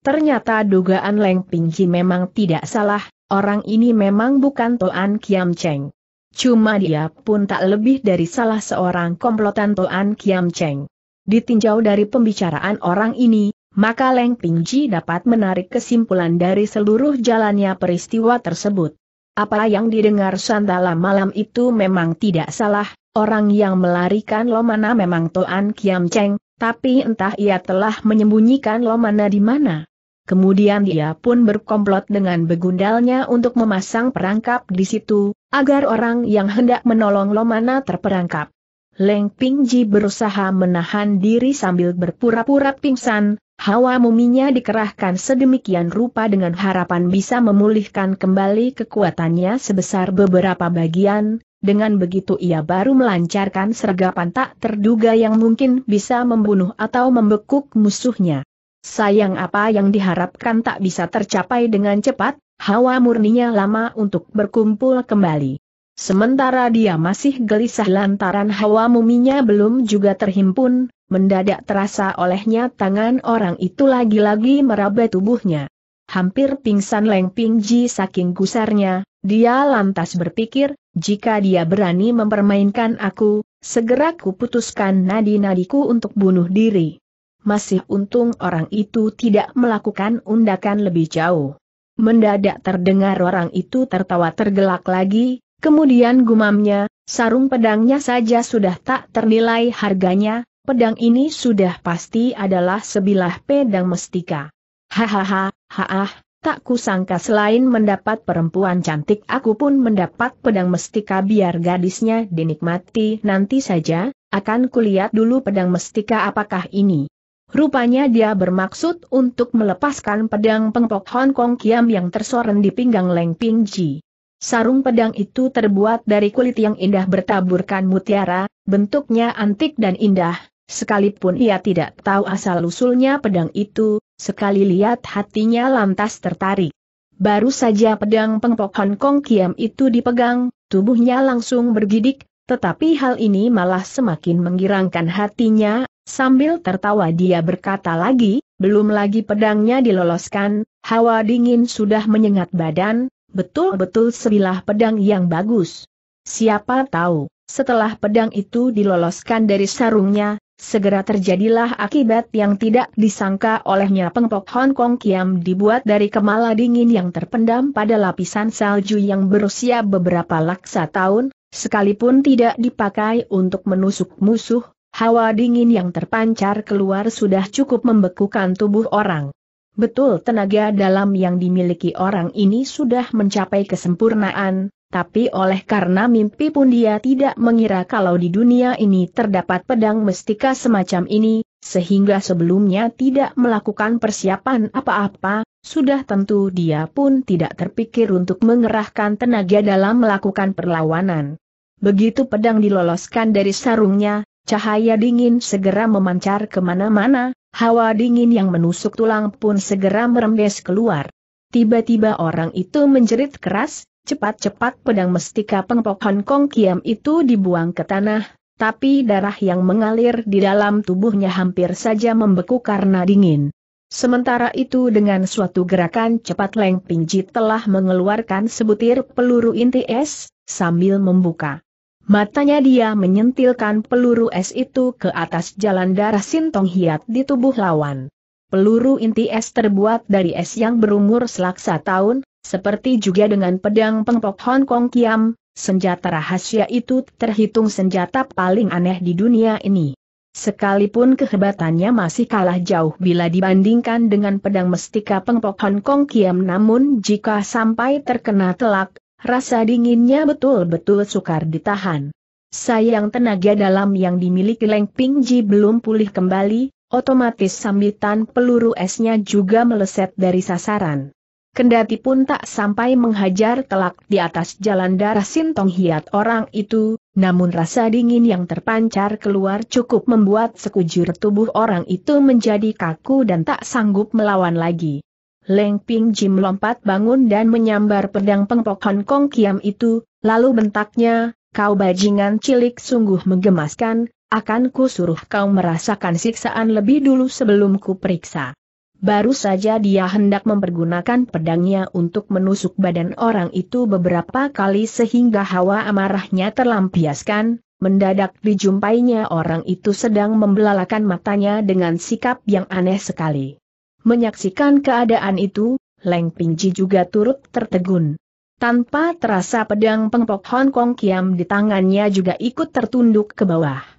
Ternyata dugaan Leng Pingji memang tidak salah, orang ini memang bukan Toan Kiam Cheng. Cuma dia pun tak lebih dari salah seorang komplotan Toan Kiam Cheng. Ditinjau dari pembicaraan orang ini, maka Leng Pingji dapat menarik kesimpulan dari seluruh jalannya peristiwa tersebut. Apa yang didengar Santala malam itu memang tidak salah, orang yang melarikan Lomana memang Toan Kiam Cheng, tapi entah ia telah menyembunyikan Lomana di mana. Kemudian dia pun berkomplot dengan begundalnya untuk memasang perangkap di situ, agar orang yang hendak menolong Lomana terperangkap. Leng Pingji berusaha menahan diri sambil berpura-pura pingsan, hawa muminya dikerahkan sedemikian rupa dengan harapan bisa memulihkan kembali kekuatannya sebesar beberapa bagian, dengan begitu ia baru melancarkan sergapan tak terduga yang mungkin bisa membunuh atau membekuk musuhnya. Sayang apa yang diharapkan tak bisa tercapai dengan cepat, hawa murninya lama untuk berkumpul kembali. Sementara dia masih gelisah lantaran hawa muminya belum juga terhimpun, mendadak terasa olehnya tangan orang itu lagi-lagi meraba tubuhnya. Hampir pingsan Leng Pingji saking gusarnya, dia lantas berpikir, jika dia berani mempermainkan aku, segera kuputuskan nadi-nadiku untuk bunuh diri masih untung orang itu tidak melakukan undakan lebih jauh. Mendadak terdengar orang itu tertawa tergelak lagi, kemudian gumamnya, sarung pedangnya saja sudah tak ternilai harganya, pedang ini sudah pasti adalah sebilah pedang mestika. Hahaha, haah, tak kusangka selain mendapat perempuan cantik aku pun mendapat pedang mestika biar gadisnya dinikmati nanti saja, akan kulihat dulu pedang mestika apakah ini. Rupanya dia bermaksud untuk melepaskan pedang pengpok Hong Kong Kiam yang tersoren di pinggang Leng Ping Ji. Sarung pedang itu terbuat dari kulit yang indah bertaburkan mutiara, bentuknya antik dan indah, sekalipun ia tidak tahu asal-usulnya pedang itu, sekali lihat hatinya lantas tertarik. Baru saja pedang pengpok Hong Kong Kiam itu dipegang, tubuhnya langsung bergidik, tetapi hal ini malah semakin menggirangkan hatinya, Sambil tertawa dia berkata lagi, belum lagi pedangnya diloloskan, hawa dingin sudah menyengat badan, betul-betul sebilah pedang yang bagus. Siapa tahu, setelah pedang itu diloloskan dari sarungnya, segera terjadilah akibat yang tidak disangka olehnya pengpok Hong Kong Kiam dibuat dari kemala dingin yang terpendam pada lapisan salju yang berusia beberapa laksa tahun, sekalipun tidak dipakai untuk menusuk musuh, Hawa dingin yang terpancar keluar sudah cukup membekukan tubuh orang. Betul tenaga dalam yang dimiliki orang ini sudah mencapai kesempurnaan, tapi oleh karena mimpi pun dia tidak mengira kalau di dunia ini terdapat pedang mestika semacam ini, sehingga sebelumnya tidak melakukan persiapan apa-apa, sudah tentu dia pun tidak terpikir untuk mengerahkan tenaga dalam melakukan perlawanan. Begitu pedang diloloskan dari sarungnya, Cahaya dingin segera memancar ke mana-mana, hawa dingin yang menusuk tulang pun segera merembes keluar. Tiba-tiba orang itu menjerit keras, cepat-cepat pedang mestika pengpok Hong Kong Kiam itu dibuang ke tanah, tapi darah yang mengalir di dalam tubuhnya hampir saja membeku karena dingin. Sementara itu dengan suatu gerakan cepat Leng Pingji telah mengeluarkan sebutir peluru inti es, sambil membuka Matanya dia menyentilkan peluru es itu ke atas jalan darah Sintong Hiat di tubuh lawan. Peluru inti es terbuat dari es yang berumur selaksa tahun, seperti juga dengan pedang pengpok Hong Kong Kiam, senjata rahasia itu terhitung senjata paling aneh di dunia ini. Sekalipun kehebatannya masih kalah jauh bila dibandingkan dengan pedang mestika pengpok Hong Kong Kiam namun jika sampai terkena telak, Rasa dinginnya betul-betul sukar ditahan. sayang tenaga dalam yang dimiliki Leng Pingji belum pulih kembali, otomatis sambitan peluru esnya juga meleset dari sasaran. Kendati pun tak sampai menghajar telak di atas jalan darah Sintong Hiat orang itu, namun rasa dingin yang terpancar keluar cukup membuat sekujur tubuh orang itu menjadi kaku dan tak sanggup melawan lagi. Leng Ping Jim lompat bangun dan menyambar pedang pengpok Hong Kong Kiam itu, lalu bentaknya, kau bajingan cilik sungguh menggemaskan, akan ku suruh kau merasakan siksaan lebih dulu sebelum ku periksa. Baru saja dia hendak mempergunakan pedangnya untuk menusuk badan orang itu beberapa kali sehingga hawa amarahnya terlampiaskan, mendadak dijumpainya orang itu sedang membelalakan matanya dengan sikap yang aneh sekali. Menyaksikan keadaan itu, Leng Pingji juga turut tertegun. Tanpa terasa pedang pengpok Hong Kong Kiam di tangannya juga ikut tertunduk ke bawah.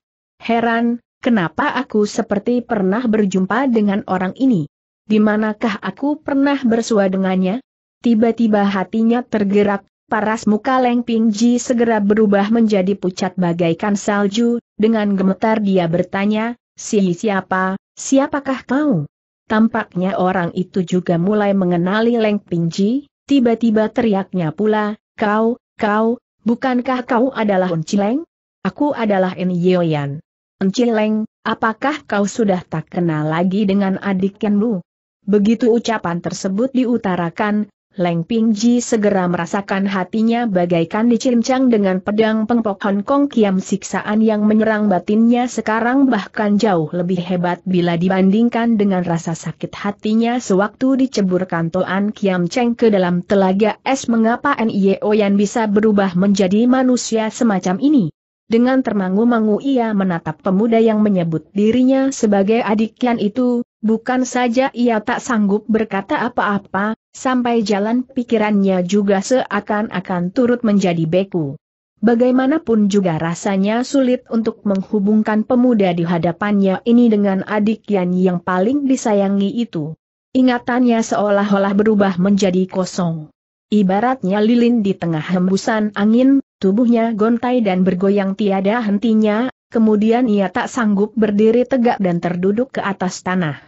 Heran, kenapa aku seperti pernah berjumpa dengan orang ini? Di manakah aku pernah bersua dengannya? Tiba-tiba hatinya tergerak, paras muka Leng Pingji segera berubah menjadi pucat bagaikan salju, dengan gemetar dia bertanya, si siapa, siapakah kau? Tampaknya orang itu juga mulai mengenali Leng Pingji, tiba-tiba teriaknya pula, kau, kau, bukankah kau adalah Encileng? Aku adalah En Yoyan. Encileng, apakah kau sudah tak kenal lagi dengan adik Kenmu? Begitu ucapan tersebut diutarakan, Leng Pingji segera merasakan hatinya bagaikan dicincang dengan pedang pengpok Hong Kong Kiam siksaan yang menyerang batinnya sekarang bahkan jauh lebih hebat bila dibandingkan dengan rasa sakit hatinya sewaktu diceburkan Toan Kiam Cheng ke dalam telaga es mengapa N.I.O. yang bisa berubah menjadi manusia semacam ini. Dengan termangu-mangu ia menatap pemuda yang menyebut dirinya sebagai adik Kian itu, bukan saja ia tak sanggup berkata apa-apa, Sampai jalan pikirannya juga seakan-akan turut menjadi beku. Bagaimanapun juga rasanya sulit untuk menghubungkan pemuda di hadapannya ini dengan adik Yan yang paling disayangi itu. Ingatannya seolah-olah berubah menjadi kosong. Ibaratnya lilin di tengah hembusan angin, tubuhnya gontai dan bergoyang tiada hentinya, kemudian ia tak sanggup berdiri tegak dan terduduk ke atas tanah.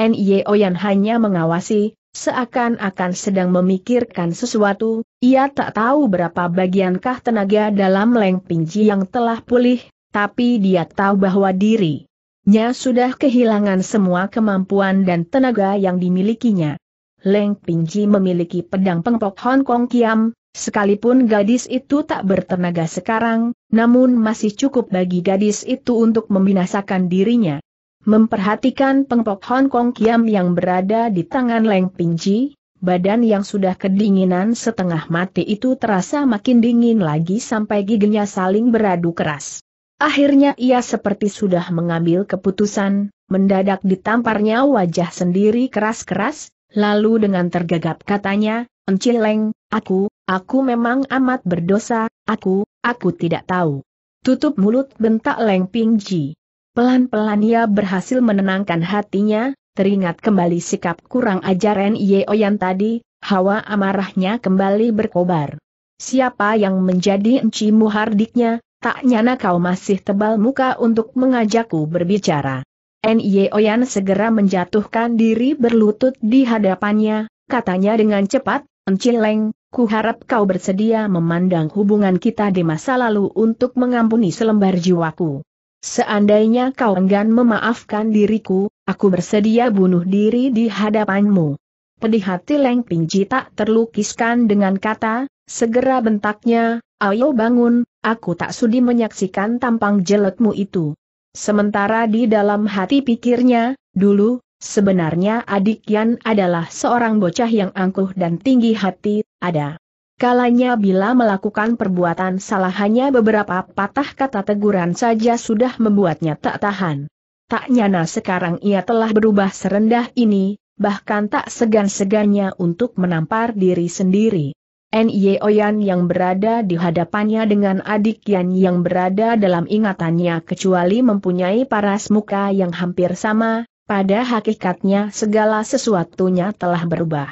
N.Y. Oyan hanya mengawasi, Seakan-akan sedang memikirkan sesuatu, ia tak tahu berapa bagiankah tenaga dalam Leng Pingji yang telah pulih, tapi dia tahu bahwa dirinya sudah kehilangan semua kemampuan dan tenaga yang dimilikinya. Leng Pingji memiliki pedang pengpok Hong Kong Kiam, sekalipun gadis itu tak bertenaga sekarang, namun masih cukup bagi gadis itu untuk membinasakan dirinya. Memperhatikan pengpok Hong Kong Kiam yang berada di tangan Leng Pingji, badan yang sudah kedinginan setengah mati itu terasa makin dingin lagi sampai giginya saling beradu keras. Akhirnya ia seperti sudah mengambil keputusan, mendadak ditamparnya wajah sendiri keras-keras, lalu dengan tergagap katanya, Encil Leng, aku, aku memang amat berdosa, aku, aku tidak tahu. Tutup mulut bentak Leng Pingji. Pelan-pelan ia berhasil menenangkan hatinya, teringat kembali sikap kurang ajar N.I.O. yang tadi, hawa amarahnya kembali berkobar. Siapa yang menjadi Enci Muhardiknya, tak nyana kau masih tebal muka untuk mengajakku berbicara. N.I.O. Yan segera menjatuhkan diri berlutut di hadapannya, katanya dengan cepat, Encileng, ku harap kau bersedia memandang hubungan kita di masa lalu untuk mengampuni selembar jiwaku. Seandainya kau enggan memaafkan diriku, aku bersedia bunuh diri di hadapanmu. Pedih hati Leng Pingji tak terlukiskan dengan kata, segera bentaknya, ayo bangun, aku tak sudi menyaksikan tampang jelekmu itu. Sementara di dalam hati pikirnya, dulu, sebenarnya adik Yan adalah seorang bocah yang angkuh dan tinggi hati, ada. Kalanya bila melakukan perbuatan salah hanya beberapa patah kata teguran saja sudah membuatnya tak tahan. Tak nyana sekarang ia telah berubah serendah ini, bahkan tak segan-segannya untuk menampar diri sendiri. N.Y. Oyan yang berada di hadapannya dengan adik Yan yang berada dalam ingatannya kecuali mempunyai paras muka yang hampir sama, pada hakikatnya segala sesuatunya telah berubah.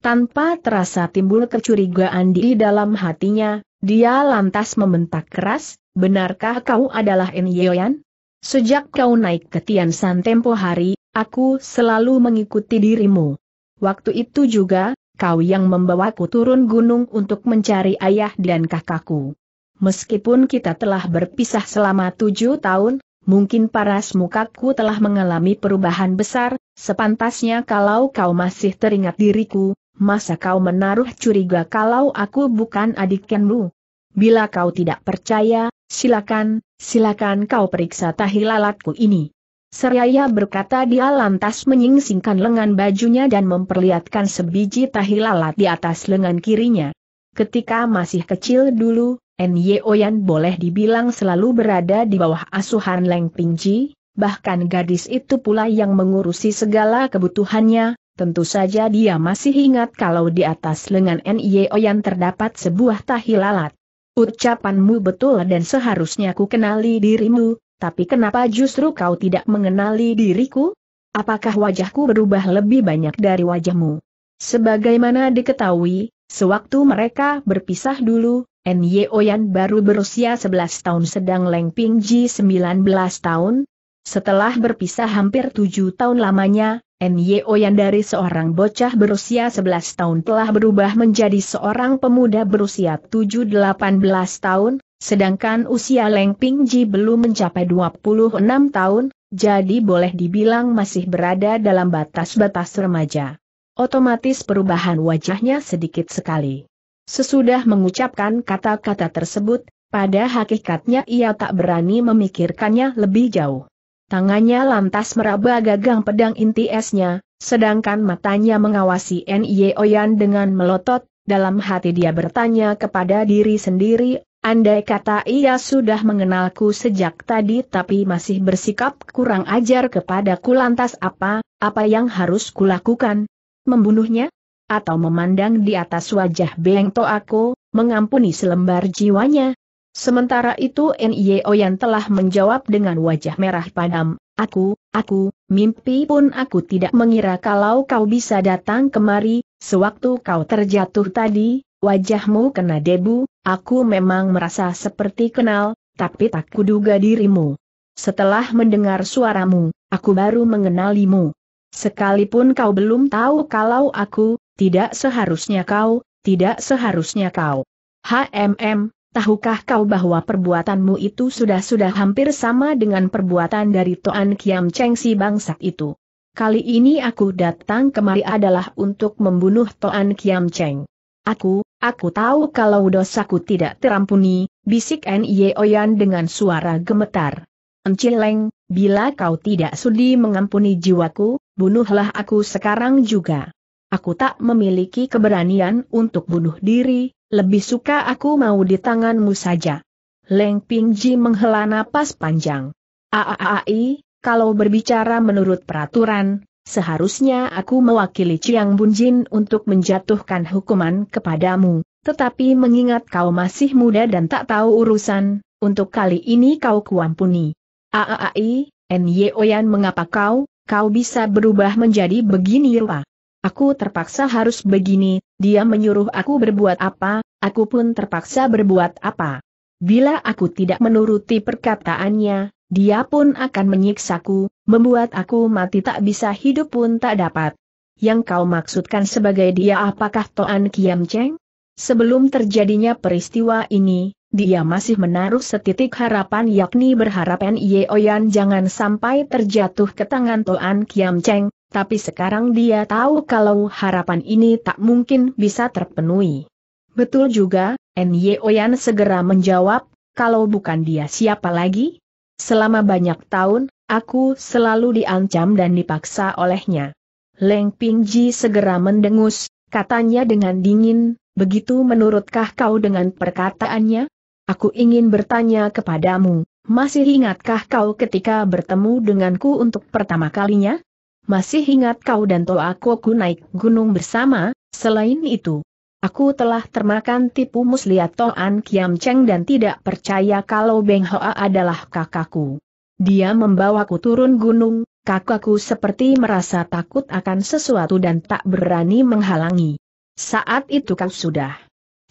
Tanpa terasa timbul kecurigaan di dalam hatinya, dia lantas membentak keras, benarkah kau adalah En Yeoyan? Sejak kau naik ke Tian San tempo hari, aku selalu mengikuti dirimu. Waktu itu juga, kau yang membawaku turun gunung untuk mencari ayah dan kakakku. Meskipun kita telah berpisah selama tujuh tahun, mungkin paras mukaku telah mengalami perubahan besar, sepantasnya kalau kau masih teringat diriku, masa kau menaruh curiga kalau aku bukan adik Kenmu? Bila kau tidak percaya, silakan, silakan kau periksa tahi lalatku ini. Seraya berkata dia lantas menyingsingkan lengan bajunya dan memperlihatkan sebiji tahi lalat di atas lengan kirinya. Ketika masih kecil dulu, N.Y. Oyan boleh dibilang selalu berada di bawah asuhan Leng Pingji, bahkan gadis itu pula yang mengurusi segala kebutuhannya, tentu saja dia masih ingat kalau di atas lengan N.Y. Oyan terdapat sebuah tahi lalat. Ucapanmu betul dan seharusnya ku kenali dirimu, tapi kenapa justru kau tidak mengenali diriku? Apakah wajahku berubah lebih banyak dari wajahmu? Sebagaimana diketahui, sewaktu mereka berpisah dulu, N.Y. Oyan baru berusia 11 tahun sedang Leng Pingji 19 tahun. Setelah berpisah hampir 7 tahun lamanya, N.Y. Oyan dari seorang bocah berusia 11 tahun telah berubah menjadi seorang pemuda berusia 7-18 tahun, sedangkan usia Leng Pingji belum mencapai 26 tahun, jadi boleh dibilang masih berada dalam batas-batas remaja. Otomatis perubahan wajahnya sedikit sekali. Sesudah mengucapkan kata-kata tersebut, pada hakikatnya ia tak berani memikirkannya lebih jauh. Tangannya lantas meraba gagang pedang inti esnya, sedangkan matanya mengawasi N.Y. Oyan dengan melotot, dalam hati dia bertanya kepada diri sendiri, andai kata ia sudah mengenalku sejak tadi tapi masih bersikap kurang ajar kepadaku lantas apa, apa yang harus kulakukan? Membunuhnya? atau memandang di atas wajah Beng aku, mengampuni selembar jiwanya. Sementara itu N.Y. Oyan telah menjawab dengan wajah merah padam, aku, aku, mimpi pun aku tidak mengira kalau kau bisa datang kemari, sewaktu kau terjatuh tadi, wajahmu kena debu, aku memang merasa seperti kenal, tapi tak kuduga dirimu. Setelah mendengar suaramu, aku baru mengenalimu. Sekalipun kau belum tahu kalau aku, tidak seharusnya kau, tidak seharusnya kau. HMM, tahukah kau bahwa perbuatanmu itu sudah-sudah hampir sama dengan perbuatan dari Toan Kiam Cheng si bangsat itu. Kali ini aku datang kemari adalah untuk membunuh Toan Kiam Cheng. Aku, aku tahu kalau dosaku tidak terampuni, bisik N.Y. Oyan dengan suara gemetar. Encileng, bila kau tidak sudi mengampuni jiwaku, bunuhlah aku sekarang juga. Aku tak memiliki keberanian untuk bunuh diri, lebih suka aku mau di tanganmu saja. Leng Pingji menghela napas panjang. Aaai, kalau berbicara menurut peraturan, seharusnya aku mewakili Chiang Bunjin untuk menjatuhkan hukuman kepadamu, tetapi mengingat kau masih muda dan tak tahu urusan, untuk kali ini kau kuampuni. Aaai, Ny Oyan mengapa kau, kau bisa berubah menjadi begini rupa? Aku terpaksa harus begini, dia menyuruh aku berbuat apa, aku pun terpaksa berbuat apa. Bila aku tidak menuruti perkataannya, dia pun akan menyiksaku, membuat aku mati tak bisa hidup pun tak dapat. Yang kau maksudkan sebagai dia apakah Toan Kiam Cheng? Sebelum terjadinya peristiwa ini, dia masih menaruh setitik harapan yakni berharap N.I. Oyan jangan sampai terjatuh ke tangan Toan Kiam Cheng, tapi sekarang dia tahu kalau harapan ini tak mungkin bisa terpenuhi. Betul juga, N.Y. Oyan segera menjawab, kalau bukan dia siapa lagi? Selama banyak tahun, aku selalu diancam dan dipaksa olehnya. Leng Pingji segera mendengus, katanya dengan dingin, begitu menurutkah kau dengan perkataannya? Aku ingin bertanya kepadamu, masih ingatkah kau ketika bertemu denganku untuk pertama kalinya? Masih ingat kau dan aku naik gunung bersama, selain itu. Aku telah termakan tipu muslihat Toan Kiam Cheng dan tidak percaya kalau Beng Hoa adalah kakakku. Dia membawaku turun gunung, kakakku seperti merasa takut akan sesuatu dan tak berani menghalangi. Saat itu kau sudah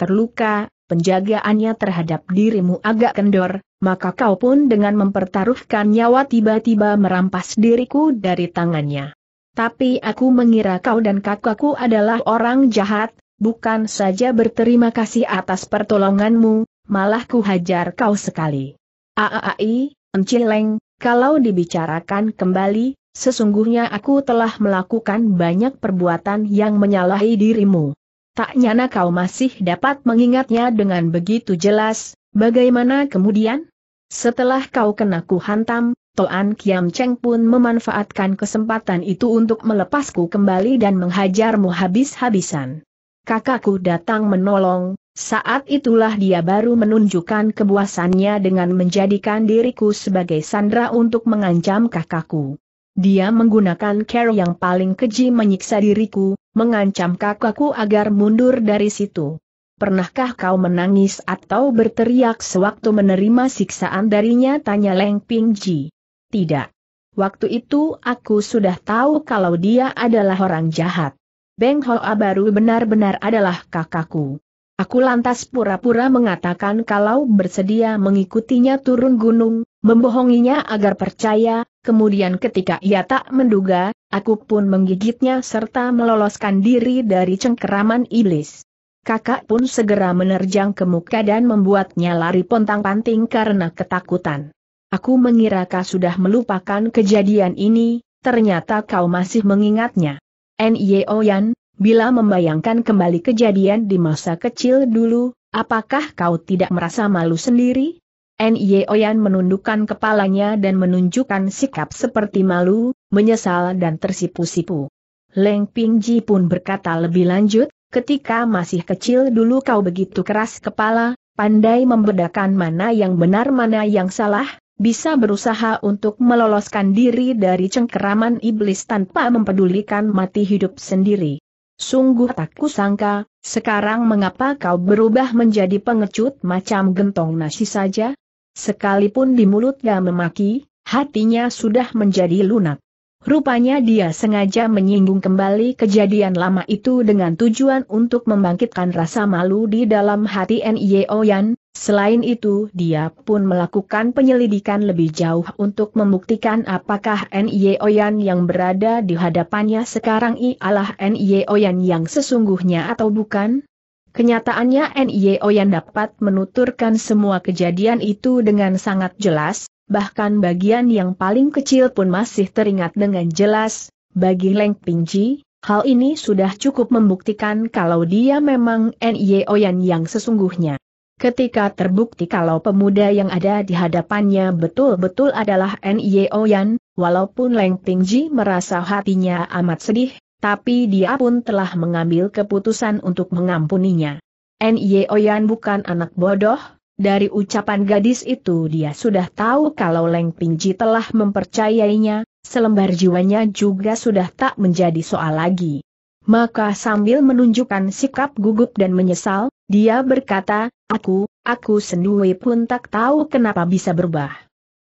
terluka, penjagaannya terhadap dirimu agak kendor, maka kau pun dengan mempertaruhkan nyawa tiba-tiba merampas diriku dari tangannya. Tapi aku mengira kau dan kakakku adalah orang jahat, bukan saja berterima kasih atas pertolonganmu, malah ku hajar kau sekali. Aaai, Encileng, kalau dibicarakan kembali, sesungguhnya aku telah melakukan banyak perbuatan yang menyalahi dirimu. Tak nyana kau masih dapat mengingatnya dengan begitu jelas, bagaimana kemudian? Setelah kau kena ku hantam, Toan Kiam Cheng pun memanfaatkan kesempatan itu untuk melepasku kembali dan menghajarmu habis-habisan. Kakakku datang menolong, saat itulah dia baru menunjukkan kebuasannya dengan menjadikan diriku sebagai sandra untuk mengancam kakakku. Dia menggunakan cara yang paling keji menyiksa diriku, mengancam kakakku agar mundur dari situ. Pernahkah kau menangis atau berteriak sewaktu menerima siksaan darinya? Tanya Leng Pingji. Tidak. Waktu itu aku sudah tahu kalau dia adalah orang jahat. Beng Hoa baru benar-benar adalah kakakku. Aku lantas pura-pura mengatakan kalau bersedia mengikutinya turun gunung, membohonginya agar percaya, kemudian ketika ia tak menduga, aku pun menggigitnya serta meloloskan diri dari cengkeraman iblis. Kakak pun segera menerjang ke muka dan membuatnya lari pontang-panting karena ketakutan. Aku mengira kau sudah melupakan kejadian ini, ternyata kau masih mengingatnya. N.Y. Oyan, bila membayangkan kembali kejadian di masa kecil dulu, apakah kau tidak merasa malu sendiri? N.Y. Oyan menundukkan kepalanya dan menunjukkan sikap seperti malu, menyesal dan tersipu-sipu. Leng Pingji pun berkata lebih lanjut, Ketika masih kecil dulu kau begitu keras kepala, pandai membedakan mana yang benar mana yang salah, bisa berusaha untuk meloloskan diri dari cengkeraman iblis tanpa mempedulikan mati hidup sendiri. Sungguh tak kusangka, sekarang mengapa kau berubah menjadi pengecut macam gentong nasi saja? Sekalipun di mulut gak memaki, hatinya sudah menjadi lunak. Rupanya dia sengaja menyinggung kembali kejadian lama itu dengan tujuan untuk membangkitkan rasa malu di dalam hati N.Y. Oyan, selain itu dia pun melakukan penyelidikan lebih jauh untuk membuktikan apakah N.Y. Oyan yang berada di hadapannya sekarang ialah N.Y. Oyan yang sesungguhnya atau bukan? Kenyataannya N.Y. Oyan dapat menuturkan semua kejadian itu dengan sangat jelas, bahkan bagian yang paling kecil pun masih teringat dengan jelas, bagi Leng Pingji, hal ini sudah cukup membuktikan kalau dia memang N.Y. Oyan yang sesungguhnya. Ketika terbukti kalau pemuda yang ada di hadapannya betul-betul adalah N.Y. Oyan, walaupun Leng Pingji merasa hatinya amat sedih, tapi dia pun telah mengambil keputusan untuk mengampuninya. N.Y. Oyan bukan anak bodoh, dari ucapan gadis itu dia sudah tahu kalau Leng Pingji telah mempercayainya, selembar jiwanya juga sudah tak menjadi soal lagi. Maka sambil menunjukkan sikap gugup dan menyesal, dia berkata, aku, aku sendiri pun tak tahu kenapa bisa berubah.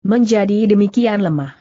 Menjadi demikian lemah.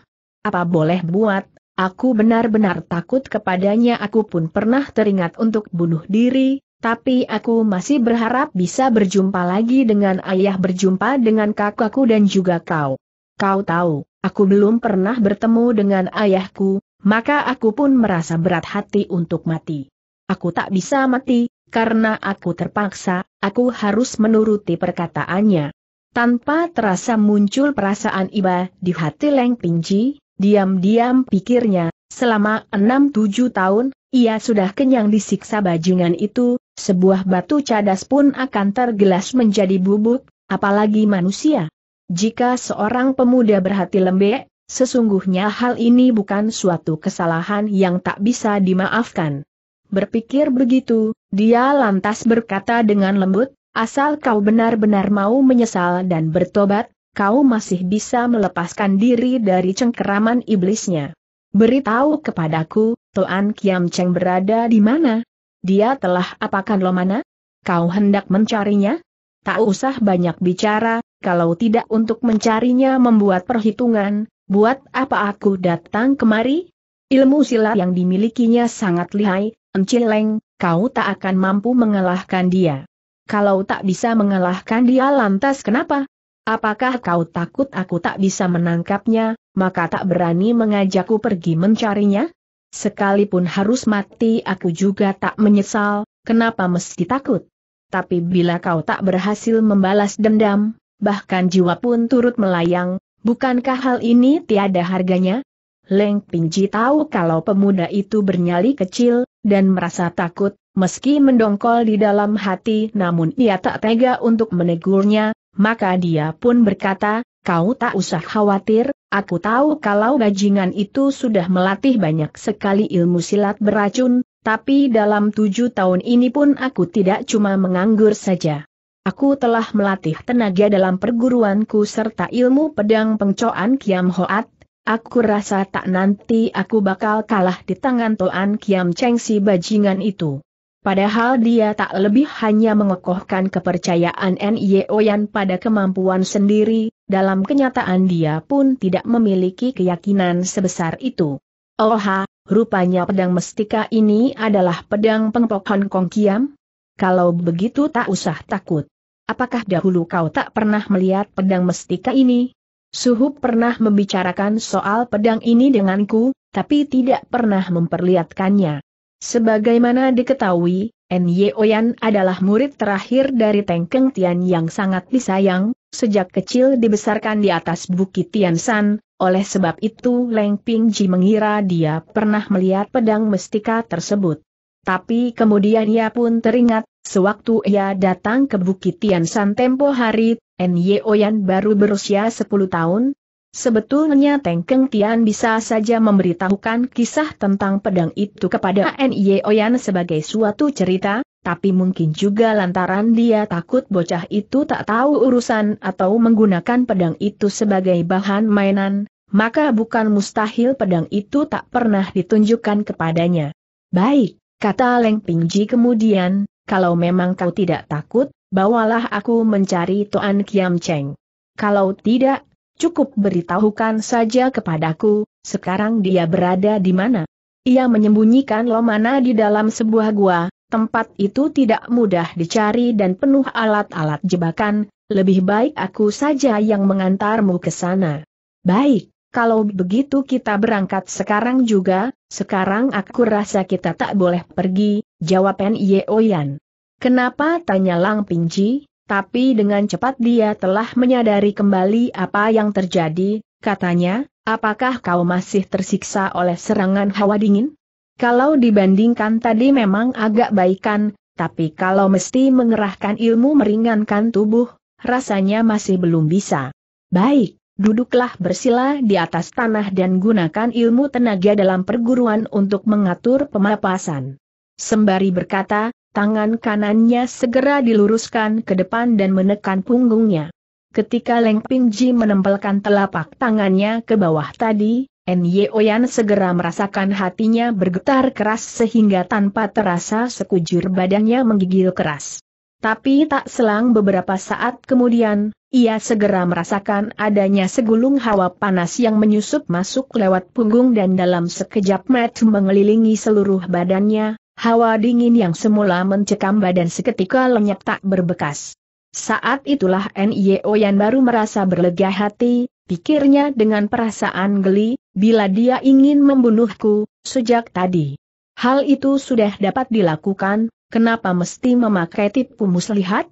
Apa boleh buat, aku benar-benar takut kepadanya aku pun pernah teringat untuk bunuh diri, tapi aku masih berharap bisa berjumpa lagi dengan ayah berjumpa dengan kakakku dan juga kau. Kau tahu, aku belum pernah bertemu dengan ayahku, maka aku pun merasa berat hati untuk mati. Aku tak bisa mati, karena aku terpaksa, aku harus menuruti perkataannya. Tanpa terasa muncul perasaan iba di hati Leng Pingji, diam-diam pikirnya, selama enam tujuh tahun, ia sudah kenyang disiksa bajingan itu, sebuah batu cadas pun akan tergelas menjadi bubuk, apalagi manusia. Jika seorang pemuda berhati lembek, sesungguhnya hal ini bukan suatu kesalahan yang tak bisa dimaafkan. Berpikir begitu, dia lantas berkata dengan lembut, asal kau benar-benar mau menyesal dan bertobat, kau masih bisa melepaskan diri dari cengkeraman iblisnya. Beritahu kepadaku, Toan Kiam Cheng berada di mana? Dia telah apakan lo mana? Kau hendak mencarinya? Tak usah banyak bicara, kalau tidak untuk mencarinya membuat perhitungan, buat apa aku datang kemari? Ilmu silat yang dimilikinya sangat lihai, Encileng, kau tak akan mampu mengalahkan dia. Kalau tak bisa mengalahkan dia lantas kenapa? Apakah kau takut aku tak bisa menangkapnya, maka tak berani mengajakku pergi mencarinya? Sekalipun harus mati aku juga tak menyesal, kenapa mesti takut? Tapi bila kau tak berhasil membalas dendam, bahkan jiwa pun turut melayang, bukankah hal ini tiada harganya? Leng Pingji tahu kalau pemuda itu bernyali kecil, dan merasa takut, meski mendongkol di dalam hati namun ia tak tega untuk menegurnya, maka dia pun berkata, kau tak usah khawatir, aku tahu kalau bajingan itu sudah melatih banyak sekali ilmu silat beracun, tapi dalam tujuh tahun ini pun aku tidak cuma menganggur saja. Aku telah melatih tenaga dalam perguruanku serta ilmu pedang pengcoan Kiam Hoat, Aku rasa tak nanti aku bakal kalah di tangan Toan Kiam Cheng si bajingan itu. Padahal dia tak lebih hanya mengokohkan kepercayaan N.Y. Oyan pada kemampuan sendiri, dalam kenyataan dia pun tidak memiliki keyakinan sebesar itu. Oha, rupanya pedang mestika ini adalah pedang pengpok Hong Kong Kiam? Kalau begitu tak usah takut. Apakah dahulu kau tak pernah melihat pedang mestika ini? Suhu pernah membicarakan soal pedang ini denganku, tapi tidak pernah memperlihatkannya. Sebagaimana diketahui, N.Y. Oyan adalah murid terakhir dari Tengkeng Tian yang sangat disayang, sejak kecil dibesarkan di atas Bukit Tian San, oleh sebab itu Leng Pingji mengira dia pernah melihat pedang mestika tersebut. Tapi kemudian ia pun teringat, sewaktu ia datang ke Bukit Tian San tempo hari, N.Y. Oyan baru berusia 10 tahun, Sebetulnya Tengkeng Tian bisa saja memberitahukan kisah tentang pedang itu kepada N.Y. Oyan sebagai suatu cerita, tapi mungkin juga lantaran dia takut bocah itu tak tahu urusan atau menggunakan pedang itu sebagai bahan mainan, maka bukan mustahil pedang itu tak pernah ditunjukkan kepadanya. Baik, kata Leng Pingji kemudian, kalau memang kau tidak takut, bawalah aku mencari Toan Kiam Cheng. Kalau tidak, cukup beritahukan saja kepadaku, sekarang dia berada di mana. Ia menyembunyikan Lomana di dalam sebuah gua, tempat itu tidak mudah dicari dan penuh alat-alat jebakan, lebih baik aku saja yang mengantarmu ke sana. Baik, kalau begitu kita berangkat sekarang juga, sekarang aku rasa kita tak boleh pergi, jawab N.I. Oyan. Kenapa tanya Lang Pingji, tapi dengan cepat dia telah menyadari kembali apa yang terjadi, katanya, apakah kau masih tersiksa oleh serangan hawa dingin? Kalau dibandingkan tadi memang agak baikan, tapi kalau mesti mengerahkan ilmu meringankan tubuh, rasanya masih belum bisa. Baik, duduklah bersila di atas tanah dan gunakan ilmu tenaga dalam perguruan untuk mengatur pemapasan. Sembari berkata, tangan kanannya segera diluruskan ke depan dan menekan punggungnya. Ketika Leng Pingji menempelkan telapak tangannya ke bawah tadi, N.Y. Oyan segera merasakan hatinya bergetar keras sehingga tanpa terasa sekujur badannya menggigil keras. Tapi tak selang beberapa saat kemudian, ia segera merasakan adanya segulung hawa panas yang menyusup masuk lewat punggung dan dalam sekejap mata mengelilingi seluruh badannya, Hawa dingin yang semula mencekam badan seketika lenyap tak berbekas. Saat itulah N.I. Oyan baru merasa berlega hati, pikirnya dengan perasaan geli, bila dia ingin membunuhku, sejak tadi. Hal itu sudah dapat dilakukan, kenapa mesti memakai tipu muslihat?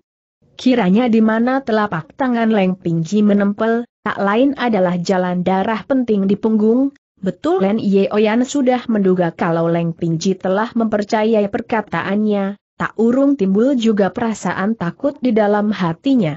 Kiranya di mana telapak tangan Leng Pingji menempel, tak lain adalah jalan darah penting di punggung, Betul Len Ye Oyan sudah menduga kalau Leng Pingji telah mempercayai perkataannya, tak urung timbul juga perasaan takut di dalam hatinya.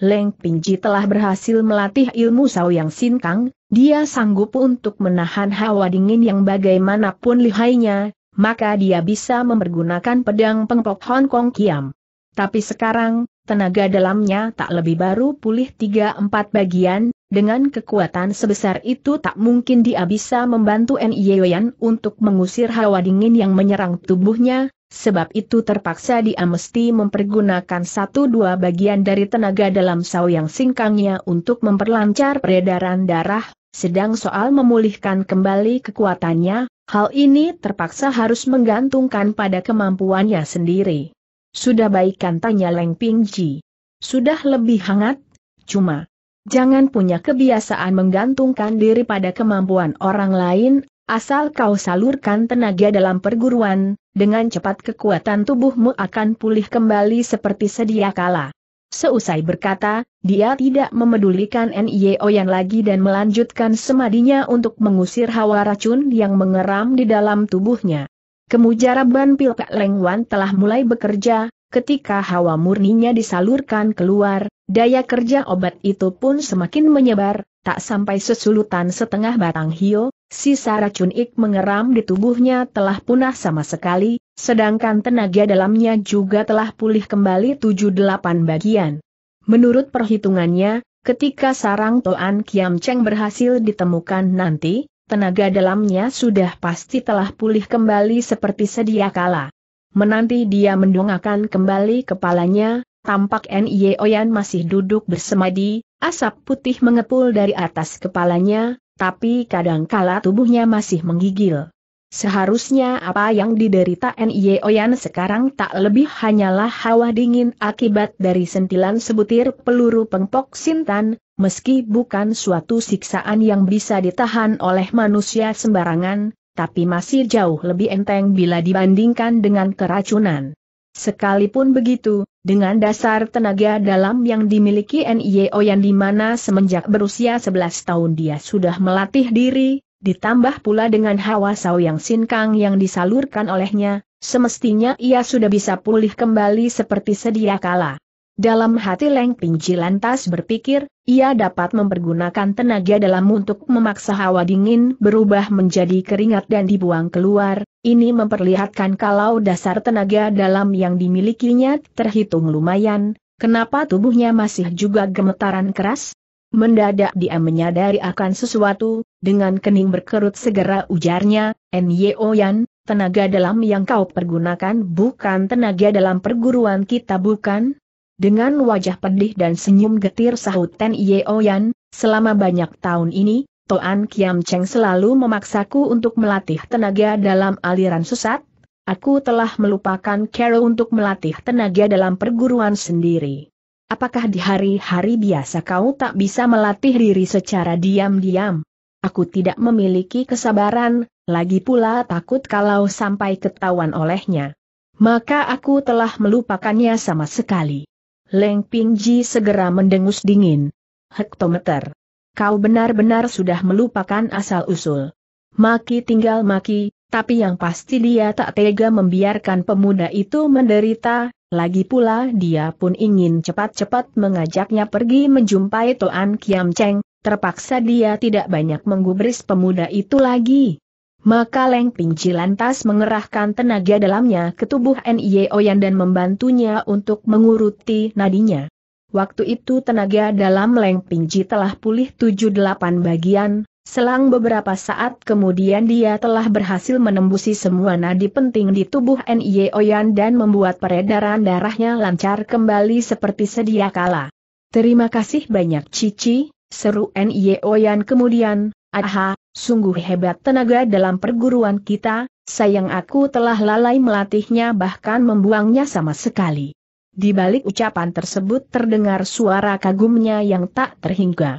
Leng Pingji telah berhasil melatih ilmu Saoyang Sinkang, dia sanggup untuk menahan hawa dingin yang bagaimanapun lihainya, maka dia bisa mempergunakan pedang pengpok Hong Kong Kiam. Tapi sekarang, tenaga dalamnya tak lebih baru pulih tiga empat bagian, dengan kekuatan sebesar itu tak mungkin dia bisa membantu N. Yoyan untuk mengusir hawa dingin yang menyerang tubuhnya, sebab itu terpaksa dia mesti mempergunakan satu dua bagian dari tenaga dalam yang singkangnya untuk memperlancar peredaran darah, sedang soal memulihkan kembali kekuatannya, hal ini terpaksa harus menggantungkan pada kemampuannya sendiri. Sudah baikan tanya Leng Pingji. Sudah lebih hangat, cuma Jangan punya kebiasaan menggantungkan diri pada kemampuan orang lain, asal kau salurkan tenaga dalam perguruan, dengan cepat kekuatan tubuhmu akan pulih kembali seperti sedia kala. Seusai berkata, dia tidak memedulikan Nye Oyan lagi dan melanjutkan semadinya untuk mengusir hawa racun yang mengeram di dalam tubuhnya. Kemujaraban Pilkak Lengwan telah mulai bekerja, ketika hawa murninya disalurkan keluar, daya kerja obat itu pun semakin menyebar, tak sampai sesulutan setengah batang hio, sisa racun ik mengeram di tubuhnya telah punah sama sekali, sedangkan tenaga dalamnya juga telah pulih kembali tujuh delapan bagian. Menurut perhitungannya, ketika sarang Toan Kiam Cheng berhasil ditemukan nanti, tenaga dalamnya sudah pasti telah pulih kembali seperti sedia kala. Menanti dia mendongakkan kembali kepalanya, tampak N.I. Oyan masih duduk bersemadi, asap putih mengepul dari atas kepalanya, tapi kadangkala tubuhnya masih menggigil. Seharusnya apa yang diderita N.I. Oyan sekarang tak lebih hanyalah hawa dingin akibat dari sentilan sebutir peluru pengpok sintan, meski bukan suatu siksaan yang bisa ditahan oleh manusia sembarangan, tapi masih jauh lebih enteng bila dibandingkan dengan keracunan. Sekalipun begitu, dengan dasar tenaga dalam yang dimiliki N.I.O. Oyan di mana semenjak berusia 11 tahun dia sudah melatih diri, ditambah pula dengan hawa sao yang sinkang yang disalurkan olehnya, semestinya ia sudah bisa pulih kembali seperti sedia kala. Dalam hati Leng Pingji lantas berpikir, ia dapat mempergunakan tenaga dalam untuk memaksa hawa dingin berubah menjadi keringat dan dibuang keluar, ini memperlihatkan kalau dasar tenaga dalam yang dimilikinya terhitung lumayan, kenapa tubuhnya masih juga gemetaran keras? Mendadak dia menyadari akan sesuatu, dengan kening berkerut segera ujarnya, N.Y. Oyan, tenaga dalam yang kau pergunakan bukan tenaga dalam perguruan kita bukan? Dengan wajah pedih dan senyum getir sahut Ten Ye Oyan, selama banyak tahun ini, Toan Kiam Cheng selalu memaksaku untuk melatih tenaga dalam aliran sesat, aku telah melupakan cara untuk melatih tenaga dalam perguruan sendiri. Apakah di hari-hari biasa kau tak bisa melatih diri secara diam-diam? Aku tidak memiliki kesabaran, lagi pula takut kalau sampai ketahuan olehnya. Maka aku telah melupakannya sama sekali. Leng Pingji segera mendengus dingin. Hektometer. Kau benar-benar sudah melupakan asal-usul. Maki tinggal maki, tapi yang pasti dia tak tega membiarkan pemuda itu menderita, lagi pula dia pun ingin cepat-cepat mengajaknya pergi menjumpai Toan Kiam Cheng, terpaksa dia tidak banyak menggubris pemuda itu lagi. Maka Leng Pingji lantas mengerahkan tenaga dalamnya ke tubuh N.I. Oyan dan membantunya untuk menguruti nadinya. Waktu itu tenaga dalam Leng Pingji telah pulih 7-8 bagian, Selang beberapa saat kemudian dia telah berhasil menembusi semua nadi penting di tubuh N.I. Oyan dan membuat peredaran darahnya lancar kembali seperti sedia kala. Terima kasih banyak Cici, seru N.I. Oyan kemudian, aha, sungguh hebat tenaga dalam perguruan kita, sayang aku telah lalai melatihnya bahkan membuangnya sama sekali. Di balik ucapan tersebut terdengar suara kagumnya yang tak terhingga.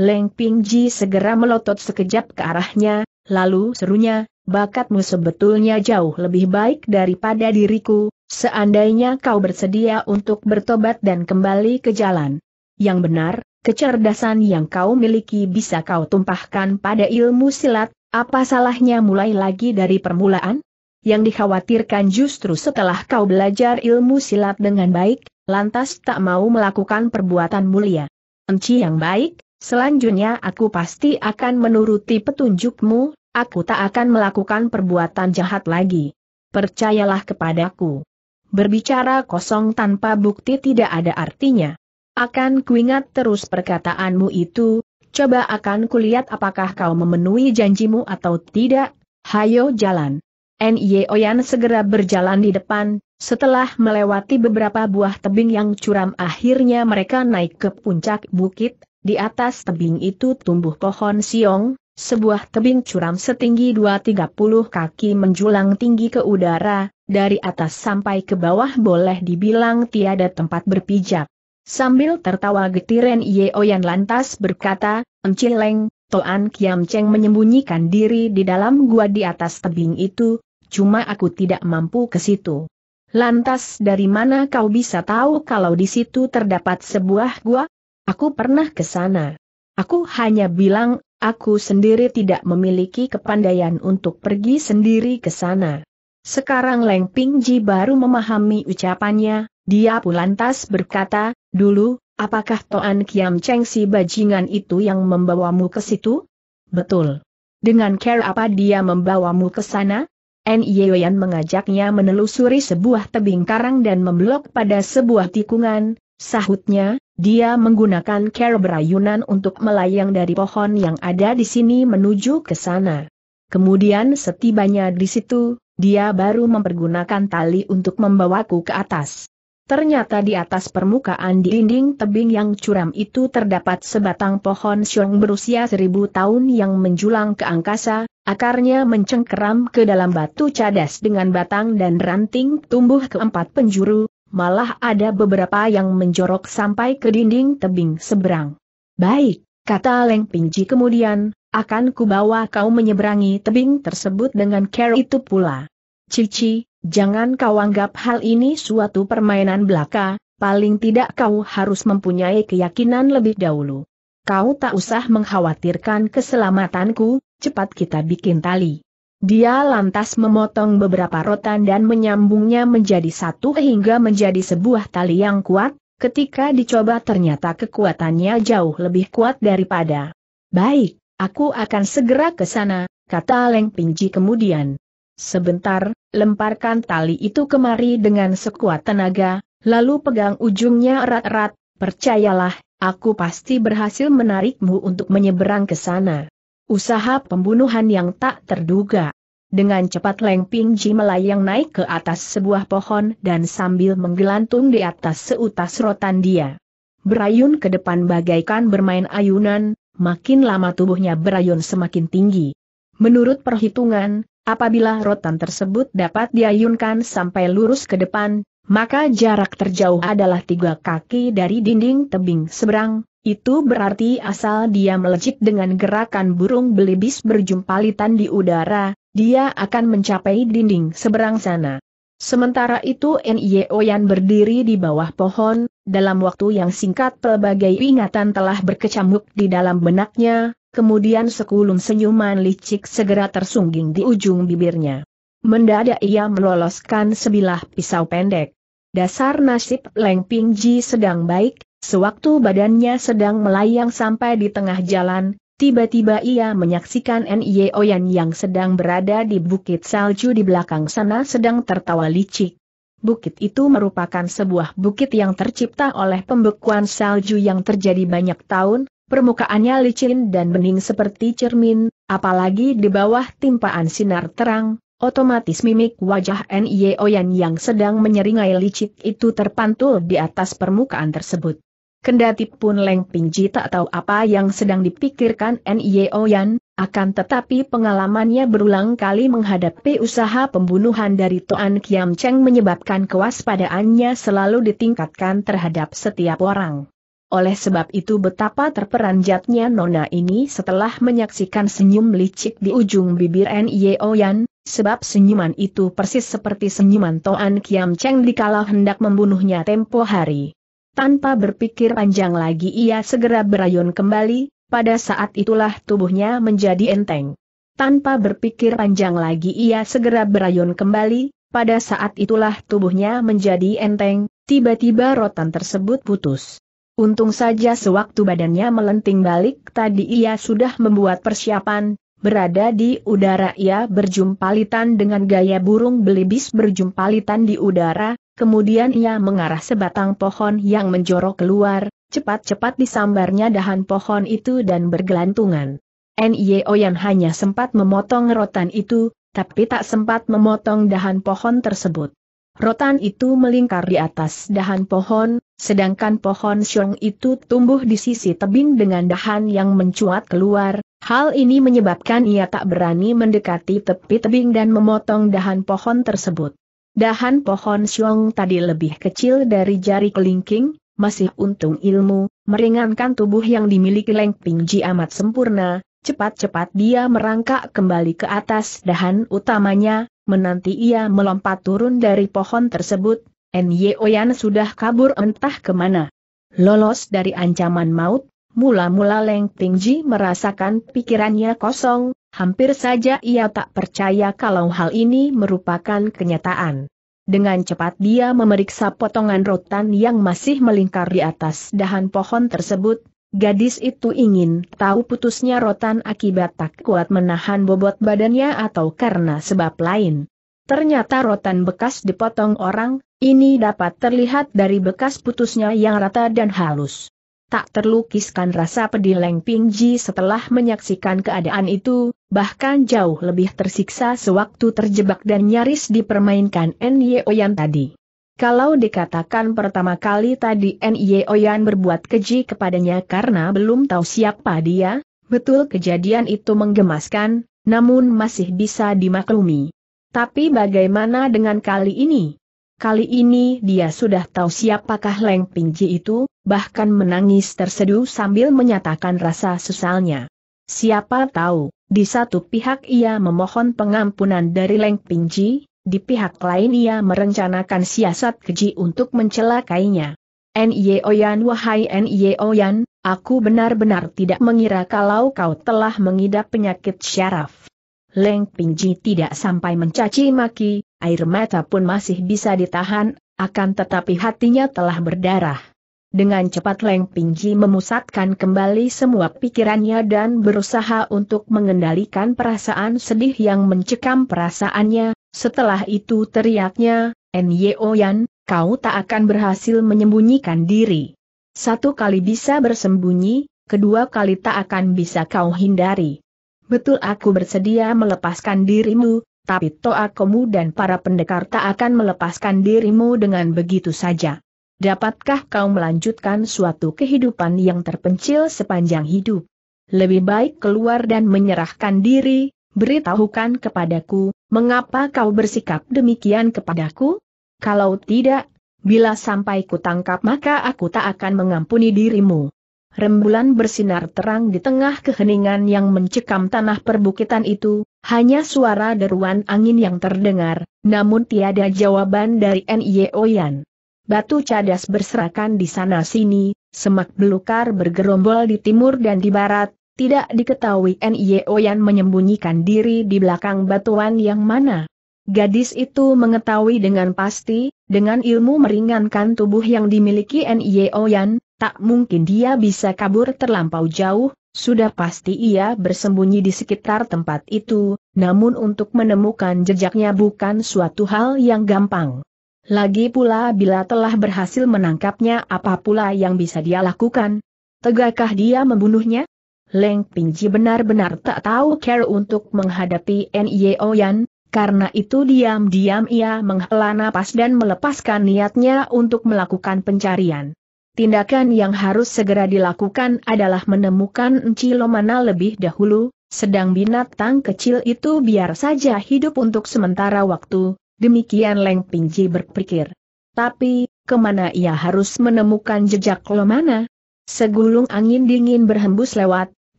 Leng Pingji segera melotot sekejap ke arahnya, lalu serunya, bakatmu sebetulnya jauh lebih baik daripada diriku, seandainya kau bersedia untuk bertobat dan kembali ke jalan. Yang benar, kecerdasan yang kau miliki bisa kau tumpahkan pada ilmu silat, apa salahnya mulai lagi dari permulaan? Yang dikhawatirkan justru setelah kau belajar ilmu silat dengan baik, lantas tak mau melakukan perbuatan mulia. Enci yang baik, Selanjutnya aku pasti akan menuruti petunjukmu, aku tak akan melakukan perbuatan jahat lagi. Percayalah kepadaku. Berbicara kosong tanpa bukti tidak ada artinya. Akan kuingat terus perkataanmu itu, coba akan kulihat apakah kau memenuhi janjimu atau tidak, hayo jalan. N.Y. Oyan segera berjalan di depan, setelah melewati beberapa buah tebing yang curam akhirnya mereka naik ke puncak bukit, di atas tebing itu tumbuh pohon siong, sebuah tebing curam setinggi 2-30 kaki menjulang tinggi ke udara, dari atas sampai ke bawah boleh dibilang tiada tempat berpijak. Sambil tertawa getiren Ye Oyan lantas berkata, Encileng, Toan Kiam Cheng menyembunyikan diri di dalam gua di atas tebing itu, cuma aku tidak mampu ke situ. Lantas dari mana kau bisa tahu kalau di situ terdapat sebuah gua? Aku pernah ke sana. Aku hanya bilang, aku sendiri tidak memiliki kepandaian untuk pergi sendiri ke sana. Sekarang Leng Pingji baru memahami ucapannya, dia pun lantas berkata, dulu, apakah Toan Kiam Cheng si bajingan itu yang membawamu ke situ? Betul. Dengan care apa dia membawamu ke sana? N. Yeoyan mengajaknya menelusuri sebuah tebing karang dan memblok pada sebuah tikungan, sahutnya, dia menggunakan care berayunan untuk melayang dari pohon yang ada di sini menuju ke sana. Kemudian setibanya di situ, dia baru mempergunakan tali untuk membawaku ke atas. Ternyata di atas permukaan di dinding tebing yang curam itu terdapat sebatang pohon siong berusia seribu tahun yang menjulang ke angkasa, akarnya mencengkeram ke dalam batu cadas dengan batang dan ranting tumbuh ke empat penjuru, malah ada beberapa yang menjorok sampai ke dinding tebing seberang. Baik, kata Leng Pingji kemudian, akan kubawa kau menyeberangi tebing tersebut dengan care itu pula. Cici, jangan kau anggap hal ini suatu permainan belaka, paling tidak kau harus mempunyai keyakinan lebih dahulu. Kau tak usah mengkhawatirkan keselamatanku, cepat kita bikin tali. Dia lantas memotong beberapa rotan dan menyambungnya menjadi satu hingga menjadi sebuah tali yang kuat, ketika dicoba ternyata kekuatannya jauh lebih kuat daripada. Baik, Aku akan segera ke sana, kata Leng Pingji kemudian. Sebentar, lemparkan tali itu kemari dengan sekuat tenaga, lalu pegang ujungnya erat-erat, percayalah, aku pasti berhasil menarikmu untuk menyeberang ke sana. Usaha pembunuhan yang tak terduga. Dengan cepat Leng Pingji melayang naik ke atas sebuah pohon dan sambil menggelantung di atas seutas rotan dia. Berayun ke depan bagaikan bermain ayunan, makin lama tubuhnya berayun semakin tinggi. Menurut perhitungan, apabila rotan tersebut dapat diayunkan sampai lurus ke depan, maka jarak terjauh adalah tiga kaki dari dinding tebing seberang, itu berarti asal dia melejit dengan gerakan burung belibis berjumpalitan di udara, dia akan mencapai dinding seberang sana. Sementara itu N.I.O. Yan berdiri di bawah pohon, dalam waktu yang singkat pelbagai ingatan telah berkecamuk di dalam benaknya, kemudian sekulum senyuman licik segera tersungging di ujung bibirnya. Mendadak ia meloloskan sebilah pisau pendek. Dasar nasib Leng Pingji sedang baik, sewaktu badannya sedang melayang sampai di tengah jalan, Tiba-tiba ia menyaksikan Nye Oyan yang sedang berada di bukit salju di belakang sana sedang tertawa licik. Bukit itu merupakan sebuah bukit yang tercipta oleh pembekuan salju yang terjadi banyak tahun, permukaannya licin dan bening seperti cermin, apalagi di bawah timpaan sinar terang, otomatis mimik wajah Nye Oyan yang sedang menyeringai licik itu terpantul di atas permukaan tersebut. Kendati pun Leng Pingji tak tahu apa yang sedang dipikirkan Nye Oyan, akan tetapi pengalamannya berulang kali menghadapi usaha pembunuhan dari Toan Kiam Cheng menyebabkan kewaspadaannya selalu ditingkatkan terhadap setiap orang. Oleh sebab itu betapa terperanjatnya Nona ini setelah menyaksikan senyum licik di ujung bibir Nye Oyan, sebab senyuman itu persis seperti senyuman Toan Kiam Cheng dikala hendak membunuhnya tempo hari. Tanpa berpikir panjang lagi ia segera berayun kembali, pada saat itulah tubuhnya menjadi enteng. Tanpa berpikir panjang lagi ia segera berayun kembali, pada saat itulah tubuhnya menjadi enteng, tiba-tiba rotan tersebut putus. Untung saja sewaktu badannya melenting balik tadi ia sudah membuat persiapan, berada di udara ia berjumpalitan dengan gaya burung belibis berjumpalitan di udara, Kemudian ia mengarah sebatang pohon yang menjorok keluar, cepat-cepat disambarnya dahan pohon itu dan bergelantungan. N.Y. Oyan hanya sempat memotong rotan itu, tapi tak sempat memotong dahan pohon tersebut. Rotan itu melingkar di atas dahan pohon, sedangkan pohon siong itu tumbuh di sisi tebing dengan dahan yang mencuat keluar. Hal ini menyebabkan ia tak berani mendekati tepi tebing dan memotong dahan pohon tersebut. Dahan pohon siong tadi lebih kecil dari jari kelingking, masih untung ilmu, meringankan tubuh yang dimiliki Leng Pingji amat sempurna, cepat-cepat dia merangkak kembali ke atas dahan utamanya, menanti ia melompat turun dari pohon tersebut, Ny Oyan sudah kabur entah ke mana. Lolos dari ancaman maut, mula-mula Leng Pingji merasakan pikirannya kosong, hampir saja ia tak percaya kalau hal ini merupakan kenyataan. Dengan cepat dia memeriksa potongan rotan yang masih melingkar di atas dahan pohon tersebut, gadis itu ingin tahu putusnya rotan akibat tak kuat menahan bobot badannya atau karena sebab lain. Ternyata rotan bekas dipotong orang, ini dapat terlihat dari bekas putusnya yang rata dan halus. Tak terlukiskan rasa pedih Leng Pingji setelah menyaksikan keadaan itu, bahkan jauh lebih tersiksa sewaktu terjebak dan nyaris dipermainkan N.Y. Oyan tadi. Kalau dikatakan pertama kali tadi N.Y. Oyan berbuat keji kepadanya karena belum tahu siapa dia, betul kejadian itu menggemaskan, namun masih bisa dimaklumi. Tapi bagaimana dengan kali ini? Kali ini dia sudah tahu siapakah Leng Pingji itu, bahkan menangis terseduh sambil menyatakan rasa sesalnya. Siapa tahu, di satu pihak ia memohon pengampunan dari Leng Pingji, di pihak lain ia merencanakan siasat keji untuk mencelakainya. N.Y. Oyan wahai N.Y. Oyan, aku benar-benar tidak mengira kalau kau telah mengidap penyakit syaraf. Leng Pingji tidak sampai mencaci maki, air mata pun masih bisa ditahan, akan tetapi hatinya telah berdarah. Dengan cepat Leng Pingji memusatkan kembali semua pikirannya dan berusaha untuk mengendalikan perasaan sedih yang mencekam perasaannya, setelah itu teriaknya, Ny Oyan, kau tak akan berhasil menyembunyikan diri. Satu kali bisa bersembunyi, kedua kali tak akan bisa kau hindari. Betul aku bersedia melepaskan dirimu, tapi Toakomu dan para pendekar tak akan melepaskan dirimu dengan begitu saja. Dapatkah kau melanjutkan suatu kehidupan yang terpencil sepanjang hidup? Lebih baik keluar dan menyerahkan diri, beritahukan kepadaku, mengapa kau bersikap demikian kepadaku? Kalau tidak, bila sampai kutangkap maka aku tak akan mengampuni dirimu. Rembulan bersinar terang di tengah keheningan yang mencekam tanah perbukitan itu, hanya suara deruan angin yang terdengar, namun tiada jawaban dari N.Y. Oyan. Batu cadas berserakan di sana-sini, semak belukar bergerombol di timur dan di barat, tidak diketahui N.Y. Oyan menyembunyikan diri di belakang batuan yang mana. Gadis itu mengetahui dengan pasti, dengan ilmu meringankan tubuh yang dimiliki N.Y. Oyan, tak mungkin dia bisa kabur terlampau jauh, sudah pasti ia bersembunyi di sekitar tempat itu, namun untuk menemukan jejaknya bukan suatu hal yang gampang. Lagi pula bila telah berhasil menangkapnya apa pula yang bisa dia lakukan? Tegakah dia membunuhnya? Leng Pingji benar-benar tak tahu care untuk menghadapi N.Y. Oyan, karena itu diam-diam ia menghela napas dan melepaskan niatnya untuk melakukan pencarian. Tindakan yang harus segera dilakukan adalah menemukan Encilo mana lebih dahulu, sedang binatang kecil itu biar saja hidup untuk sementara waktu, Demikian Leng Pingji berpikir. Tapi, ke mana ia harus menemukan jejak Lomana? Segulung angin dingin berhembus lewat,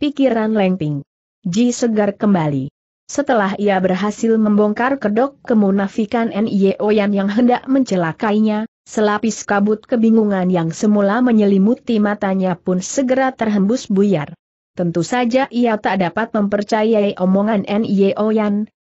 pikiran Leng Ping. Ji segar kembali. Setelah ia berhasil membongkar kedok kemunafikan N.I.O. yang hendak mencelakainya, selapis kabut kebingungan yang semula menyelimuti matanya pun segera terhembus buyar. Tentu saja ia tak dapat mempercayai omongan N.I.O.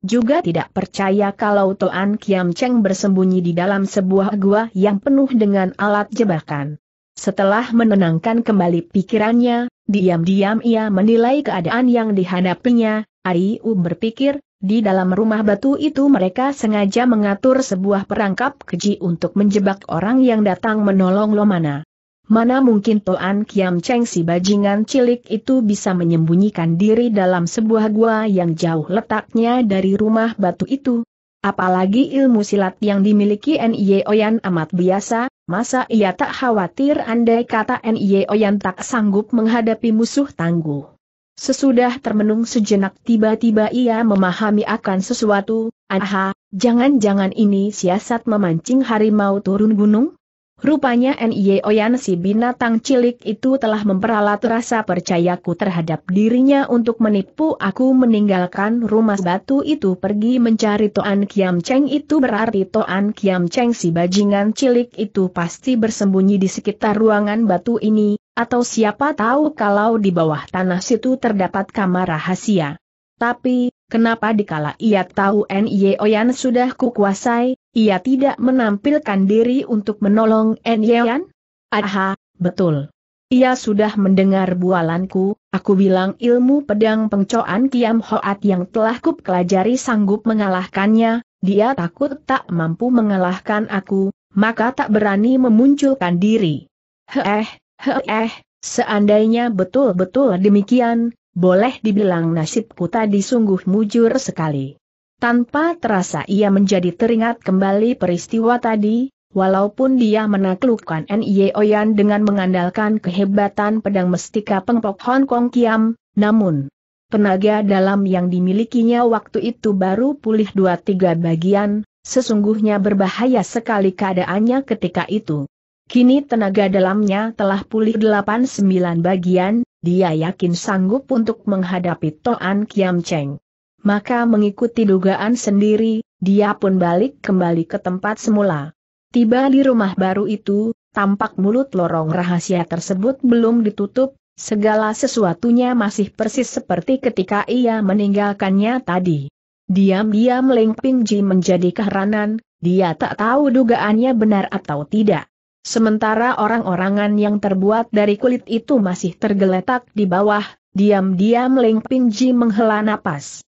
juga tidak percaya kalau Toan Kiam Cheng bersembunyi di dalam sebuah gua yang penuh dengan alat jebakan. Setelah menenangkan kembali pikirannya, diam-diam ia menilai keadaan yang dihadapinya, Aiu berpikir, di dalam rumah batu itu mereka sengaja mengatur sebuah perangkap keji untuk menjebak orang yang datang menolong Lomana. Mana mungkin Toan Kiam Cheng si bajingan cilik itu bisa menyembunyikan diri dalam sebuah gua yang jauh letaknya dari rumah batu itu? Apalagi ilmu silat yang dimiliki N.I. Oyan amat biasa, masa ia tak khawatir andai kata N.I. Oyan tak sanggup menghadapi musuh tangguh. Sesudah termenung sejenak tiba-tiba ia memahami akan sesuatu, aha, jangan-jangan ini siasat memancing harimau turun gunung? Rupanya N.I. Oyan si binatang cilik itu telah memperalat rasa percayaku terhadap dirinya untuk menipu aku meninggalkan rumah batu itu pergi mencari Toan Kiam Cheng itu berarti Toan Kiam Cheng si bajingan cilik itu pasti bersembunyi di sekitar ruangan batu ini, atau siapa tahu kalau di bawah tanah situ terdapat kamar rahasia. Tapi, kenapa dikala ia tahu N.I. Oyan sudah kukuasai, ia tidak menampilkan diri untuk menolong Enyean? Aha, betul. Ia sudah mendengar bualanku, aku bilang ilmu pedang pengcoan Kiam Hoat yang telah ku pelajari sanggup mengalahkannya, dia takut tak mampu mengalahkan aku, maka tak berani memunculkan diri. Heh, heh, seandainya betul-betul demikian, boleh dibilang nasibku tadi sungguh mujur sekali. Tanpa terasa ia menjadi teringat kembali peristiwa tadi, walaupun dia menaklukkan N.I. Oyan dengan mengandalkan kehebatan pedang mestika pengpok Hong Kong Kiam, namun tenaga dalam yang dimilikinya waktu itu baru pulih dua tiga bagian, sesungguhnya berbahaya sekali keadaannya ketika itu. Kini tenaga dalamnya telah pulih delapan sembilan bagian, dia yakin sanggup untuk menghadapi Toan Kiam Cheng maka mengikuti dugaan sendiri, dia pun balik kembali ke tempat semula. Tiba di rumah baru itu, tampak mulut lorong rahasia tersebut belum ditutup, segala sesuatunya masih persis seperti ketika ia meninggalkannya tadi. Diam-diam Leng Ping Ji menjadi keheranan, dia tak tahu dugaannya benar atau tidak. Sementara orang-orangan yang terbuat dari kulit itu masih tergeletak di bawah, diam-diam Leng Ping Ji menghela napas.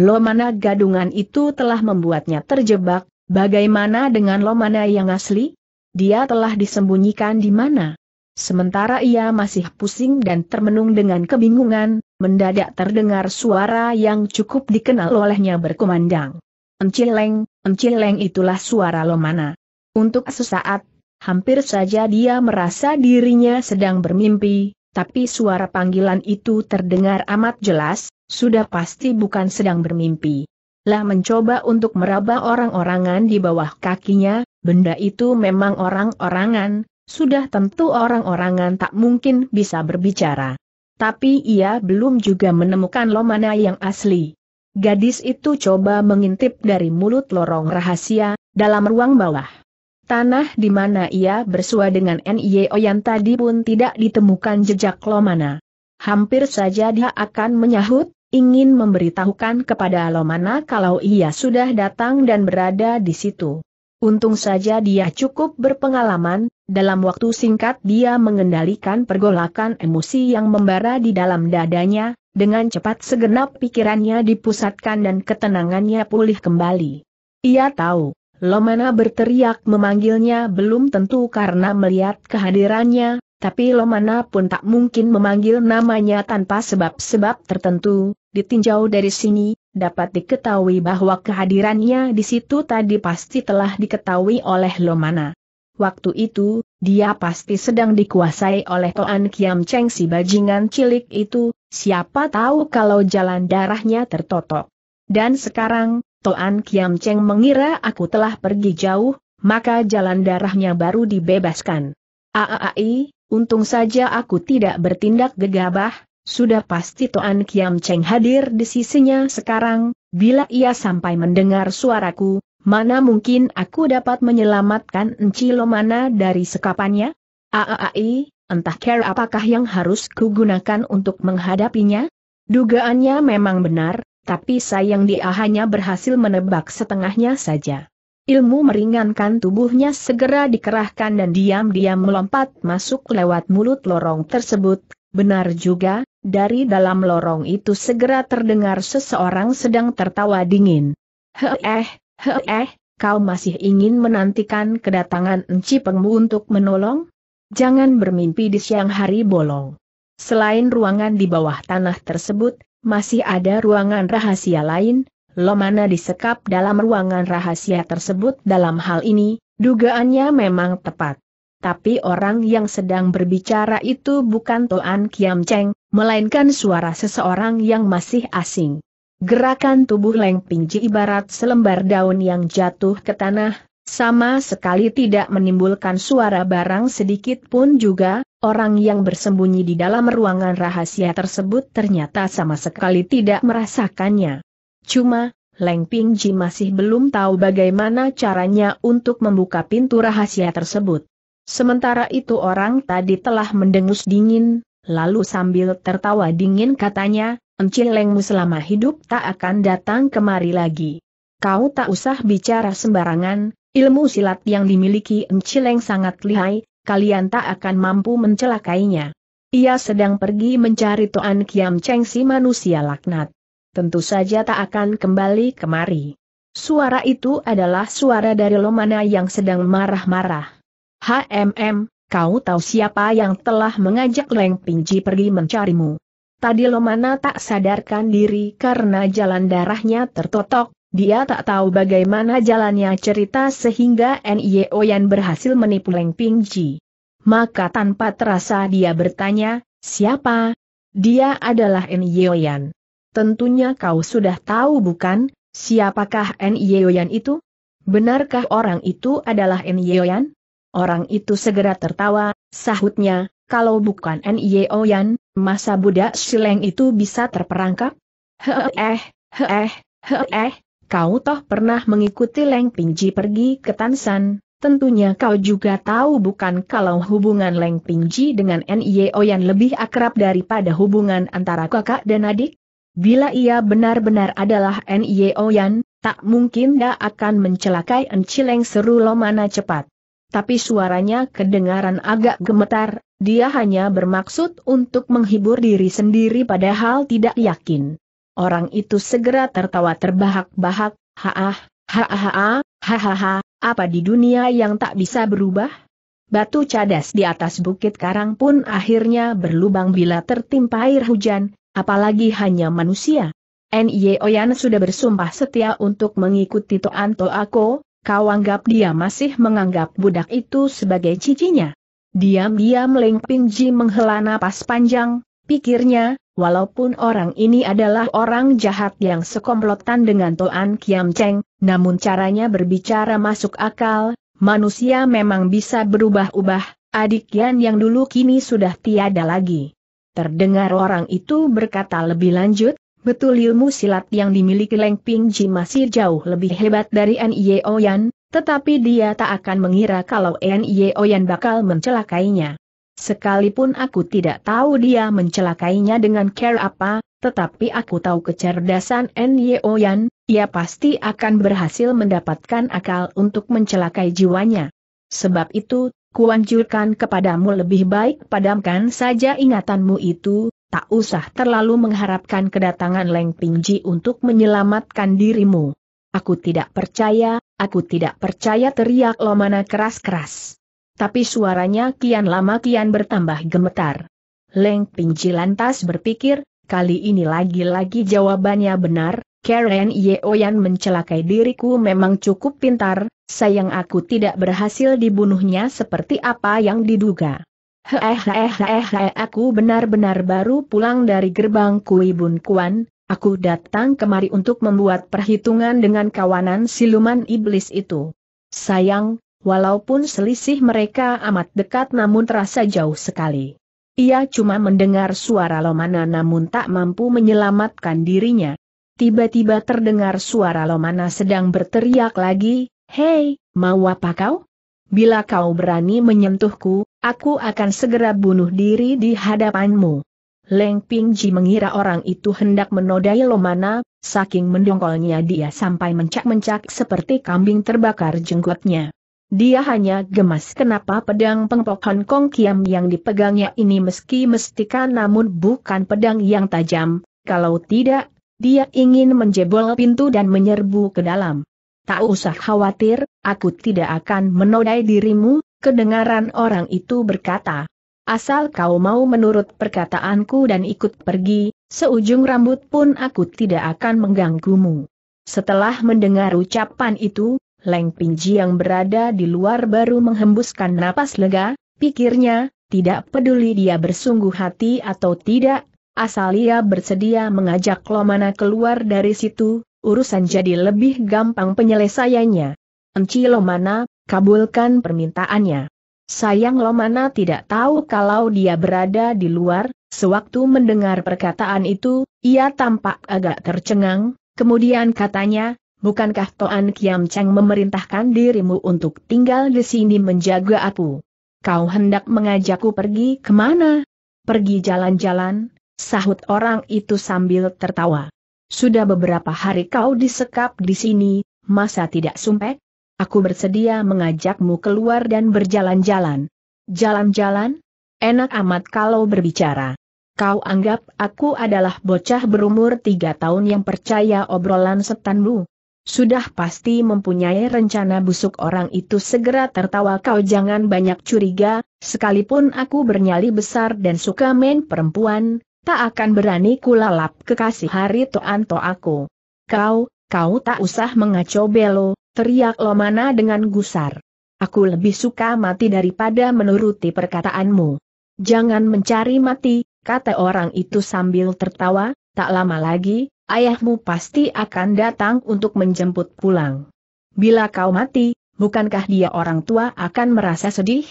Lomana gadungan itu telah membuatnya terjebak, bagaimana dengan Lomana yang asli? Dia telah disembunyikan di mana? Sementara ia masih pusing dan termenung dengan kebingungan, mendadak terdengar suara yang cukup dikenal olehnya berkumandang. Encileng, encileng itulah suara Lomana. Untuk sesaat, hampir saja dia merasa dirinya sedang bermimpi, tapi suara panggilan itu terdengar amat jelas, sudah pasti bukan sedang bermimpi. Lah mencoba untuk meraba orang-orangan di bawah kakinya, benda itu memang orang-orangan, sudah tentu orang-orangan tak mungkin bisa berbicara. Tapi ia belum juga menemukan lomana yang asli. Gadis itu coba mengintip dari mulut lorong rahasia, dalam ruang bawah. Tanah di mana ia bersua dengan N.I.O. yang tadi pun tidak ditemukan jejak lomana. Hampir saja dia akan menyahut, ingin memberitahukan kepada Lomana kalau ia sudah datang dan berada di situ. Untung saja dia cukup berpengalaman, dalam waktu singkat dia mengendalikan pergolakan emosi yang membara di dalam dadanya, dengan cepat segenap pikirannya dipusatkan dan ketenangannya pulih kembali. Ia tahu, Lomana berteriak memanggilnya belum tentu karena melihat kehadirannya, tapi Lomana pun tak mungkin memanggil namanya tanpa sebab-sebab tertentu, ditinjau dari sini, dapat diketahui bahwa kehadirannya di situ tadi pasti telah diketahui oleh Lomana. Waktu itu, dia pasti sedang dikuasai oleh Toan Kiam Cheng si bajingan cilik itu, siapa tahu kalau jalan darahnya tertotok. Dan sekarang, Toan Kiam Cheng mengira aku telah pergi jauh, maka jalan darahnya baru dibebaskan. Aaai, Untung saja aku tidak bertindak gegabah, sudah pasti Toan Kiam Cheng hadir di sisinya sekarang, bila ia sampai mendengar suaraku, mana mungkin aku dapat menyelamatkan Enci Lomana dari sekapannya? Aaai, entah care apakah yang harus kugunakan untuk menghadapinya? Dugaannya memang benar, tapi sayang dia hanya berhasil menebak setengahnya saja. Ilmu meringankan tubuhnya segera dikerahkan dan diam-diam melompat masuk lewat mulut lorong tersebut. Benar juga, dari dalam lorong itu segera terdengar seseorang sedang tertawa dingin. Heh, heh, kau masih ingin menantikan kedatangan Enci Pengmu untuk menolong? Jangan bermimpi di siang hari bolong. Selain ruangan di bawah tanah tersebut, masih ada ruangan rahasia lain, Lomana disekap dalam ruangan rahasia tersebut dalam hal ini, dugaannya memang tepat. Tapi orang yang sedang berbicara itu bukan Toan Kiam Cheng, melainkan suara seseorang yang masih asing. Gerakan tubuh Leng Pingji ibarat selembar daun yang jatuh ke tanah, sama sekali tidak menimbulkan suara barang sedikit pun juga, orang yang bersembunyi di dalam ruangan rahasia tersebut ternyata sama sekali tidak merasakannya. Cuma, Leng Pingji masih belum tahu bagaimana caranya untuk membuka pintu rahasia tersebut. Sementara itu orang tadi telah mendengus dingin, lalu sambil tertawa dingin katanya, Encil Lengmu selama hidup tak akan datang kemari lagi. Kau tak usah bicara sembarangan, ilmu silat yang dimiliki Encileng sangat lihai, kalian tak akan mampu mencelakainya. Ia sedang pergi mencari Toan Kiam Cheng si manusia laknat. Tentu saja tak akan kembali kemari. Suara itu adalah suara dari Lomana yang sedang marah-marah. HMM, kau tahu siapa yang telah mengajak Leng Pingji pergi mencarimu. Tadi Lomana tak sadarkan diri karena jalan darahnya tertotok, dia tak tahu bagaimana jalannya cerita sehingga Nye Oyan berhasil menipu Leng Pingji. Maka tanpa terasa dia bertanya, siapa? Dia adalah Nye Oyan. Tentunya kau sudah tahu bukan, siapakah Nye Oyan itu? Benarkah orang itu adalah Nye Oyan? Orang itu segera tertawa, sahutnya, kalau bukan Nye Oyan, masa budak Sileng itu bisa terperangkap? Heeh, heeh, heeh, kau toh pernah mengikuti Leng Pingji pergi ke Tansan, tentunya kau juga tahu bukan kalau hubungan Leng Pingji dengan Nye Oyan lebih akrab daripada hubungan antara kakak dan adik? Bila ia benar-benar adalah Nye Oyan, tak mungkin dia akan mencelakai Encileng seru Lomana cepat tapi suaranya kedengaran agak gemetar, dia hanya bermaksud untuk menghibur diri sendiri padahal tidak yakin. Orang itu segera tertawa terbahak-bahak, haah, haah, hahaha, apa di dunia yang tak bisa berubah? Batu cadas di atas bukit karang pun akhirnya berlubang bila tertimpa air hujan, apalagi hanya manusia. N.Y. Oyan sudah bersumpah setia untuk mengikuti Toan Toako, kau anggap dia masih menganggap budak itu sebagai cicinya. Diam-diam Leng Pingji menghela napas panjang, pikirnya, walaupun orang ini adalah orang jahat yang sekomplotan dengan Toan Kiam Cheng, namun caranya berbicara masuk akal, manusia memang bisa berubah-ubah, adik Yan yang dulu kini sudah tiada lagi. Terdengar orang itu berkata lebih lanjut, Betul ilmu silat yang dimiliki Leng Pingji masih jauh lebih hebat dari Nye Oyan, tetapi dia tak akan mengira kalau Nye Oyan bakal mencelakainya. Sekalipun aku tidak tahu dia mencelakainya dengan care apa, tetapi aku tahu kecerdasan Nye Oyan, ia pasti akan berhasil mendapatkan akal untuk mencelakai jiwanya. Sebab itu, kuanjurkan kepadamu lebih baik padamkan saja ingatanmu itu, tak usah terlalu mengharapkan kedatangan Leng Pingji untuk menyelamatkan dirimu. Aku tidak percaya, aku tidak percaya teriak Lomana keras-keras. Tapi suaranya kian lama kian bertambah gemetar. Leng Pingji lantas berpikir, kali ini lagi-lagi jawabannya benar, Karen Yeoyan mencelakai diriku memang cukup pintar, sayang aku tidak berhasil dibunuhnya seperti apa yang diduga. Heh heh heh heh aku benar-benar baru pulang dari gerbang Kui Bun Kuan, aku datang kemari untuk membuat perhitungan dengan kawanan siluman iblis itu. Sayang, walaupun selisih mereka amat dekat namun terasa jauh sekali. Ia cuma mendengar suara Lomana namun tak mampu menyelamatkan dirinya. Tiba-tiba terdengar suara Lomana sedang berteriak lagi, Hei, mau apa kau? Bila kau berani menyentuhku, aku akan segera bunuh diri di hadapanmu. Leng Pingji mengira orang itu hendak menodai Lomana, saking mendongkolnya dia sampai mencak-mencak seperti kambing terbakar jenggotnya. Dia hanya gemas kenapa pedang pengpok Hong Kong Kiam yang dipegangnya ini meski mestikan namun bukan pedang yang tajam, kalau tidak, dia ingin menjebol pintu dan menyerbu ke dalam. Tak usah khawatir, aku tidak akan menodai dirimu, kedengaran orang itu berkata. Asal kau mau menurut perkataanku dan ikut pergi, seujung rambut pun aku tidak akan mengganggumu. Setelah mendengar ucapan itu, Leng Pingji yang berada di luar baru menghembuskan napas lega, pikirnya, tidak peduli dia bersungguh hati atau tidak, asal ia bersedia mengajak Lomana keluar dari situ, urusan jadi lebih gampang penyelesaiannya. Enci Lomana, kabulkan permintaannya. Sayang Lomana tidak tahu kalau dia berada di luar, sewaktu mendengar perkataan itu, ia tampak agak tercengang, kemudian katanya, bukankah Toan Kiam Cheng memerintahkan dirimu untuk tinggal di sini menjaga aku? Kau hendak mengajakku pergi ke mana? Pergi jalan-jalan, sahut orang itu sambil tertawa. Sudah beberapa hari kau disekap di sini, masa tidak sumpek? Aku bersedia mengajakmu keluar dan berjalan-jalan. Jalan-jalan? Enak amat kalau berbicara. Kau anggap aku adalah bocah berumur tiga tahun yang percaya obrolan setanmu. Sudah pasti mempunyai rencana busuk orang itu segera tertawa kau jangan banyak curiga, sekalipun aku bernyali besar dan suka main perempuan, tak akan berani kulalap kekasih hari toanto aku. Kau, kau tak usah mengaco belo, teriak Lomana dengan gusar. Aku lebih suka mati daripada menuruti perkataanmu. Jangan mencari mati, kata orang itu sambil tertawa, tak lama lagi, ayahmu pasti akan datang untuk menjemput pulang. Bila kau mati, bukankah dia orang tua akan merasa sedih?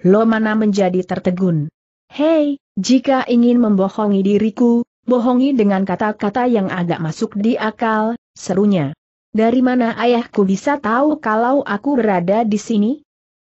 Lomana menjadi tertegun. Hei, jika ingin membohongi diriku, bohongi dengan kata-kata yang agak masuk di akal, serunya. Dari mana ayahku bisa tahu kalau aku berada di sini?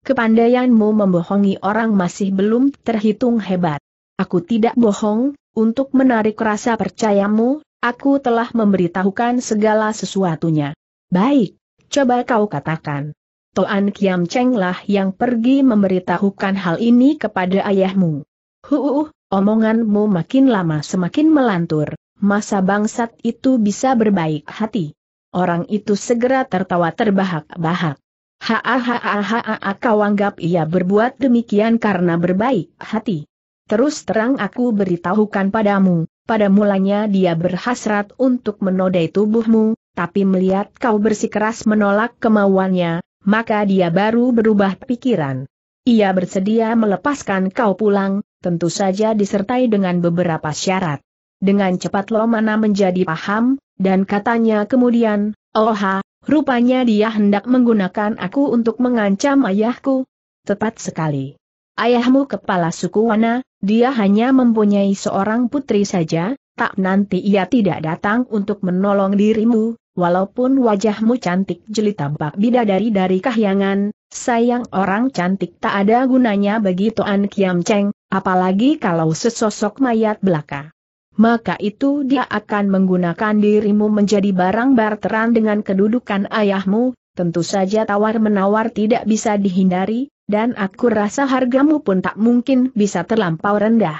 Kepandaianmu membohongi orang masih belum terhitung hebat. Aku tidak bohong, untuk menarik rasa percayamu, aku telah memberitahukan segala sesuatunya. Baik, coba kau katakan. Toan Kiam Cheng lah yang pergi memberitahukan hal ini kepada ayahmu. Huuh, omonganmu makin lama semakin melantur, masa bangsat itu bisa berbaik hati. Orang itu segera tertawa terbahak-bahak. Haa kau anggap ia berbuat demikian karena berbaik hati. Terus terang aku beritahukan padamu, pada mulanya dia berhasrat untuk menodai tubuhmu, tapi melihat kau bersikeras menolak kemauannya, maka dia baru berubah pikiran. Ia bersedia melepaskan kau pulang, tentu saja disertai dengan beberapa syarat. Dengan cepat Lomana menjadi paham, dan katanya kemudian, Oha, rupanya dia hendak menggunakan aku untuk mengancam ayahku. Tepat sekali. Ayahmu kepala suku Wana, dia hanya mempunyai seorang putri saja, tak nanti ia tidak datang untuk menolong dirimu, walaupun wajahmu cantik jeli tampak bidadari dari kahyangan, sayang orang cantik tak ada gunanya bagi Toan Kiam Cheng, apalagi kalau sesosok mayat belaka. Maka itu dia akan menggunakan dirimu menjadi barang barteran dengan kedudukan ayahmu, tentu saja tawar-menawar tidak bisa dihindari, dan aku rasa hargamu pun tak mungkin bisa terlampau rendah.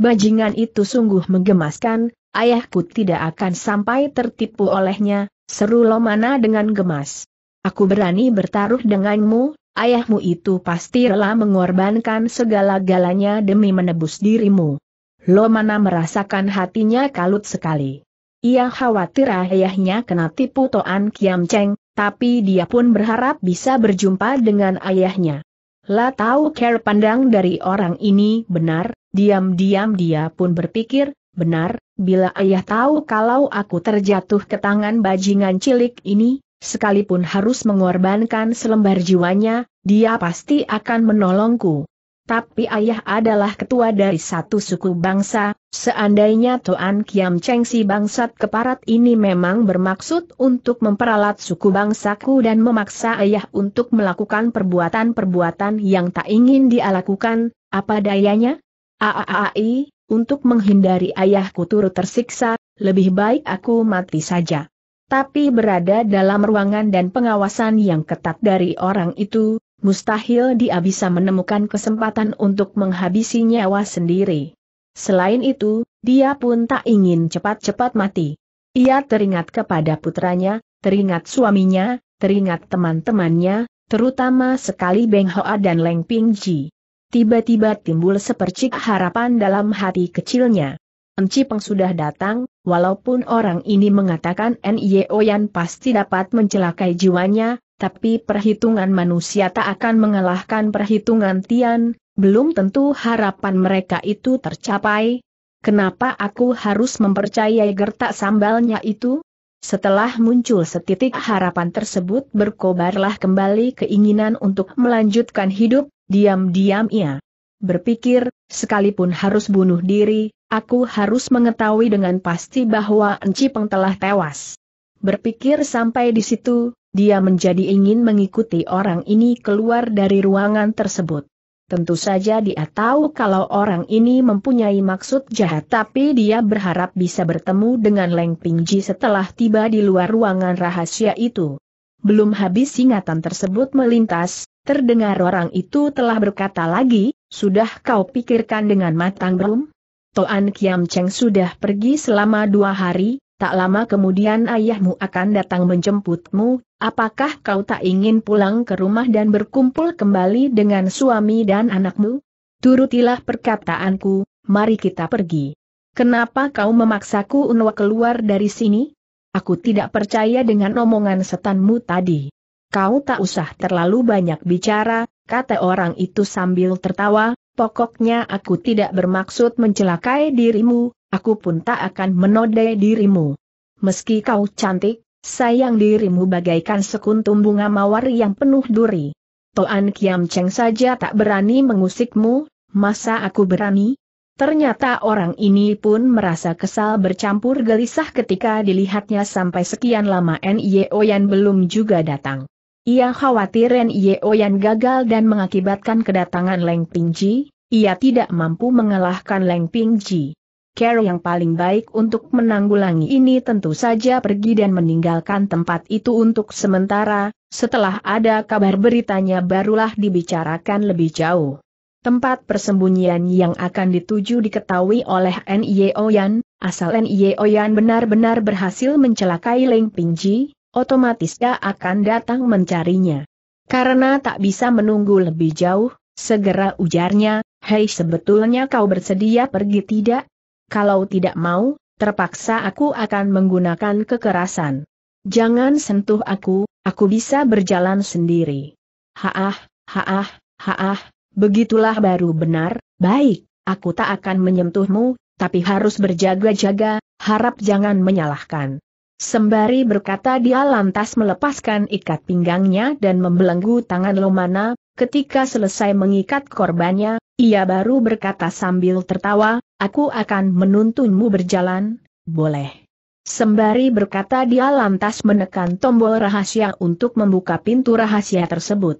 Bajingan itu sungguh menggemaskan, ayahku tidak akan sampai tertipu olehnya, seru Lomana dengan gemas. Aku berani bertaruh denganmu, ayahmu itu pasti rela mengorbankan segala-galanya demi menebus dirimu. Lomana merasakan hatinya kalut sekali. Ia khawatir ayahnya kena tipu Toan Kiam Cheng, tapi dia pun berharap bisa berjumpa dengan ayahnya. Lah tahu care pandang dari orang ini benar, diam-diam dia pun berpikir, benar, bila ayah tahu kalau aku terjatuh ke tangan bajingan cilik ini, sekalipun harus mengorbankan selembar jiwanya, dia pasti akan menolongku tapi ayah adalah ketua dari satu suku bangsa, seandainya Toan Kiam Cheng si bangsat keparat ini memang bermaksud untuk memperalat suku bangsaku dan memaksa ayah untuk melakukan perbuatan-perbuatan yang tak ingin dia lakukan, apa dayanya? Aaai, untuk menghindari ayahku turut tersiksa, lebih baik aku mati saja. Tapi berada dalam ruangan dan pengawasan yang ketat dari orang itu, mustahil dia bisa menemukan kesempatan untuk menghabisi nyawa sendiri. Selain itu, dia pun tak ingin cepat-cepat mati. Ia teringat kepada putranya, teringat suaminya, teringat teman-temannya, terutama sekali Beng Hoa dan Leng Ping Ji. Tiba-tiba timbul sepercik harapan dalam hati kecilnya. Enci Peng sudah datang, walaupun orang ini mengatakan Nio Yan pasti dapat mencelakai jiwanya, tapi perhitungan manusia tak akan mengalahkan perhitungan Tian, belum tentu harapan mereka itu tercapai. Kenapa aku harus mempercayai gertak sambalnya itu? Setelah muncul setitik harapan tersebut berkobarlah kembali keinginan untuk melanjutkan hidup, diam-diam ia berpikir, sekalipun harus bunuh diri, aku harus mengetahui dengan pasti bahwa Enci Peng telah tewas. Berpikir sampai di situ, dia menjadi ingin mengikuti orang ini keluar dari ruangan tersebut. Tentu saja dia tahu kalau orang ini mempunyai maksud jahat tapi dia berharap bisa bertemu dengan Leng Pingji setelah tiba di luar ruangan rahasia itu. Belum habis ingatan tersebut melintas, terdengar orang itu telah berkata lagi, sudah kau pikirkan dengan matang belum? Toan Kiam Cheng sudah pergi selama dua hari, tak lama kemudian ayahmu akan datang menjemputmu, Apakah kau tak ingin pulang ke rumah dan berkumpul kembali dengan suami dan anakmu? Turutilah perkataanku, mari kita pergi. Kenapa kau memaksaku untuk keluar dari sini? Aku tidak percaya dengan omongan setanmu tadi. Kau tak usah terlalu banyak bicara, kata orang itu sambil tertawa, pokoknya aku tidak bermaksud mencelakai dirimu, aku pun tak akan menodai dirimu. Meski kau cantik, Sayang dirimu bagaikan sekuntum bunga mawar yang penuh duri. Toan Kiam Cheng saja tak berani mengusikmu, masa aku berani? Ternyata orang ini pun merasa kesal bercampur gelisah ketika dilihatnya sampai sekian lama N.I. Oyan belum juga datang. Ia khawatir N.I. Oyan gagal dan mengakibatkan kedatangan Leng Pingji, ia tidak mampu mengalahkan Leng Pingji cara yang paling baik untuk menanggulangi ini tentu saja pergi dan meninggalkan tempat itu untuk sementara, setelah ada kabar beritanya barulah dibicarakan lebih jauh. Tempat persembunyian yang akan dituju diketahui oleh N.I. Oyan, asal N.I. Oyan benar-benar berhasil mencelakai Leng Pingji, otomatis dia akan datang mencarinya. Karena tak bisa menunggu lebih jauh, segera ujarnya, Hei sebetulnya kau bersedia pergi tidak? Kalau tidak mau, terpaksa aku akan menggunakan kekerasan. Jangan sentuh aku, aku bisa berjalan sendiri. Haah, haah, haah, begitulah baru benar, baik, aku tak akan menyentuhmu, tapi harus berjaga-jaga, harap jangan menyalahkan. Sembari berkata dia lantas melepaskan ikat pinggangnya dan membelenggu tangan Lomana, ketika selesai mengikat korbannya, ia baru berkata sambil tertawa, aku akan menuntunmu berjalan, boleh. Sembari berkata dia lantas menekan tombol rahasia untuk membuka pintu rahasia tersebut.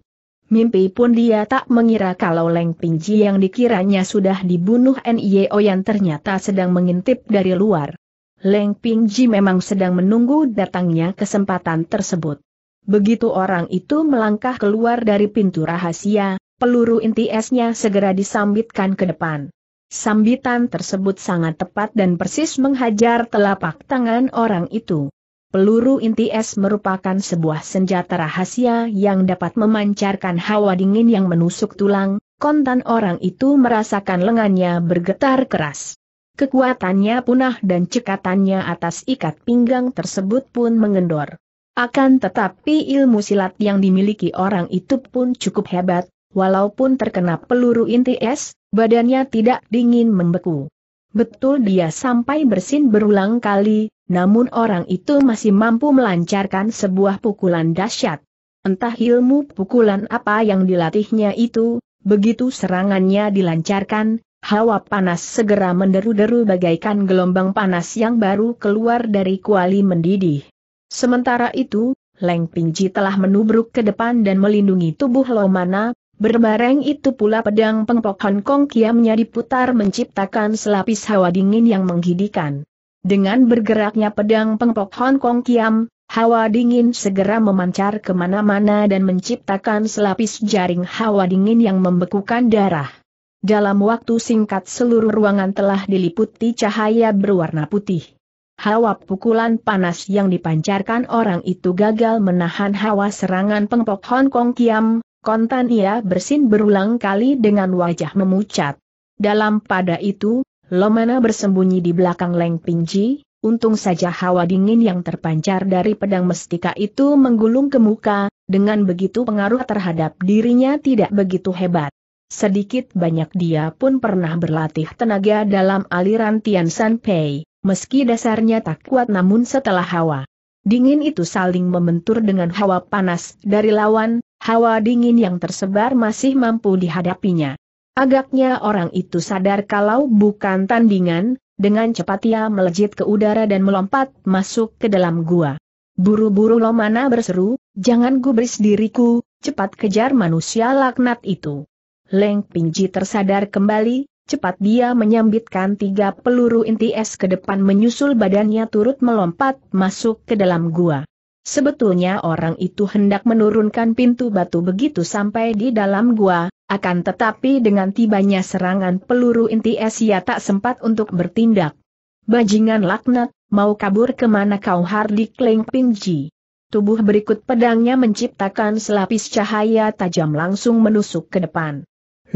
Mimpi pun dia tak mengira kalau Leng Pingji yang dikiranya sudah dibunuh N.I.O. yang ternyata sedang mengintip dari luar. Leng Pingji memang sedang menunggu datangnya kesempatan tersebut. Begitu orang itu melangkah keluar dari pintu rahasia, peluru inti esnya segera disambitkan ke depan. Sambitan tersebut sangat tepat dan persis menghajar telapak tangan orang itu. Peluru inti es merupakan sebuah senjata rahasia yang dapat memancarkan hawa dingin yang menusuk tulang, kontan orang itu merasakan lengannya bergetar keras. Kekuatannya punah dan cekatannya atas ikat pinggang tersebut pun mengendor. Akan tetapi ilmu silat yang dimiliki orang itu pun cukup hebat, Walaupun terkena peluru inti es, badannya tidak dingin membeku. Betul dia sampai bersin berulang kali, namun orang itu masih mampu melancarkan sebuah pukulan dahsyat. Entah ilmu pukulan apa yang dilatihnya itu, begitu serangannya dilancarkan, hawa panas segera menderu-deru bagaikan gelombang panas yang baru keluar dari kuali mendidih. Sementara itu, Leng Pingji telah menubruk ke depan dan melindungi tubuh Lomana, Berbareng itu pula pedang pengpok Hong Kong kiamnya diputar menciptakan selapis hawa dingin yang menghidikan. Dengan bergeraknya pedang pengpok Hong Kong kiam, hawa dingin segera memancar ke mana-mana dan menciptakan selapis jaring hawa dingin yang membekukan darah. Dalam waktu singkat seluruh ruangan telah diliputi cahaya berwarna putih. Hawa pukulan panas yang dipancarkan orang itu gagal menahan hawa serangan pengpok Hong Kong Kiam, Kontan ia bersin berulang kali dengan wajah memucat. Dalam pada itu, Lomana bersembunyi di belakang Leng Pingji, untung saja hawa dingin yang terpancar dari pedang mestika itu menggulung ke muka, dengan begitu pengaruh terhadap dirinya tidak begitu hebat. Sedikit banyak dia pun pernah berlatih tenaga dalam aliran Tian San Pei, meski dasarnya tak kuat namun setelah hawa dingin itu saling membentur dengan hawa panas dari lawan, hawa dingin yang tersebar masih mampu dihadapinya. Agaknya orang itu sadar kalau bukan tandingan, dengan cepat ia melejit ke udara dan melompat masuk ke dalam gua. Buru-buru Lomana berseru, jangan gubris diriku, cepat kejar manusia laknat itu. Leng Pingji tersadar kembali, cepat dia menyambitkan tiga peluru inti es ke depan menyusul badannya turut melompat masuk ke dalam gua. Sebetulnya orang itu hendak menurunkan pintu batu begitu sampai di dalam gua, akan tetapi dengan tibanya serangan peluru inti es ia tak sempat untuk bertindak. Bajingan laknat, mau kabur ke mana kau Hardi Kleng Pingji? Tubuh berikut pedangnya menciptakan selapis cahaya tajam langsung menusuk ke depan.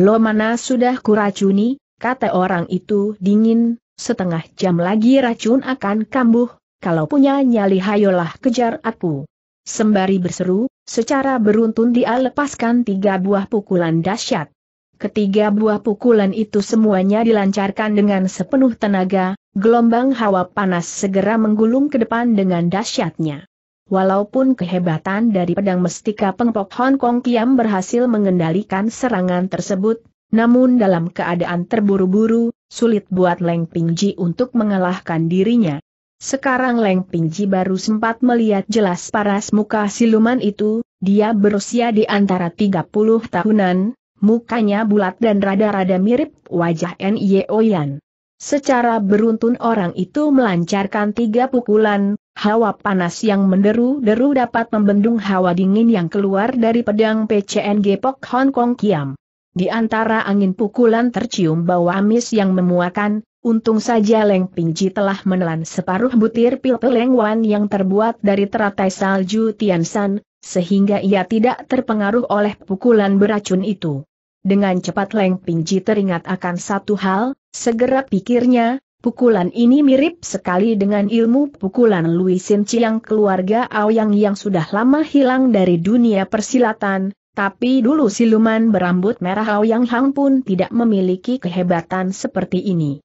Lo mana sudah kuracuni, kata orang itu dingin, setengah jam lagi racun akan kambuh, kalau punya nyali hayolah kejar aku. Sembari berseru, secara beruntun dia lepaskan tiga buah pukulan dahsyat. Ketiga buah pukulan itu semuanya dilancarkan dengan sepenuh tenaga, gelombang hawa panas segera menggulung ke depan dengan dahsyatnya. Walaupun kehebatan dari pedang mestika pengpok Hong Kong Kiam berhasil mengendalikan serangan tersebut, namun dalam keadaan terburu-buru, sulit buat Leng Pingji untuk mengalahkan dirinya. Sekarang Leng Pingji baru sempat melihat jelas paras muka siluman itu, dia berusia di antara 30 tahunan, mukanya bulat dan rada-rada mirip wajah Nye Oyan. Secara beruntun orang itu melancarkan tiga pukulan, hawa panas yang menderu-deru dapat membendung hawa dingin yang keluar dari pedang PCNG Pok Hong Kong Kiam. Di antara angin pukulan tercium bau amis yang memuakan, untung saja Leng Pingji telah menelan separuh butir pil pelengwan yang terbuat dari teratai salju Tiansan, sehingga ia tidak terpengaruh oleh pukulan beracun itu. Dengan cepat Leng Pingji teringat akan satu hal, segera pikirnya, pukulan ini mirip sekali dengan ilmu pukulan Louis Sin Chiang keluarga Aoyang yang sudah lama hilang dari dunia persilatan, tapi dulu siluman berambut merah Aoyang Hang pun tidak memiliki kehebatan seperti ini.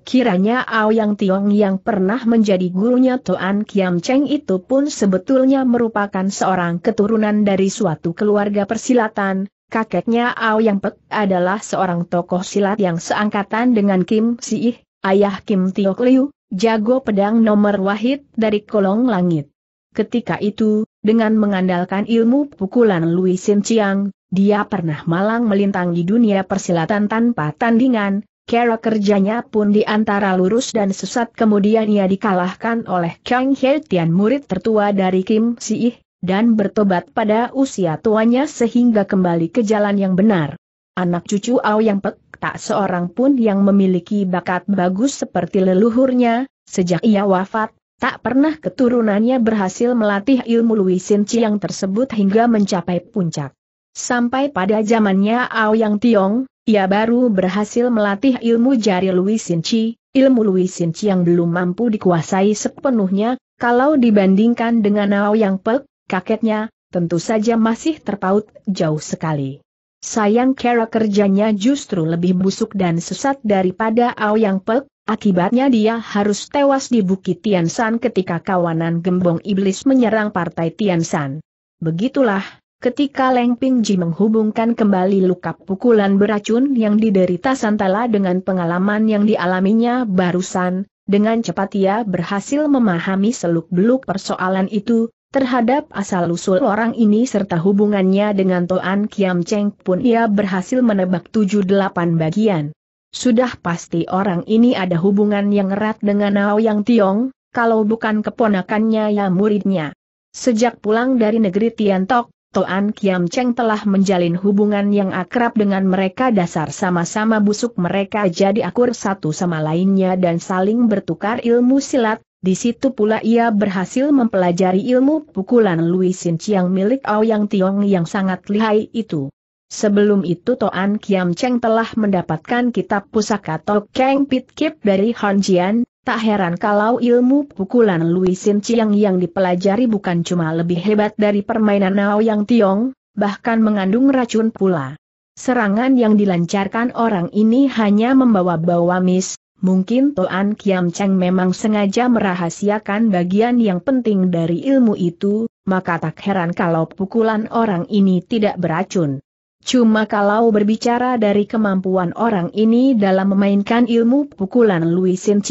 Kiranya Aoyang Tiong yang pernah menjadi gurunya Toan Kiam Cheng itu pun sebetulnya merupakan seorang keturunan dari suatu keluarga persilatan, kakeknya Aoyang Pek adalah seorang tokoh silat yang seangkatan dengan Kim Si ayah Kim Tiok Liu, jago pedang nomor wahid dari kolong langit. Ketika itu, dengan mengandalkan ilmu pukulan Louis Sin Chiang, dia pernah malang melintang di dunia persilatan tanpa tandingan, cara kerjanya pun di antara lurus dan sesat kemudian ia dikalahkan oleh Kang He Tian murid tertua dari Kim Si dan bertobat pada usia tuanya sehingga kembali ke jalan yang benar. Anak cucu Ao yang pek tak seorang pun yang memiliki bakat bagus seperti leluhurnya, sejak ia wafat, tak pernah keturunannya berhasil melatih ilmu Louis Sin Chiang tersebut hingga mencapai puncak. Sampai pada zamannya Aoyang Tiong, ia baru berhasil melatih ilmu jari Louis Sin Chi, ilmu Louis Sin Chi yang belum mampu dikuasai sepenuhnya, kalau dibandingkan dengan Aoyang Pek, kakeknya, tentu saja masih terpaut jauh sekali. Sayang cara kerjanya justru lebih busuk dan sesat daripada Aoyang Pek, Akibatnya dia harus tewas di Bukit Tiansan ketika kawanan gembong iblis menyerang partai Tiansan. Begitulah, ketika Leng Pingji menghubungkan kembali luka pukulan beracun yang diderita Santala dengan pengalaman yang dialaminya barusan, dengan cepat ia berhasil memahami seluk-beluk persoalan itu, terhadap asal-usul orang ini serta hubungannya dengan Toan Kiam Cheng pun ia berhasil menebak tujuh delapan bagian. Sudah pasti orang ini ada hubungan yang erat dengan Yang Tiong, kalau bukan keponakannya ya muridnya. Sejak pulang dari negeri Tiantok, Toan Kiam Cheng telah menjalin hubungan yang akrab dengan mereka dasar sama-sama busuk mereka jadi akur satu sama lainnya dan saling bertukar ilmu silat, di situ pula ia berhasil mempelajari ilmu pukulan Louis Sin Chiang milik Yang Tiong yang sangat lihai itu. Sebelum itu Toan Kiam Cheng telah mendapatkan kitab pusaka Tok Keng Pit Kip dari Han Jian, tak heran kalau ilmu pukulan Louis Sin Chiang yang dipelajari bukan cuma lebih hebat dari permainan Nao Yang Tiong, bahkan mengandung racun pula. Serangan yang dilancarkan orang ini hanya membawa bawa mis, Mungkin Toan Kiam Cheng memang sengaja merahasiakan bagian yang penting dari ilmu itu, maka tak heran kalau pukulan orang ini tidak beracun. Cuma kalau berbicara dari kemampuan orang ini dalam memainkan ilmu pukulan Louis Sin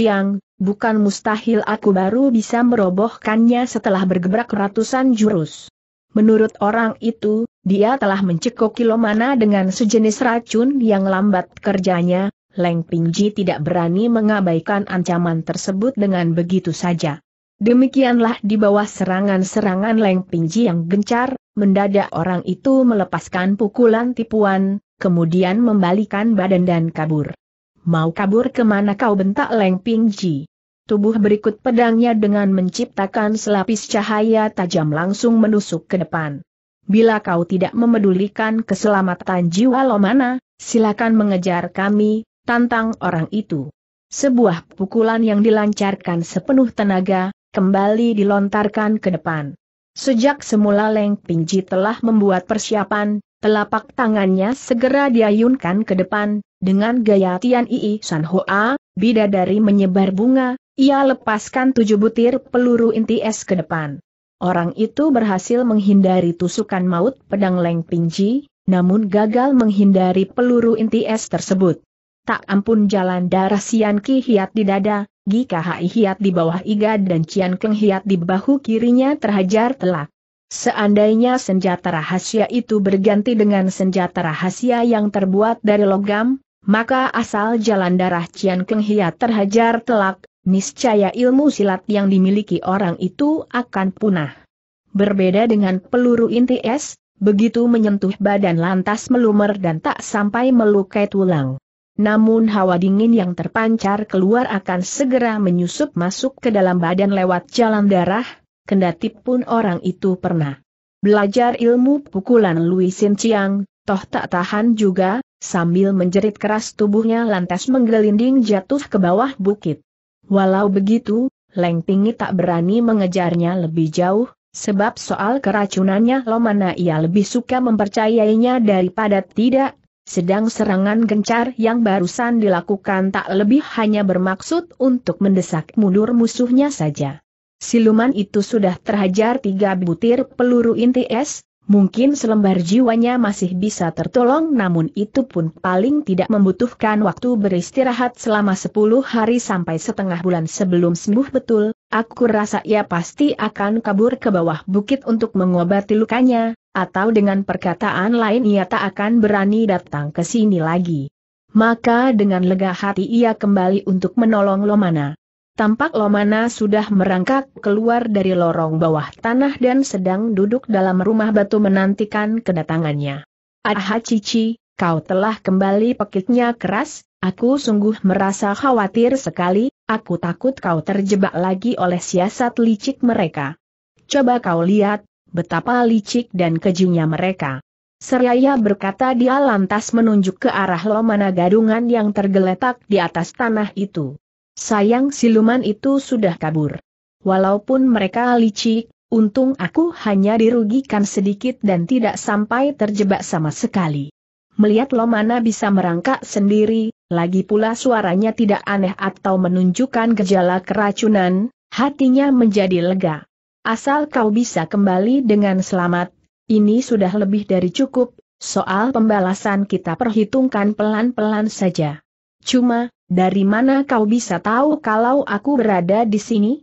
bukan mustahil aku baru bisa merobohkannya setelah bergebrak ratusan jurus. Menurut orang itu, dia telah mencekoki Lomana dengan sejenis racun yang lambat kerjanya, Leng Pingji tidak berani mengabaikan ancaman tersebut dengan begitu saja. Demikianlah di bawah serangan-serangan Leng Pingji yang gencar, mendadak orang itu melepaskan pukulan tipuan, kemudian membalikan badan dan kabur. Mau kabur ke mana kau bentak Leng Pingji? Tubuh berikut pedangnya dengan menciptakan selapis cahaya tajam langsung menusuk ke depan. Bila kau tidak memedulikan keselamatan jiwa Lomana, silakan mengejar kami, tantang orang itu. Sebuah pukulan yang dilancarkan sepenuh tenaga, kembali dilontarkan ke depan. Sejak semula Leng Pingji telah membuat persiapan, telapak tangannya segera diayunkan ke depan, dengan gaya Tian Ii San Hoa, bidadari menyebar bunga, ia lepaskan tujuh butir peluru inti es ke depan. Orang itu berhasil menghindari tusukan maut pedang Leng Pingji, namun gagal menghindari peluru inti es tersebut tak ampun jalan darah Sian Ki Hiat di dada, Gi Kahai Hiat di bawah iga dan Cian Keng Hiat di bahu kirinya terhajar telak. Seandainya senjata rahasia itu berganti dengan senjata rahasia yang terbuat dari logam, maka asal jalan darah Cian Keng Hiat terhajar telak, niscaya ilmu silat yang dimiliki orang itu akan punah. Berbeda dengan peluru inti es, begitu menyentuh badan lantas melumer dan tak sampai melukai tulang namun hawa dingin yang terpancar keluar akan segera menyusup masuk ke dalam badan lewat jalan darah, kendati pun orang itu pernah belajar ilmu pukulan Louis Sin Chiang, toh tak tahan juga, sambil menjerit keras tubuhnya lantas menggelinding jatuh ke bawah bukit. Walau begitu, Leng Pingi tak berani mengejarnya lebih jauh, sebab soal keracunannya Lomana ia lebih suka mempercayainya daripada tidak, sedang serangan gencar yang barusan dilakukan tak lebih hanya bermaksud untuk mendesak mundur musuhnya saja. Siluman itu sudah terhajar tiga butir peluru inti es, mungkin selembar jiwanya masih bisa tertolong namun itu pun paling tidak membutuhkan waktu beristirahat selama sepuluh hari sampai setengah bulan sebelum sembuh betul, aku rasa ia pasti akan kabur ke bawah bukit untuk mengobati lukanya, atau dengan perkataan lain ia tak akan berani datang ke sini lagi. Maka dengan lega hati ia kembali untuk menolong Lomana. Tampak Lomana sudah merangkak keluar dari lorong bawah tanah dan sedang duduk dalam rumah batu menantikan kedatangannya. Aha Cici, kau telah kembali pekiknya keras, aku sungguh merasa khawatir sekali, aku takut kau terjebak lagi oleh siasat licik mereka. Coba kau lihat, betapa licik dan kejunya mereka. Seraya berkata dia lantas menunjuk ke arah lomana gadungan yang tergeletak di atas tanah itu. Sayang siluman itu sudah kabur. Walaupun mereka licik, untung aku hanya dirugikan sedikit dan tidak sampai terjebak sama sekali. Melihat Lomana bisa merangkak sendiri, lagi pula suaranya tidak aneh atau menunjukkan gejala keracunan, hatinya menjadi lega. Asal kau bisa kembali dengan selamat, ini sudah lebih dari cukup, soal pembalasan kita perhitungkan pelan-pelan saja. Cuma, dari mana kau bisa tahu kalau aku berada di sini?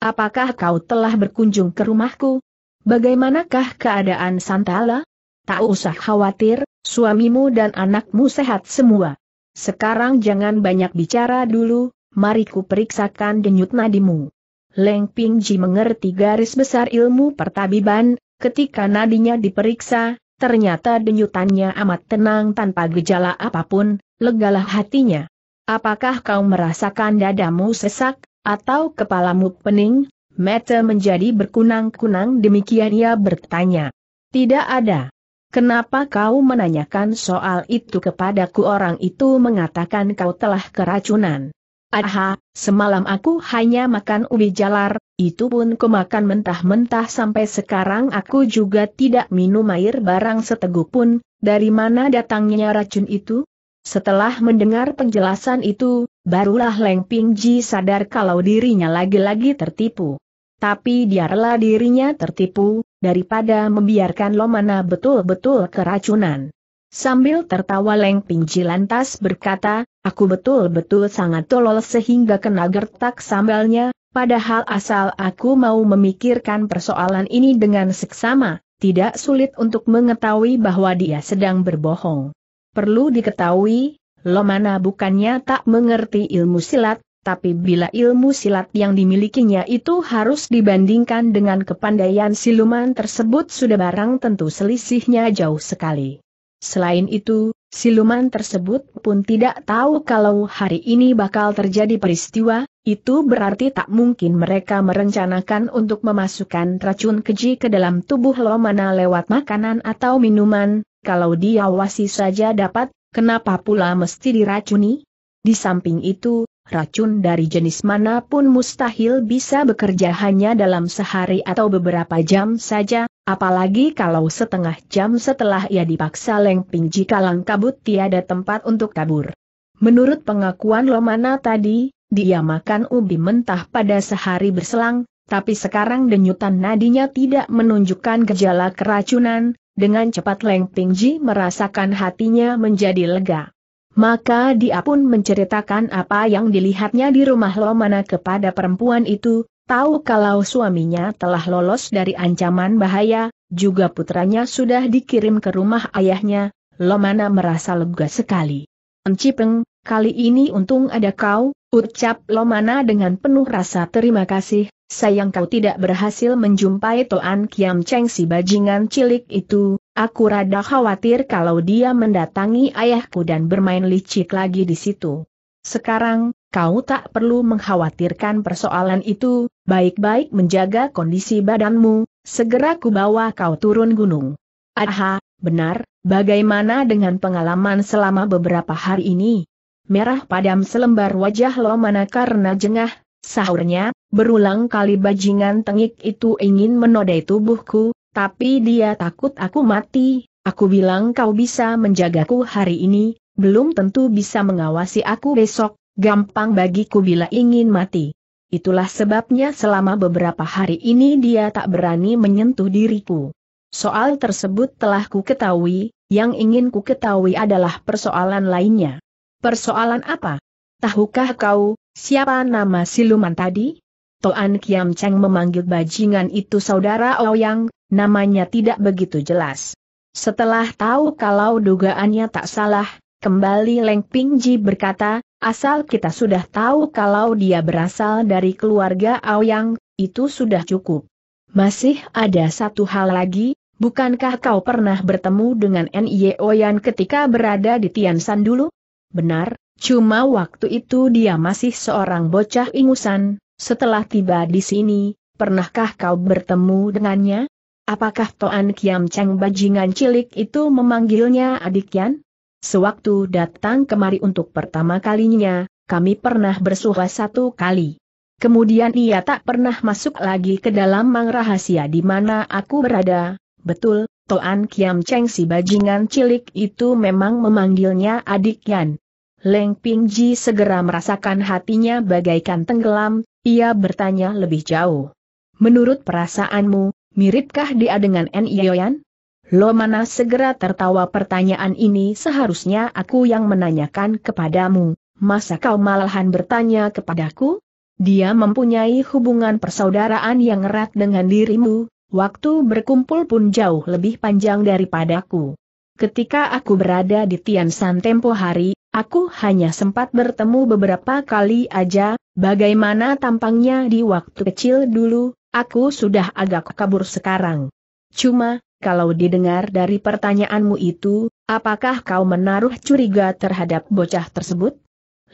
Apakah kau telah berkunjung ke rumahku? Bagaimanakah keadaan Santala? Tak usah khawatir, suamimu dan anakmu sehat semua. Sekarang jangan banyak bicara dulu, mari ku periksakan denyut nadimu. Leng Pingji mengerti garis besar ilmu pertabiban, ketika nadinya diperiksa, ternyata denyutannya amat tenang tanpa gejala apa pun, legalah hatinya. Apakah kau merasakan dadamu sesak, atau kepalamu pening? Mata menjadi berkunang-kunang demikian ia bertanya. Tidak ada. Kenapa kau menanyakan soal itu kepadaku orang itu mengatakan kau telah keracunan. Aha, semalam aku hanya makan ubi jalar, itu pun makan mentah-mentah sampai sekarang aku juga tidak minum air barang seteguk pun, dari mana datangnya racun itu? Setelah mendengar penjelasan itu, barulah Leng Pingji sadar kalau dirinya lagi-lagi tertipu. Tapi dia rela dirinya tertipu, daripada membiarkan Lomana betul-betul keracunan. Sambil tertawa Leng Pingji lantas berkata, aku betul-betul sangat tolol sehingga kena gertak sambalnya, padahal asal aku mau memikirkan persoalan ini dengan seksama, tidak sulit untuk mengetahui bahwa dia sedang berbohong. Perlu diketahui, Lomana bukannya tak mengerti ilmu silat, tapi bila ilmu silat yang dimilikinya itu harus dibandingkan dengan kepandaian siluman tersebut sudah barang tentu selisihnya jauh sekali. Selain itu, siluman tersebut pun tidak tahu kalau hari ini bakal terjadi peristiwa, itu berarti tak mungkin mereka merencanakan untuk memasukkan racun keji ke dalam tubuh Lomana lewat makanan atau minuman, kalau diawasi saja dapat, kenapa pula mesti diracuni? Di samping itu, racun dari jenis mana pun mustahil bisa bekerja hanya dalam sehari atau beberapa jam saja, apalagi kalau setengah jam setelah ia dipaksa lengping jika lang kabut tiada tempat untuk kabur. Menurut pengakuan Lomana tadi, dia makan ubi mentah pada sehari berselang, tapi sekarang denyutan nadinya tidak menunjukkan gejala keracunan, dengan cepat Leng Pingji merasakan hatinya menjadi lega. Maka dia pun menceritakan apa yang dilihatnya di rumah Lomana kepada perempuan itu, tahu kalau suaminya telah lolos dari ancaman bahaya, juga putranya sudah dikirim ke rumah ayahnya, Lomana merasa lega sekali. Encipeng, kali ini untung ada kau, ucap Lomana dengan penuh rasa terima kasih, sayang kau tidak berhasil menjumpai Toan Kiam Cheng si bajingan cilik itu, aku rada khawatir kalau dia mendatangi ayahku dan bermain licik lagi di situ. Sekarang, kau tak perlu mengkhawatirkan persoalan itu, baik-baik menjaga kondisi badanmu, segera ku bawa kau turun gunung. Aha, benar, bagaimana dengan pengalaman selama beberapa hari ini? Merah padam selembar wajah Lomana karena jengah, sahurnya, berulang kali bajingan tengik itu ingin menodai tubuhku, tapi dia takut aku mati, aku bilang kau bisa menjagaku hari ini, belum tentu bisa mengawasi aku besok, gampang bagiku bila ingin mati. Itulah sebabnya selama beberapa hari ini dia tak berani menyentuh diriku. Soal tersebut telah ku ketahui, yang ingin ku ketahui adalah persoalan lainnya. Persoalan apa? Tahukah kau, Siapa nama siluman tadi? Toan Kiam Cheng memanggil bajingan itu saudara Ouyang, namanya tidak begitu jelas. Setelah tahu kalau dugaannya tak salah, kembali Leng Pingji berkata, asal kita sudah tahu kalau dia berasal dari keluarga Aoyang, itu sudah cukup. Masih ada satu hal lagi, bukankah kau pernah bertemu dengan N.Y. Oyan ketika berada di Tiansan dulu? Benar, Cuma waktu itu dia masih seorang bocah ingusan, setelah tiba di sini, pernahkah kau bertemu dengannya? Apakah Toan Kiam Cheng bajingan cilik itu memanggilnya adik Yan? Sewaktu datang kemari untuk pertama kalinya, kami pernah bersuah satu kali. Kemudian ia tak pernah masuk lagi ke dalam mang rahasia di mana aku berada. Betul, Toan Kiam Cheng si bajingan cilik itu memang memanggilnya adik Yan. Leng Pingji segera merasakan hatinya bagaikan tenggelam, ia bertanya lebih jauh. Menurut perasaanmu, miripkah dia dengan En Yoyan? Lo mana segera tertawa pertanyaan ini seharusnya aku yang menanyakan kepadamu, masa kau malahan bertanya kepadaku? Dia mempunyai hubungan persaudaraan yang erat dengan dirimu, waktu berkumpul pun jauh lebih panjang daripadaku. Ketika aku berada di Tiansan tempo hari, Aku hanya sempat bertemu beberapa kali aja, bagaimana tampangnya di waktu kecil dulu, aku sudah agak kabur sekarang. Cuma, kalau didengar dari pertanyaanmu itu, apakah kau menaruh curiga terhadap bocah tersebut?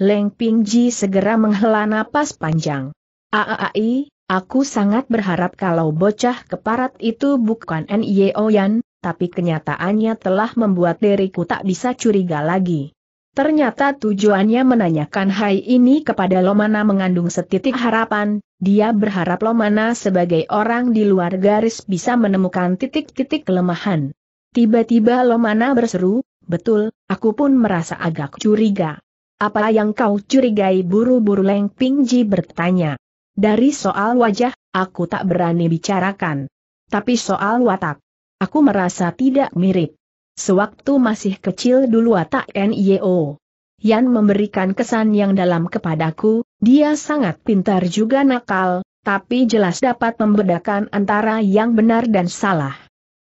Leng Pingji segera menghela napas panjang. Aaai, aku sangat berharap kalau bocah keparat itu bukan N.Y. Oyan, tapi kenyataannya telah membuat diriku tak bisa curiga lagi. Ternyata tujuannya menanyakan hai ini kepada Lomana mengandung setitik harapan, dia berharap Lomana sebagai orang di luar garis bisa menemukan titik-titik kelemahan. Tiba-tiba Lomana berseru, Betul, aku pun merasa agak curiga. Apa yang kau curigai buru-buru Leng Pingji bertanya. Dari soal wajah, aku tak berani bicarakan. Tapi soal watak, aku merasa tidak mirip. Sewaktu masih kecil dulu watak NIO. Yan memberikan kesan yang dalam kepadaku, dia sangat pintar juga nakal, tapi jelas dapat membedakan antara yang benar dan salah.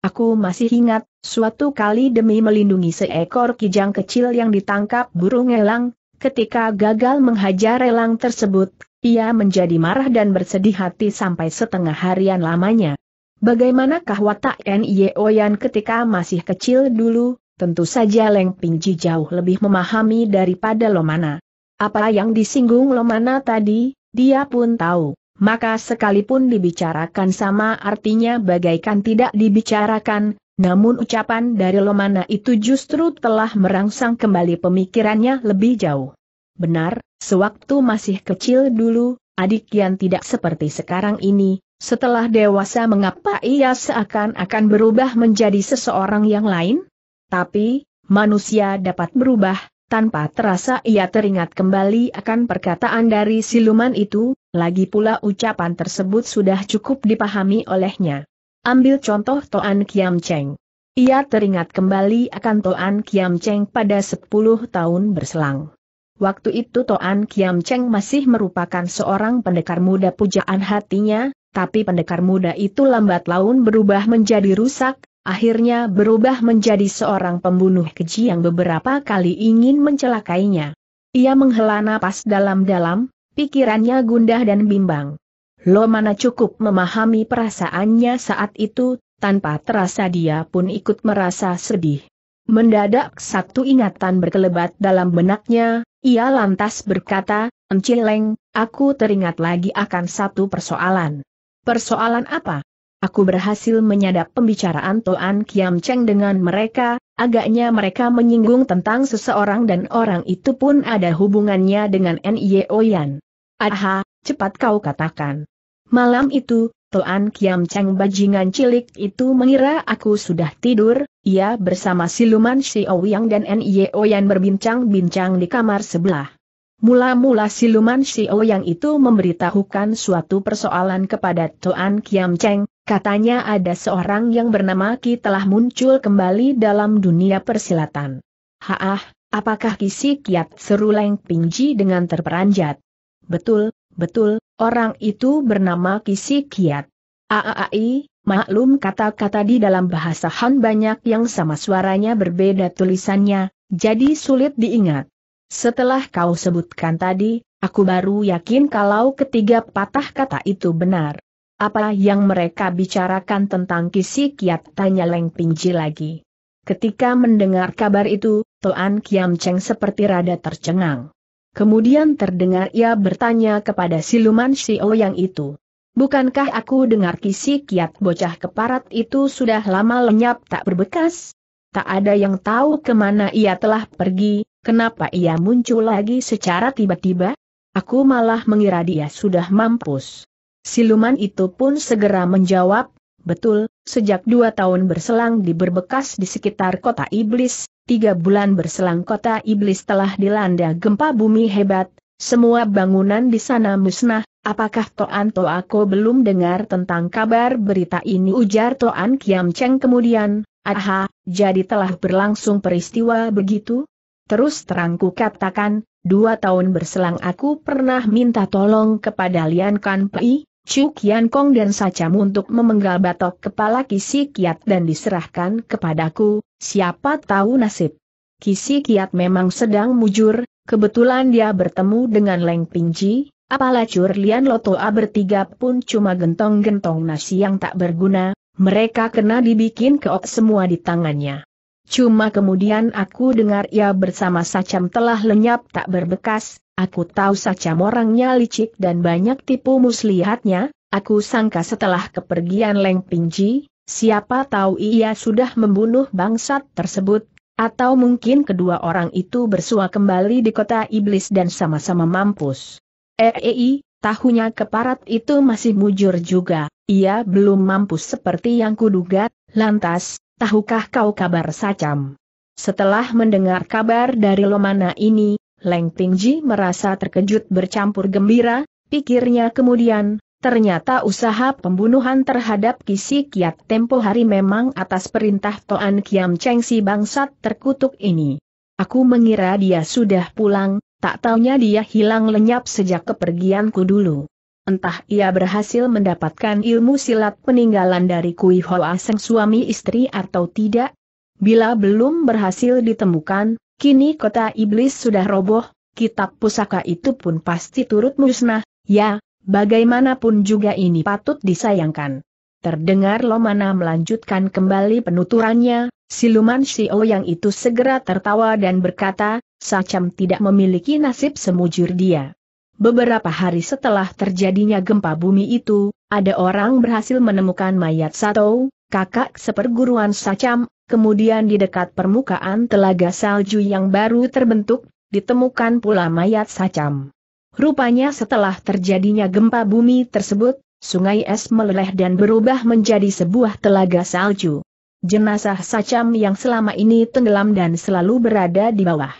Aku masih ingat, suatu kali demi melindungi seekor kijang kecil yang ditangkap burung elang, ketika gagal menghajar elang tersebut, ia menjadi marah dan bersedih hati sampai setengah harian lamanya. Bagaimanakah watak Nio Yan ketika masih kecil dulu, tentu saja Leng Pingji jauh lebih memahami daripada Lomana. Apa yang disinggung Lomana tadi, dia pun tahu maka sekalipun dibicarakan sama artinya bagaikan tidak dibicarakan, namun ucapan dari Lomana itu justru telah merangsang kembali pemikirannya lebih jauh. Benar, sewaktu masih kecil dulu, adik yang tidak seperti sekarang ini, setelah dewasa mengapa ia seakan-akan berubah menjadi seseorang yang lain? Tapi, manusia dapat berubah, tanpa terasa ia teringat kembali akan perkataan dari siluman itu, lagi pula ucapan tersebut sudah cukup dipahami olehnya. Ambil contoh Toan Kiam Cheng. Ia teringat kembali akan Toan Kiam Cheng pada 10 tahun berselang. Waktu itu Toan Kiam Cheng masih merupakan seorang pendekar muda pujaan hatinya, tapi pendekar muda itu lambat laun berubah menjadi rusak, akhirnya berubah menjadi seorang pembunuh keji yang beberapa kali ingin mencelakainya. Ia menghela napas dalam-dalam, pikirannya gundah dan bimbang. Lo mana cukup memahami perasaannya saat itu, tanpa terasa dia pun ikut merasa sedih. Mendadak satu ingatan berkelebat dalam benaknya, ia lantas berkata, Encileng, aku teringat lagi akan satu persoalan. Persoalan apa? Aku berhasil menyadap pembicaraan Toan Kiam Cheng dengan mereka, agaknya mereka menyinggung tentang seseorang dan orang itu pun ada hubungannya dengan N.I.O. Yan. Aha, cepat kau katakan. Malam itu, Toan Kiam Cheng bajingan cilik itu mengira aku sudah tidur, ia bersama siluman Si Ouyang dan N.I.O. Yan berbincang-bincang di kamar sebelah. Mula-mula siluman Si Ouyang itu memberitahukan suatu persoalan kepada Toan Kiam Cheng, Katanya ada seorang yang bernama Ki telah muncul kembali dalam dunia persilatan. Haah, apakah kisi kiat seru Leng Pingji dengan terperanjat? Betul, betul, orang itu bernama Kisi Kiat. Aaai, maklum kata-kata di dalam bahasa Han banyak yang sama suaranya berbeda tulisannya, jadi sulit diingat. Setelah kau sebutkan tadi, aku baru yakin kalau ketiga patah kata itu benar. Apa yang mereka bicarakan tentang kisi kiat tanya Leng Pingji lagi. Ketika mendengar kabar itu, Toan Kiam Cheng seperti rada tercengang. Kemudian terdengar ia bertanya kepada siluman si yang itu. Bukankah aku dengar kisi kiat bocah keparat itu sudah lama lenyap tak berbekas? Tak ada yang tahu ke mana ia telah pergi, kenapa ia muncul lagi secara tiba-tiba? Aku malah mengira dia sudah mampus. Siluman itu pun segera menjawab, betul, sejak dua tahun berselang di berbekas di sekitar kota iblis, tiga bulan berselang kota iblis telah dilanda gempa bumi hebat, semua bangunan di sana musnah, apakah Toan Toako belum dengar tentang kabar berita ini ujar Toan Kiam Cheng kemudian, aha, jadi telah berlangsung peristiwa begitu? Terus terangku katakan, dua tahun berselang aku pernah minta tolong kepada Lian Kan Pei, Chu Kian Kong dan Sacam untuk memenggal batok kepala Kisi Kiat dan diserahkan kepadaku, siapa tahu nasib. Kisi Kiat memang sedang mujur, kebetulan dia bertemu dengan Leng Pingji, apalah Cur Lian Lotoa bertiga pun cuma gentong-gentong nasi yang tak berguna, mereka kena dibikin keok semua di tangannya. Cuma kemudian aku dengar ia bersama Sacam telah lenyap tak berbekas, Aku tahu saja orangnya licik dan banyak tipu muslihatnya, aku sangka setelah kepergian Leng Pingji, siapa tahu ia sudah membunuh bangsat tersebut, atau mungkin kedua orang itu bersua kembali di kota iblis dan sama-sama mampus. Eh, tahunya keparat itu masih mujur juga, ia belum mampus seperti yang kuduga, lantas, tahukah kau kabar Sacam? Setelah mendengar kabar dari Lomana ini, Leng Pingji merasa terkejut bercampur gembira, pikirnya kemudian, ternyata usaha pembunuhan terhadap Kisi Kiat tempo hari memang atas perintah Toan Kiam Cheng si bangsat terkutuk ini. Aku mengira dia sudah pulang, tak taunya dia hilang lenyap sejak kepergianku dulu. Entah ia berhasil mendapatkan ilmu silat peninggalan dari Kui Hoa Seng suami istri atau tidak, Bila belum berhasil ditemukan, kini kota iblis sudah roboh, kitab pusaka itu pun pasti turut musnah, ya, bagaimanapun juga ini patut disayangkan. Terdengar Lomana melanjutkan kembali penuturannya, siluman Sio yang itu segera tertawa dan berkata, Sacam tidak memiliki nasib semujur dia. Beberapa hari setelah terjadinya gempa bumi itu, ada orang berhasil menemukan mayat Sato, kakak seperguruan Sacam, Kemudian di dekat permukaan telaga salju yang baru terbentuk, ditemukan pula mayat Sacam. Rupanya setelah terjadinya gempa bumi tersebut, sungai es meleleh dan berubah menjadi sebuah telaga salju. Jenazah Sacam yang selama ini tenggelam dan selalu berada di bawah.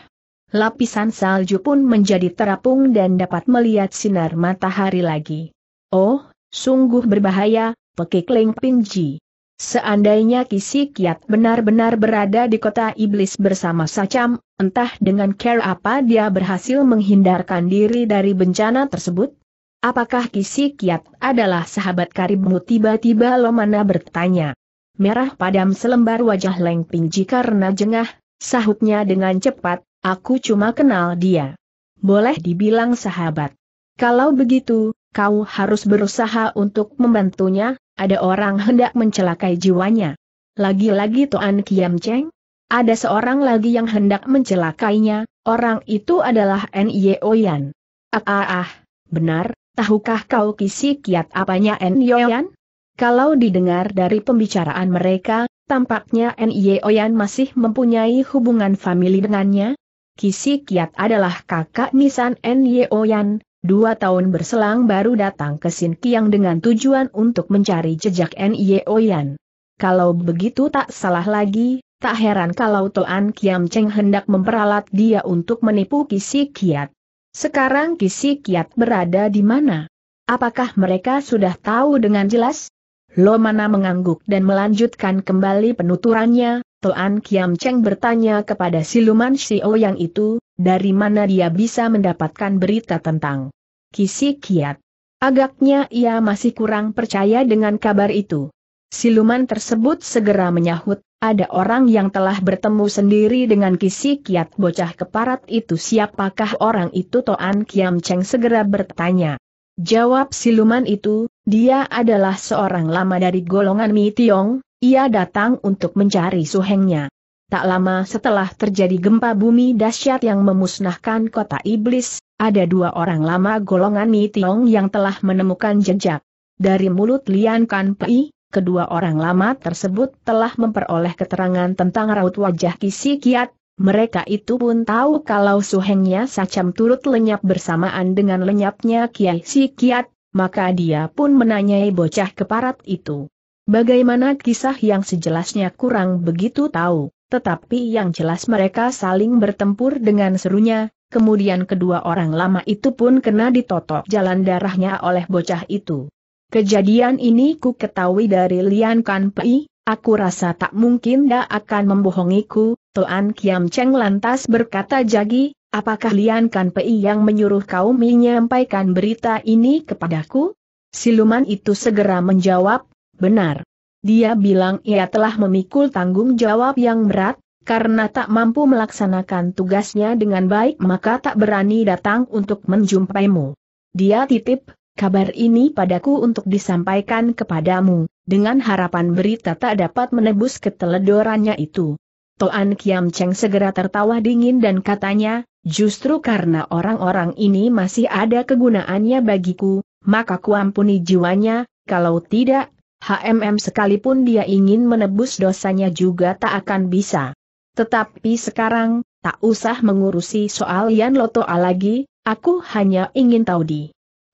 Lapisan salju pun menjadi terapung dan dapat melihat sinar matahari lagi. Oh, sungguh berbahaya, pekik Leng Pingji. Seandainya Kisi Kiat benar-benar berada di kota iblis bersama Sacam, entah dengan care apa dia berhasil menghindarkan diri dari bencana tersebut? Apakah Kisi Kiat adalah sahabat karibmu tiba-tiba Lomana bertanya. Merah padam selembar wajah Leng Pingji karena jengah, sahutnya dengan cepat, aku cuma kenal dia. Boleh dibilang sahabat. Kalau begitu, kau harus berusaha untuk membantunya, ada orang hendak mencelakai jiwanya. Lagi-lagi Tuan Kiam Cheng? Ada seorang lagi yang hendak mencelakainya, orang itu adalah N.Y. Oyan. Ah, ah, ah, benar, tahukah kau kisi kiat apanya N.Y. Oyan? Kalau didengar dari pembicaraan mereka, tampaknya N.Y. Oyan masih mempunyai hubungan famili dengannya. Kisi Kiat adalah kakak nisan N.Y. Oyan, dua tahun berselang baru datang ke Sin Kiang dengan tujuan untuk mencari jejak N.I. Oyan. Kalau begitu tak salah lagi, tak heran kalau Toan Kiam Cheng hendak memperalat dia untuk menipu Kisi Kiat. Sekarang Kisi Kiat berada di mana? Apakah mereka sudah tahu dengan jelas? Lomana mengangguk dan melanjutkan kembali penuturannya, Toan Kiam Cheng bertanya kepada siluman Shio yang itu, dari mana dia bisa mendapatkan berita tentang Kisi Kiat. Agaknya ia masih kurang percaya dengan kabar itu. Siluman tersebut segera menyahut, ada orang yang telah bertemu sendiri dengan Kisi Kiat bocah keparat itu siapakah orang itu Toan Kiam Cheng segera bertanya. Jawab siluman itu, dia adalah seorang lama dari golongan Mi Tiong, ia datang untuk mencari suhengnya. Tak lama setelah terjadi gempa bumi dahsyat yang memusnahkan kota iblis, ada dua orang lama golongan Mi Tiong yang telah menemukan jejak. Dari mulut Lian Kan Pei, kedua orang lama tersebut telah memperoleh keterangan tentang raut wajah Kisi Kiat, mereka itu pun tahu kalau suhengnya Sacam turut lenyap bersamaan dengan lenyapnya Kiai Si Kiat, maka dia pun menanyai bocah keparat itu. Bagaimana kisah yang sejelasnya kurang begitu tahu tetapi yang jelas mereka saling bertempur dengan serunya, kemudian kedua orang lama itu pun kena ditotok jalan darahnya oleh bocah itu. Kejadian ini ku ketahui dari Lian Kan Pei, aku rasa tak mungkin dia akan membohongiku, Toan Kiam Cheng lantas berkata jagi, apakah Lian Kan Pei yang menyuruh kau menyampaikan berita ini kepadaku? Siluman itu segera menjawab, benar. Dia bilang ia telah memikul tanggung jawab yang berat, karena tak mampu melaksanakan tugasnya dengan baik maka tak berani datang untuk menjumpaimu. Dia titip, kabar ini padaku untuk disampaikan kepadamu, dengan harapan berita tak dapat menebus keteledorannya itu. Toan Kiam Cheng segera tertawa dingin dan katanya, justru karena orang-orang ini masih ada kegunaannya bagiku, maka kuampuni jiwanya, kalau tidak, HMM sekalipun dia ingin menebus dosanya juga tak akan bisa. Tetapi sekarang, tak usah mengurusi soal Yan Loto lagi, aku hanya ingin tahu di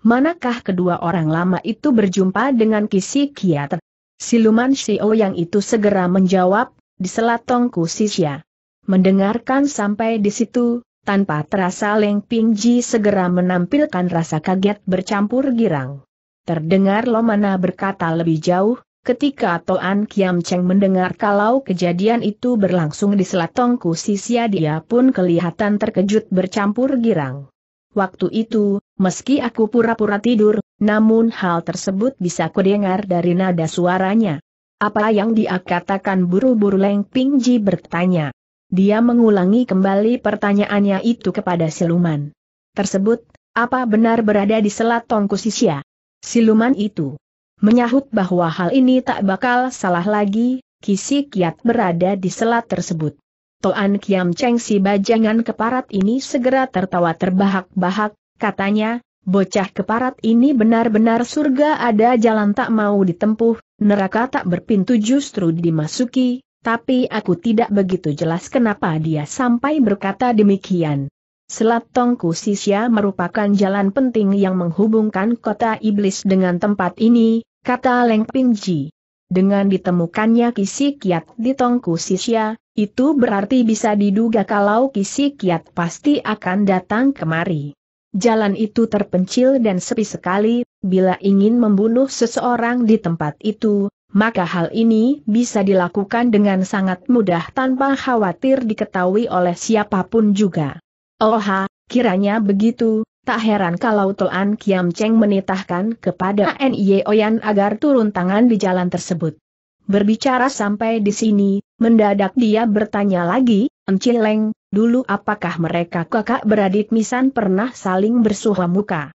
manakah kedua orang lama itu berjumpa dengan Kisi Kiat. Siluman Shio yang itu segera menjawab, di selatongku Sisya. Mendengarkan sampai di situ, tanpa terasa Leng Pingji segera menampilkan rasa kaget bercampur girang. Terdengar Lomana berkata lebih jauh, ketika Toan Kiam Cheng mendengar kalau kejadian itu berlangsung di Selatongku Sisia dia pun kelihatan terkejut bercampur girang. Waktu itu, meski aku pura-pura tidur, namun hal tersebut bisa kudengar dari nada suaranya. Apa yang dia katakan buru-buru Leng Pingji bertanya. Dia mengulangi kembali pertanyaannya itu kepada siluman. Tersebut, apa benar berada di Selat Tongkusisya? Siluman itu menyahut bahwa hal ini tak bakal salah lagi, kisi kiat berada di selat tersebut. Toan Kiam Cheng si bajangan keparat ini segera tertawa terbahak-bahak, katanya, bocah keparat ini benar-benar surga ada jalan tak mau ditempuh, neraka tak berpintu justru dimasuki, tapi aku tidak begitu jelas kenapa dia sampai berkata demikian. Selat Tongku Sisya merupakan jalan penting yang menghubungkan kota iblis dengan tempat ini, kata Leng Pingji. Dengan ditemukannya kisi kiat di Tongku Sisya, itu berarti bisa diduga kalau kisi kiat pasti akan datang kemari. Jalan itu terpencil dan sepi sekali, bila ingin membunuh seseorang di tempat itu, maka hal ini bisa dilakukan dengan sangat mudah tanpa khawatir diketahui oleh siapa pun juga. Oha, kiranya begitu, tak heran kalau Toan Kiam Cheng menitahkan kepada N.Y. Oyan agar turun tangan di jalan tersebut. Berbicara sampai di sini, mendadak dia bertanya lagi, Encileng, dulu apakah mereka kakak beradik Misan pernah saling bersuha muka?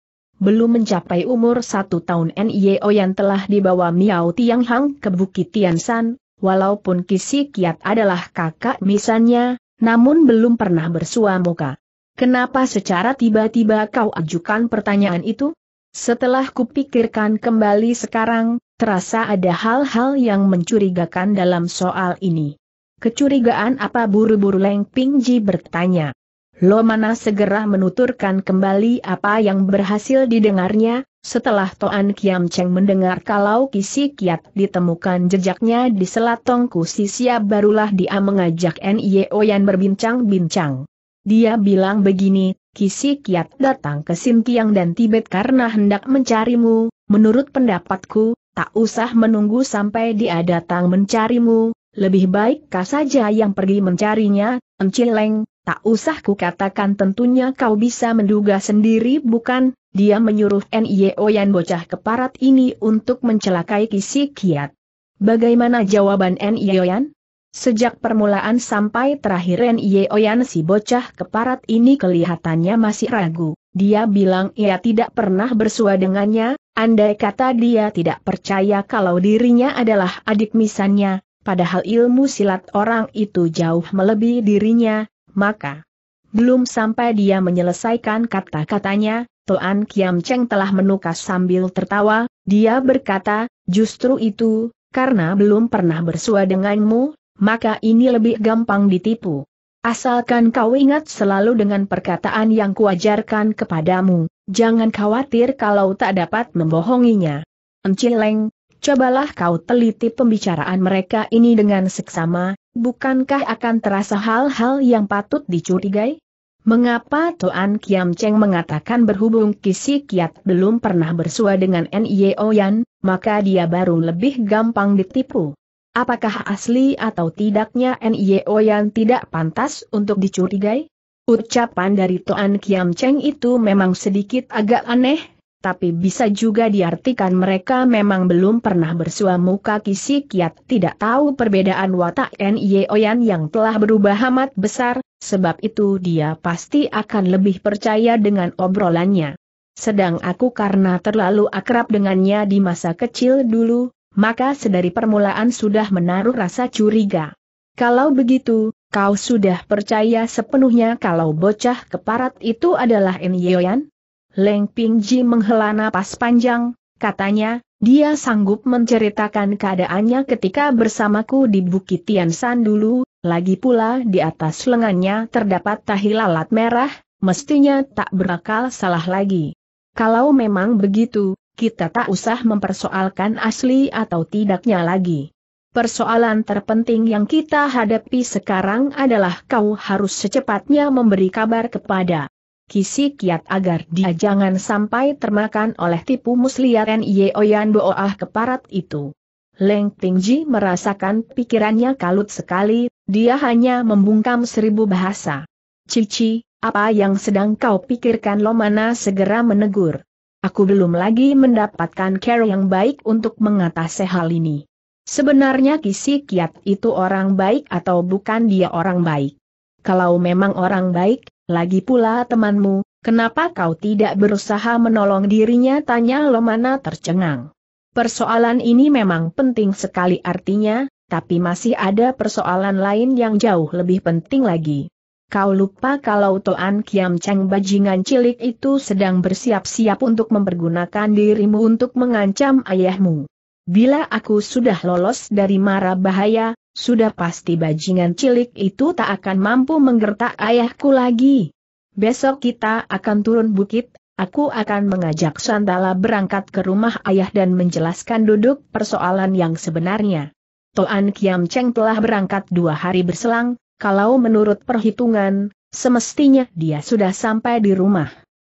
belum mencapai umur satu tahun Nio yang telah dibawa Miao Tiang Hang ke Bukit Tiansan, walaupun Kisi Kiat adalah kakak misannya, namun belum pernah bersua muka. Kenapa secara tiba-tiba kau ajukan pertanyaan itu? Setelah kupikirkan kembali sekarang, terasa ada hal-hal yang mencurigakan dalam soal ini. Kecurigaan apa buru-buru Leng Pingji bertanya. Lomana segera menuturkan kembali apa yang berhasil didengarnya, setelah Toan Kiam Cheng mendengar kalau Kisi Kiat ditemukan jejaknya di Selatong Kusisia barulah dia mengajak N.I.O. Oyan berbincang-bincang. Dia bilang begini, Kisi Kiat datang ke Sintiang dan Tibet karena hendak mencarimu, menurut pendapatku, tak usah menunggu sampai dia datang mencarimu, lebih baik kau saja yang pergi mencarinya, Encileng, Tak usah kukatakan tentunya kau bisa menduga sendiri bukan, dia menyuruh Nio yang bocah keparat ini untuk mencelakai Kisi Kiat. Bagaimana jawaban Nio Yan? Sejak permulaan sampai terakhir Nio Yan si bocah keparat ini kelihatannya masih ragu. Dia bilang ia tidak pernah bersua dengannya, andai kata dia tidak percaya kalau dirinya adalah adik misannya, padahal ilmu silat orang itu jauh melebihi dirinya, maka belum sampai dia menyelesaikan kata-katanya, Toan Kiam Cheng telah menukas sambil tertawa, dia berkata, justru itu, karena belum pernah bersua denganmu, maka ini lebih gampang ditipu. Asalkan kau ingat selalu dengan perkataan yang kuajarkan kepadamu, jangan khawatir kalau tak dapat membohonginya. Encileng, cobalah kau teliti pembicaraan mereka ini dengan seksama, bukankah akan terasa hal-hal yang patut dicurigai? Mengapa Toan Kiam Cheng mengatakan berhubung Kisi Kiat belum pernah bersua dengan N.I.O. Yan, maka dia baru lebih gampang ditipu? Apakah asli atau tidaknya N.I.O. Yan tidak pantas untuk dicurigai? Ucapan dari Toan Kiam Cheng itu memang sedikit agak aneh, tapi bisa juga diartikan mereka memang belum pernah bersua muka kisi kiat tidak tahu perbedaan watak N.I. Oyan yang telah berubah amat besar, sebab itu dia pasti akan lebih percaya dengan obrolannya. Sedang aku karena terlalu akrab dengannya di masa kecil dulu, maka sedari permulaan sudah menaruh rasa curiga. Kalau begitu, kau sudah percaya sepenuhnya kalau bocah keparat itu adalah N.I. Oyan? Leng Pingji menghela napas panjang, katanya, dia sanggup menceritakan keadaannya ketika bersamaku di Bukit Tiansan dulu, lagi pula di atas lengannya terdapat tahi lalat merah, mestinya tak berakal salah lagi. Kalau memang begitu, kita tak usah mempersoalkan asli atau tidaknya lagi. Persoalan terpenting yang kita hadapi sekarang adalah kau harus secepatnya memberi kabar kepada Kisi Kiat agar dia jangan sampai termakan oleh tipu muslihat Nye Oyan Boah keparat itu. Leng Tingji merasakan pikirannya kalut sekali, dia hanya membungkam seribu bahasa. Cici, apa yang sedang kau pikirkan Lomana segera menegur. Aku belum lagi mendapatkan care yang baik untuk mengatasi hal ini. Sebenarnya Kisi Kiat itu orang baik atau bukan dia orang baik? Kalau memang orang baik, lagi pula temanmu, kenapa kau tidak berusaha menolong dirinya tanya Lomana tercengang. Persoalan ini memang penting sekali artinya, tapi masih ada persoalan lain yang jauh lebih penting lagi. Kau lupa kalau Toan Kiam Cheng bajingan cilik itu sedang bersiap-siap untuk mempergunakan dirimu untuk mengancam ayahmu. Bila aku sudah lolos dari mara bahaya, sudah pasti bajingan cilik itu tak akan mampu menggertak ayahku lagi. Besok kita akan turun bukit, aku akan mengajak Santala berangkat ke rumah ayah dan menjelaskan duduk persoalan yang sebenarnya. Toan Kiam Cheng telah berangkat dua hari berselang, kalau menurut perhitungan, semestinya dia sudah sampai di rumah.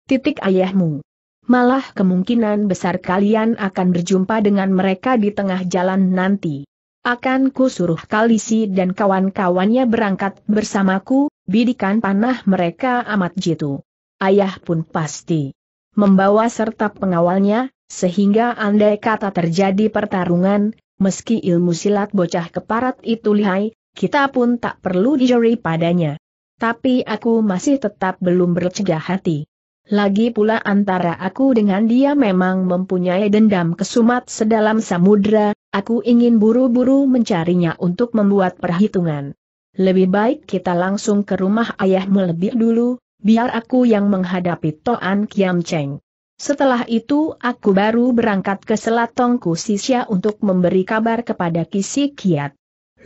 Titik ayahmu. Malah kemungkinan besar kalian akan berjumpa dengan mereka di tengah jalan nanti. Akan ku suruh Kalisi dan kawan-kawannya berangkat bersamaku, bidikan panah mereka amat jitu. Ayah pun pasti membawa serta pengawalnya, sehingga andai kata terjadi pertarungan, meski ilmu silat bocah keparat itu lihai, kita pun tak perlu dijeri padanya. Tapi aku masih tetap belum bercegah hati. Lagi pula antara aku dengan dia memang mempunyai dendam kesumat sedalam samudra, aku ingin buru-buru mencarinya untuk membuat perhitungan. Lebih baik kita langsung ke rumah ayahmu lebih dulu, biar aku yang menghadapi Toan Kiam Cheng. Setelah itu aku baru berangkat ke Selatong Kusisya untuk memberi kabar kepada Kisi Kiat.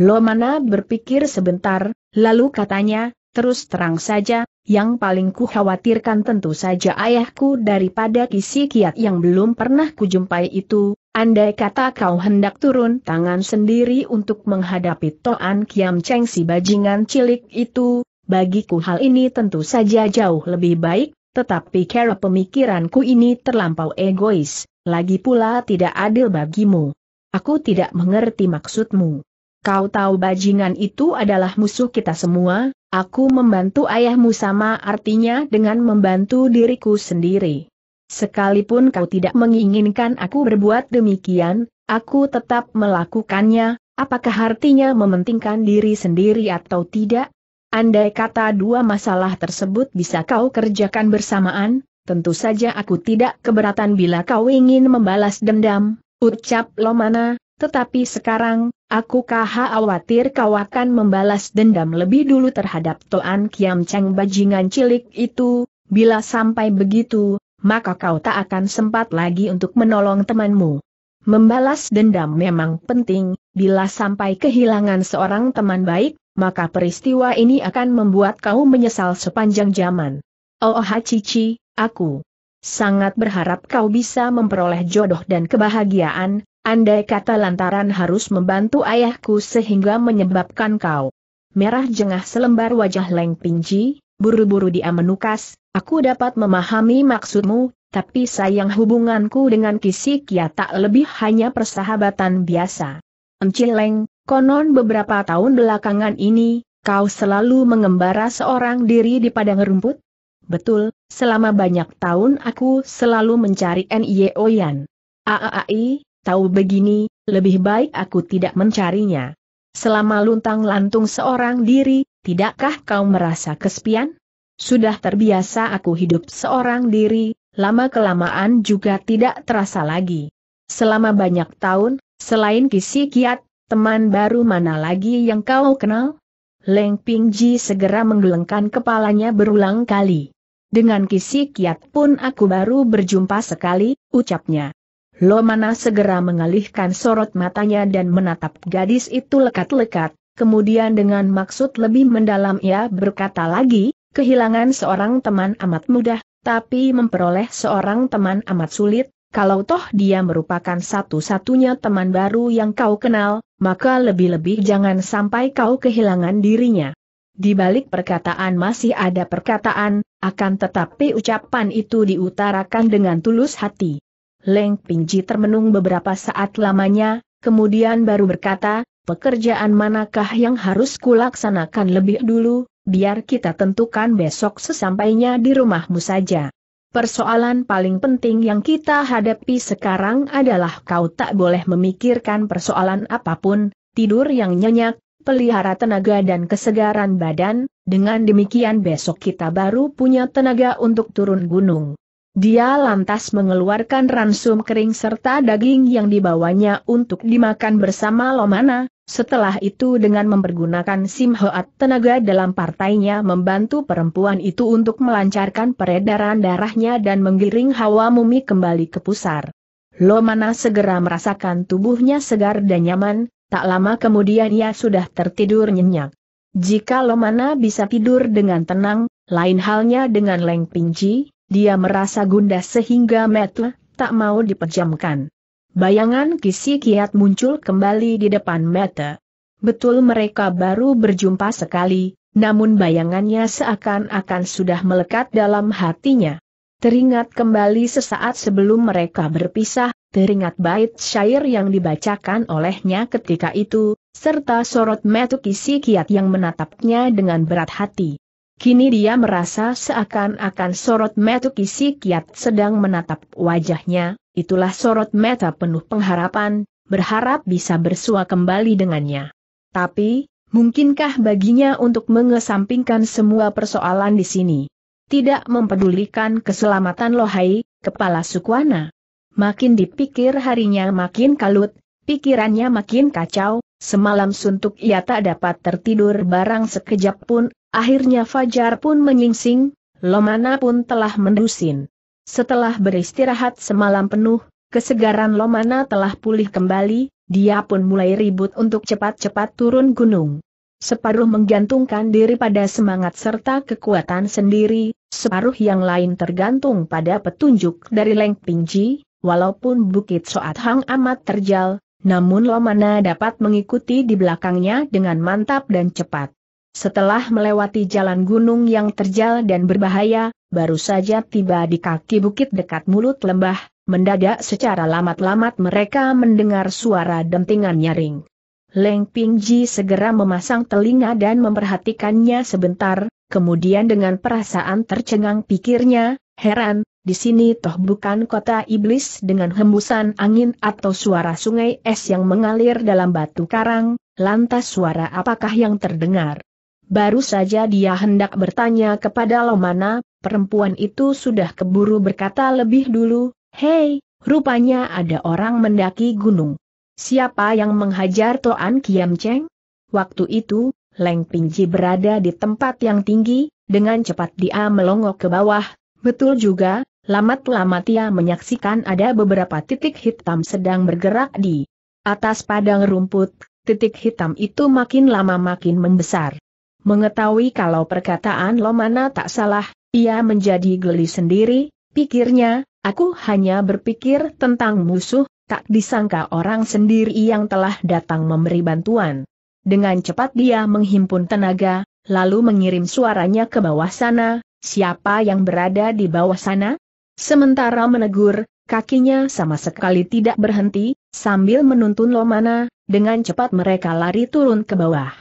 Lomana berpikir sebentar, lalu katanya, terus terang saja, yang paling ku khawatirkan tentu saja ayahku daripada kisi kiat yang belum pernah kujumpai itu, andai kata kau hendak turun tangan sendiri untuk menghadapi Toan Kiam Cheng si bajingan cilik itu, bagiku hal ini tentu saja jauh lebih baik, tetapi cara pemikiranku ini terlampau egois, lagi pula tidak adil bagimu. Aku tidak mengerti maksudmu. Kau tahu bajingan itu adalah musuh kita semua, aku membantu ayahmu sama artinya dengan membantu diriku sendiri. Sekalipun kau tidak menginginkan aku berbuat demikian, aku tetap melakukannya, apakah artinya mementingkan diri sendiri atau tidak? Andai kata dua masalah tersebut bisa kau kerjakan bersamaan, tentu saja aku tidak keberatan bila kau ingin membalas dendam, ucap Lomana, tetapi sekarang, aku khawatir kau akan membalas dendam lebih dulu terhadap Toan Kiam Cheng bajingan cilik itu, bila sampai begitu, maka kau tak akan sempat lagi untuk menolong temanmu. Membalas dendam memang penting, bila sampai kehilangan seorang teman baik, maka peristiwa ini akan membuat kau menyesal sepanjang zaman. Oh Hacici, aku sangat berharap kau bisa memperoleh jodoh dan kebahagiaan, Andai kata lantaran harus membantu ayahku sehingga menyebabkan kau merah jengah selembar wajah Leng Pingji, buru-buru dia menukas, aku dapat memahami maksudmu, tapi sayang hubunganku dengan Kisi Kia tak lebih hanya persahabatan biasa. Encileng, konon beberapa tahun belakangan ini, kau selalu mengembara seorang diri di padang rumput? Betul, selama banyak tahun aku selalu mencari N.I.E. Oyan. Aaai, tahu begini, lebih baik aku tidak mencarinya. Selama luntang lantung seorang diri, tidakkah kau merasa kesepian? Sudah terbiasa aku hidup seorang diri, lama-kelamaan juga tidak terasa lagi. Selama banyak tahun, selain Kisi Kiat, teman baru mana lagi yang kau kenal? Leng Pingji segera menggelengkan kepalanya berulang kali. Dengan Kisi Kiat pun aku baru berjumpa sekali, ucapnya. Lomana segera mengalihkan sorot matanya dan menatap gadis itu lekat-lekat, kemudian dengan maksud lebih mendalam ia berkata lagi, kehilangan seorang teman amat mudah, tapi memperoleh seorang teman amat sulit, kalau toh dia merupakan satu-satunya teman baru yang kau kenal, maka lebih-lebih jangan sampai kau kehilangan dirinya. Di balik perkataan masih ada perkataan, akan tetapi ucapan itu diutarakan dengan tulus hati. Leng Pingji termenung beberapa saat lamanya, kemudian baru berkata, pekerjaan manakah yang harus kulaksanakan lebih dulu, biar kita tentukan besok sesampainya di rumahmu saja. Persoalan paling penting yang kita hadapi sekarang adalah kau tak boleh memikirkan persoalan apa pun, tidur yang nyenyak, pelihara tenaga dan kesegaran badan, dengan demikian besok kita baru punya tenaga untuk turun gunung. Dia lantas mengeluarkan ransum kering serta daging yang dibawanya untuk dimakan bersama Lomana, setelah itu dengan mempergunakan simhoat tenaga dalam partainya membantu perempuan itu untuk melancarkan peredaran darahnya dan menggiring hawa mumi kembali ke pusar. Lomana segera merasakan tubuhnya segar dan nyaman, Tak lama kemudian ia sudah tertidur nyenyak. Jika Lomana bisa tidur dengan tenang, lain halnya dengan Leng Pingji, dia merasa gundah sehingga metu tak mau dipejamkan. Bayangan kisi kiat muncul kembali di depan mata. Betul mereka baru berjumpa sekali, namun bayangannya seakan-akan sudah melekat dalam hatinya. Teringat kembali sesaat sebelum mereka berpisah, teringat bait syair yang dibacakan olehnya ketika itu, serta sorot metu kisi kiat yang menatapnya dengan berat hati. Kini dia merasa seakan-akan sorot metu kisi kiat sedang menatap wajahnya, itulah sorot mata penuh pengharapan, berharap bisa bersua kembali dengannya. Tapi, mungkinkah baginya untuk mengesampingkan semua persoalan di sini? Tidak mempedulikan keselamatan Lohai, kepala Sukwana. Makin dipikir harinya makin kalut, pikirannya makin kacau, semalam suntuk ia tak dapat tertidur barang sekejap pun, akhirnya Fajar pun menyingsing, Lomana pun telah mendusin. Setelah beristirahat semalam penuh, kesegaran Lomana telah pulih kembali, dia pun mulai ribut untuk cepat-cepat turun gunung. Separuh menggantungkan diri pada semangat serta kekuatan sendiri, separuh yang lain tergantung pada petunjuk dari Leng Pingji, Walaupun Bukit Soat Hang amat terjal, namun Lomana dapat mengikuti di belakangnya dengan mantap dan cepat. Setelah melewati jalan gunung yang terjal dan berbahaya, baru saja tiba di kaki bukit dekat mulut lembah, mendadak secara lamat-lamat mereka mendengar suara dentingan nyaring. Leng Pingji segera memasang telinga dan memperhatikannya sebentar, kemudian dengan perasaan tercengang pikirnya, heran, di sini toh bukan kota iblis dengan hembusan angin atau suara sungai es yang mengalir dalam batu karang, lantas suara apakah yang terdengar? Baru saja dia hendak bertanya kepada Lomana, perempuan itu sudah keburu berkata lebih dulu, Hei, rupanya ada orang mendaki gunung. Siapa yang menghajar Toan Kiam Cheng? Waktu itu, Leng Pingji berada di tempat yang tinggi, dengan cepat dia melongok ke bawah, betul juga, Lamat-lamat ia menyaksikan ada beberapa titik hitam sedang bergerak di atas padang rumput, titik hitam itu makin lama makin membesar. Mengetahui kalau perkataan Lomana tak salah, ia menjadi geli sendiri, pikirnya, aku hanya berpikir tentang musuh, tak disangka orang sendiri yang telah datang memberi bantuan. Dengan cepat dia menghimpun tenaga, lalu mengirim suaranya ke bawah sana, siapa yang berada di bawah sana? Sementara menegur, kakinya sama sekali tidak berhenti, sambil menuntun Lomana, dengan cepat mereka lari turun ke bawah.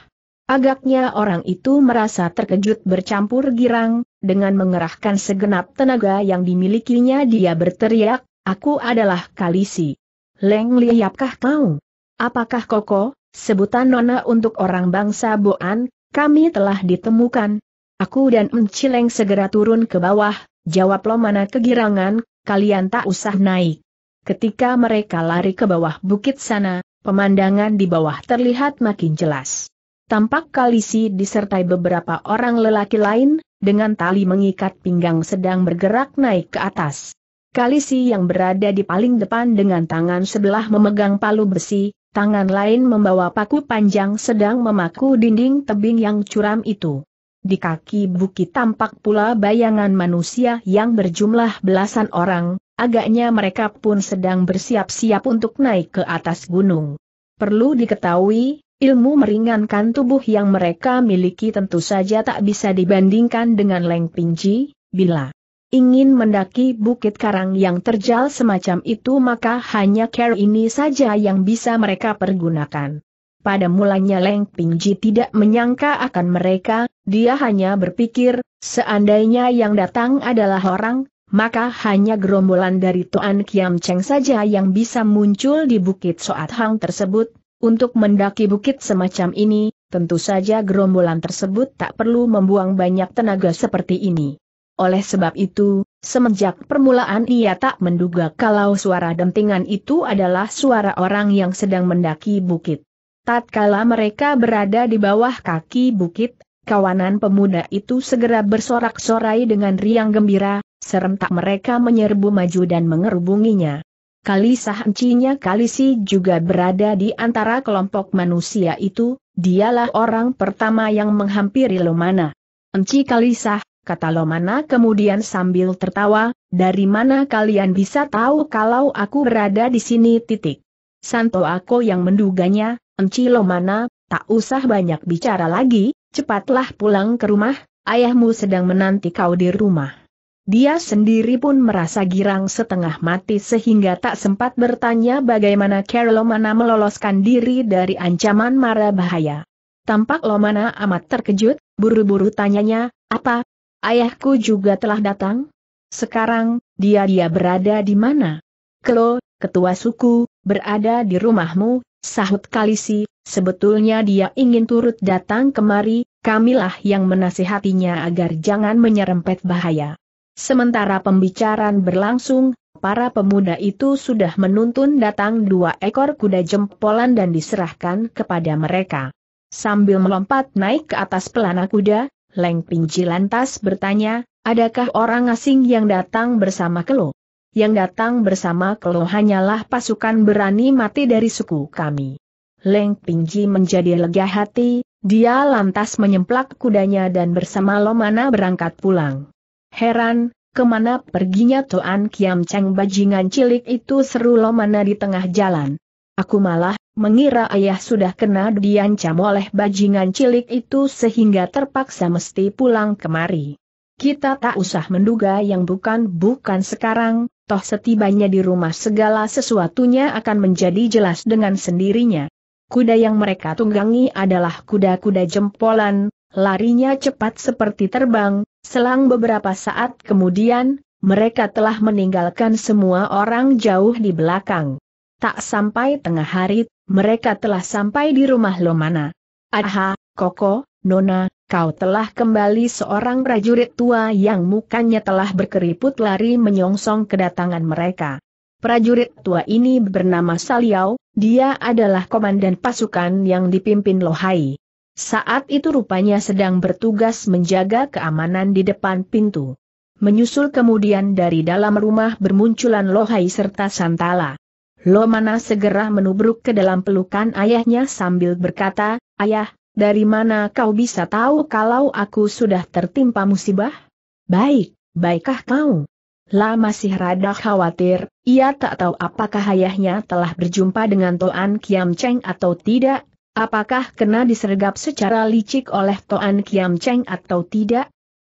Agaknya orang itu merasa terkejut bercampur girang, dengan mengerahkan segenap tenaga yang dimilikinya dia berteriak, aku adalah Kalisi. Leng liapkah kau? Apakah koko, sebutan nona untuk orang bangsa Boan, kami telah ditemukan. Aku dan Encileng segera turun ke bawah, Jawab Lomana kegirangan, kalian tak usah naik. Ketika mereka lari ke bawah bukit sana, pemandangan di bawah terlihat makin jelas. Tampak Kalisi disertai beberapa orang lelaki lain, dengan tali mengikat pinggang sedang bergerak naik ke atas. Kalisi yang berada di paling depan dengan tangan sebelah memegang palu besi, tangan lain membawa paku panjang sedang memaku dinding tebing yang curam itu. Di kaki bukit tampak pula bayangan manusia yang berjumlah belasan orang, agaknya mereka pun sedang bersiap-siap untuk naik ke atas gunung. Perlu diketahui, ilmu meringankan tubuh yang mereka miliki tentu saja tak bisa dibandingkan dengan Leng Pingji, bila ingin mendaki bukit karang yang terjal semacam itu maka hanya care ini saja yang bisa mereka pergunakan. Pada mulanya Leng Pingji tidak menyangka akan mereka, dia hanya berpikir, seandainya yang datang adalah orang, maka hanya gerombolan dari Toan Kiam Cheng saja yang bisa muncul di Bukit Soat Hang tersebut, untuk mendaki bukit semacam ini, tentu saja gerombolan tersebut tak perlu membuang banyak tenaga seperti ini. Oleh sebab itu, semenjak permulaan ia tak menduga kalau suara dentingan itu adalah suara orang yang sedang mendaki bukit. Tatkala mereka berada di bawah kaki bukit, kawanan pemuda itu segera bersorak-sorai dengan riang gembira, serentak mereka menyerbu maju dan mengerubunginya. Kalisah encinya Kalisi juga berada di antara kelompok manusia itu, dialah orang pertama yang menghampiri Lomana. Enci Kalisah, kata Lomana kemudian sambil tertawa, dari mana kalian bisa tahu kalau aku berada di sini titik. Santo aku yang menduganya, Encilo mana, tak usah banyak bicara lagi, cepatlah pulang ke rumah, ayahmu sedang menanti kau di rumah. Dia sendiri pun merasa girang setengah mati sehingga tak sempat bertanya bagaimana Carolomana meloloskan diri dari ancaman mara bahaya. Tampak Lomana amat terkejut, buru-buru tanyanya, apa? Ayahku juga telah datang? Sekarang, dia-dia berada di mana? Kelo, ketua suku, berada di rumahmu, sahut Kalisi, sebetulnya dia ingin turut datang kemari, kamilah yang menasihatinya agar jangan menyerempet bahaya. Sementara pembicaraan berlangsung, para pemuda itu sudah menuntun datang dua ekor kuda jempolan dan diserahkan kepada mereka. Sambil melompat naik ke atas pelana kuda, Leng Pinji lantas bertanya, adakah orang asing yang datang bersama Kelo? Yang datang bersama Kelo hanyalah pasukan berani mati dari suku kami. Leng Pingji menjadi lega hati, dia lantas menyemplak kudanya dan bersama Lomana berangkat pulang. Heran, ke mana perginya Toan Kiam Cheng bajingan cilik itu seru Lomana di tengah jalan. Aku malah, mengira ayah sudah kena diancam oleh bajingan cilik itu sehingga terpaksa mesti pulang kemari. Kita tak usah menduga yang bukan-bukan sekarang, toh setibanya di rumah segala sesuatunya akan menjadi jelas dengan sendirinya. Kuda yang mereka tunggangi adalah kuda-kuda jempolan, larinya cepat seperti terbang, selang beberapa saat kemudian, mereka telah meninggalkan semua orang jauh di belakang. Tak sampai tengah hari, mereka telah sampai di rumah Lomana. Aha, Koko, Nona, kau telah kembali seorang prajurit tua yang mukanya telah berkeriput lari menyongsong kedatangan mereka. Prajurit tua ini bernama Saliao, dia adalah komandan pasukan yang dipimpin Lohai. Saat itu rupanya sedang bertugas menjaga keamanan di depan pintu. Menyusul kemudian dari dalam rumah bermunculan Lohai serta Santala. Lomana segera menubruk ke dalam pelukan ayahnya sambil berkata, Ayah, dari mana kau bisa tahu kalau aku sudah tertimpa musibah? Baik, baikkah kau? La masih rada khawatir, ia tak tahu apakah ayahnya telah berjumpa dengan Toan Kiam Cheng atau tidak, apakah kena disergap secara licik oleh Toan Kiam Cheng atau tidak,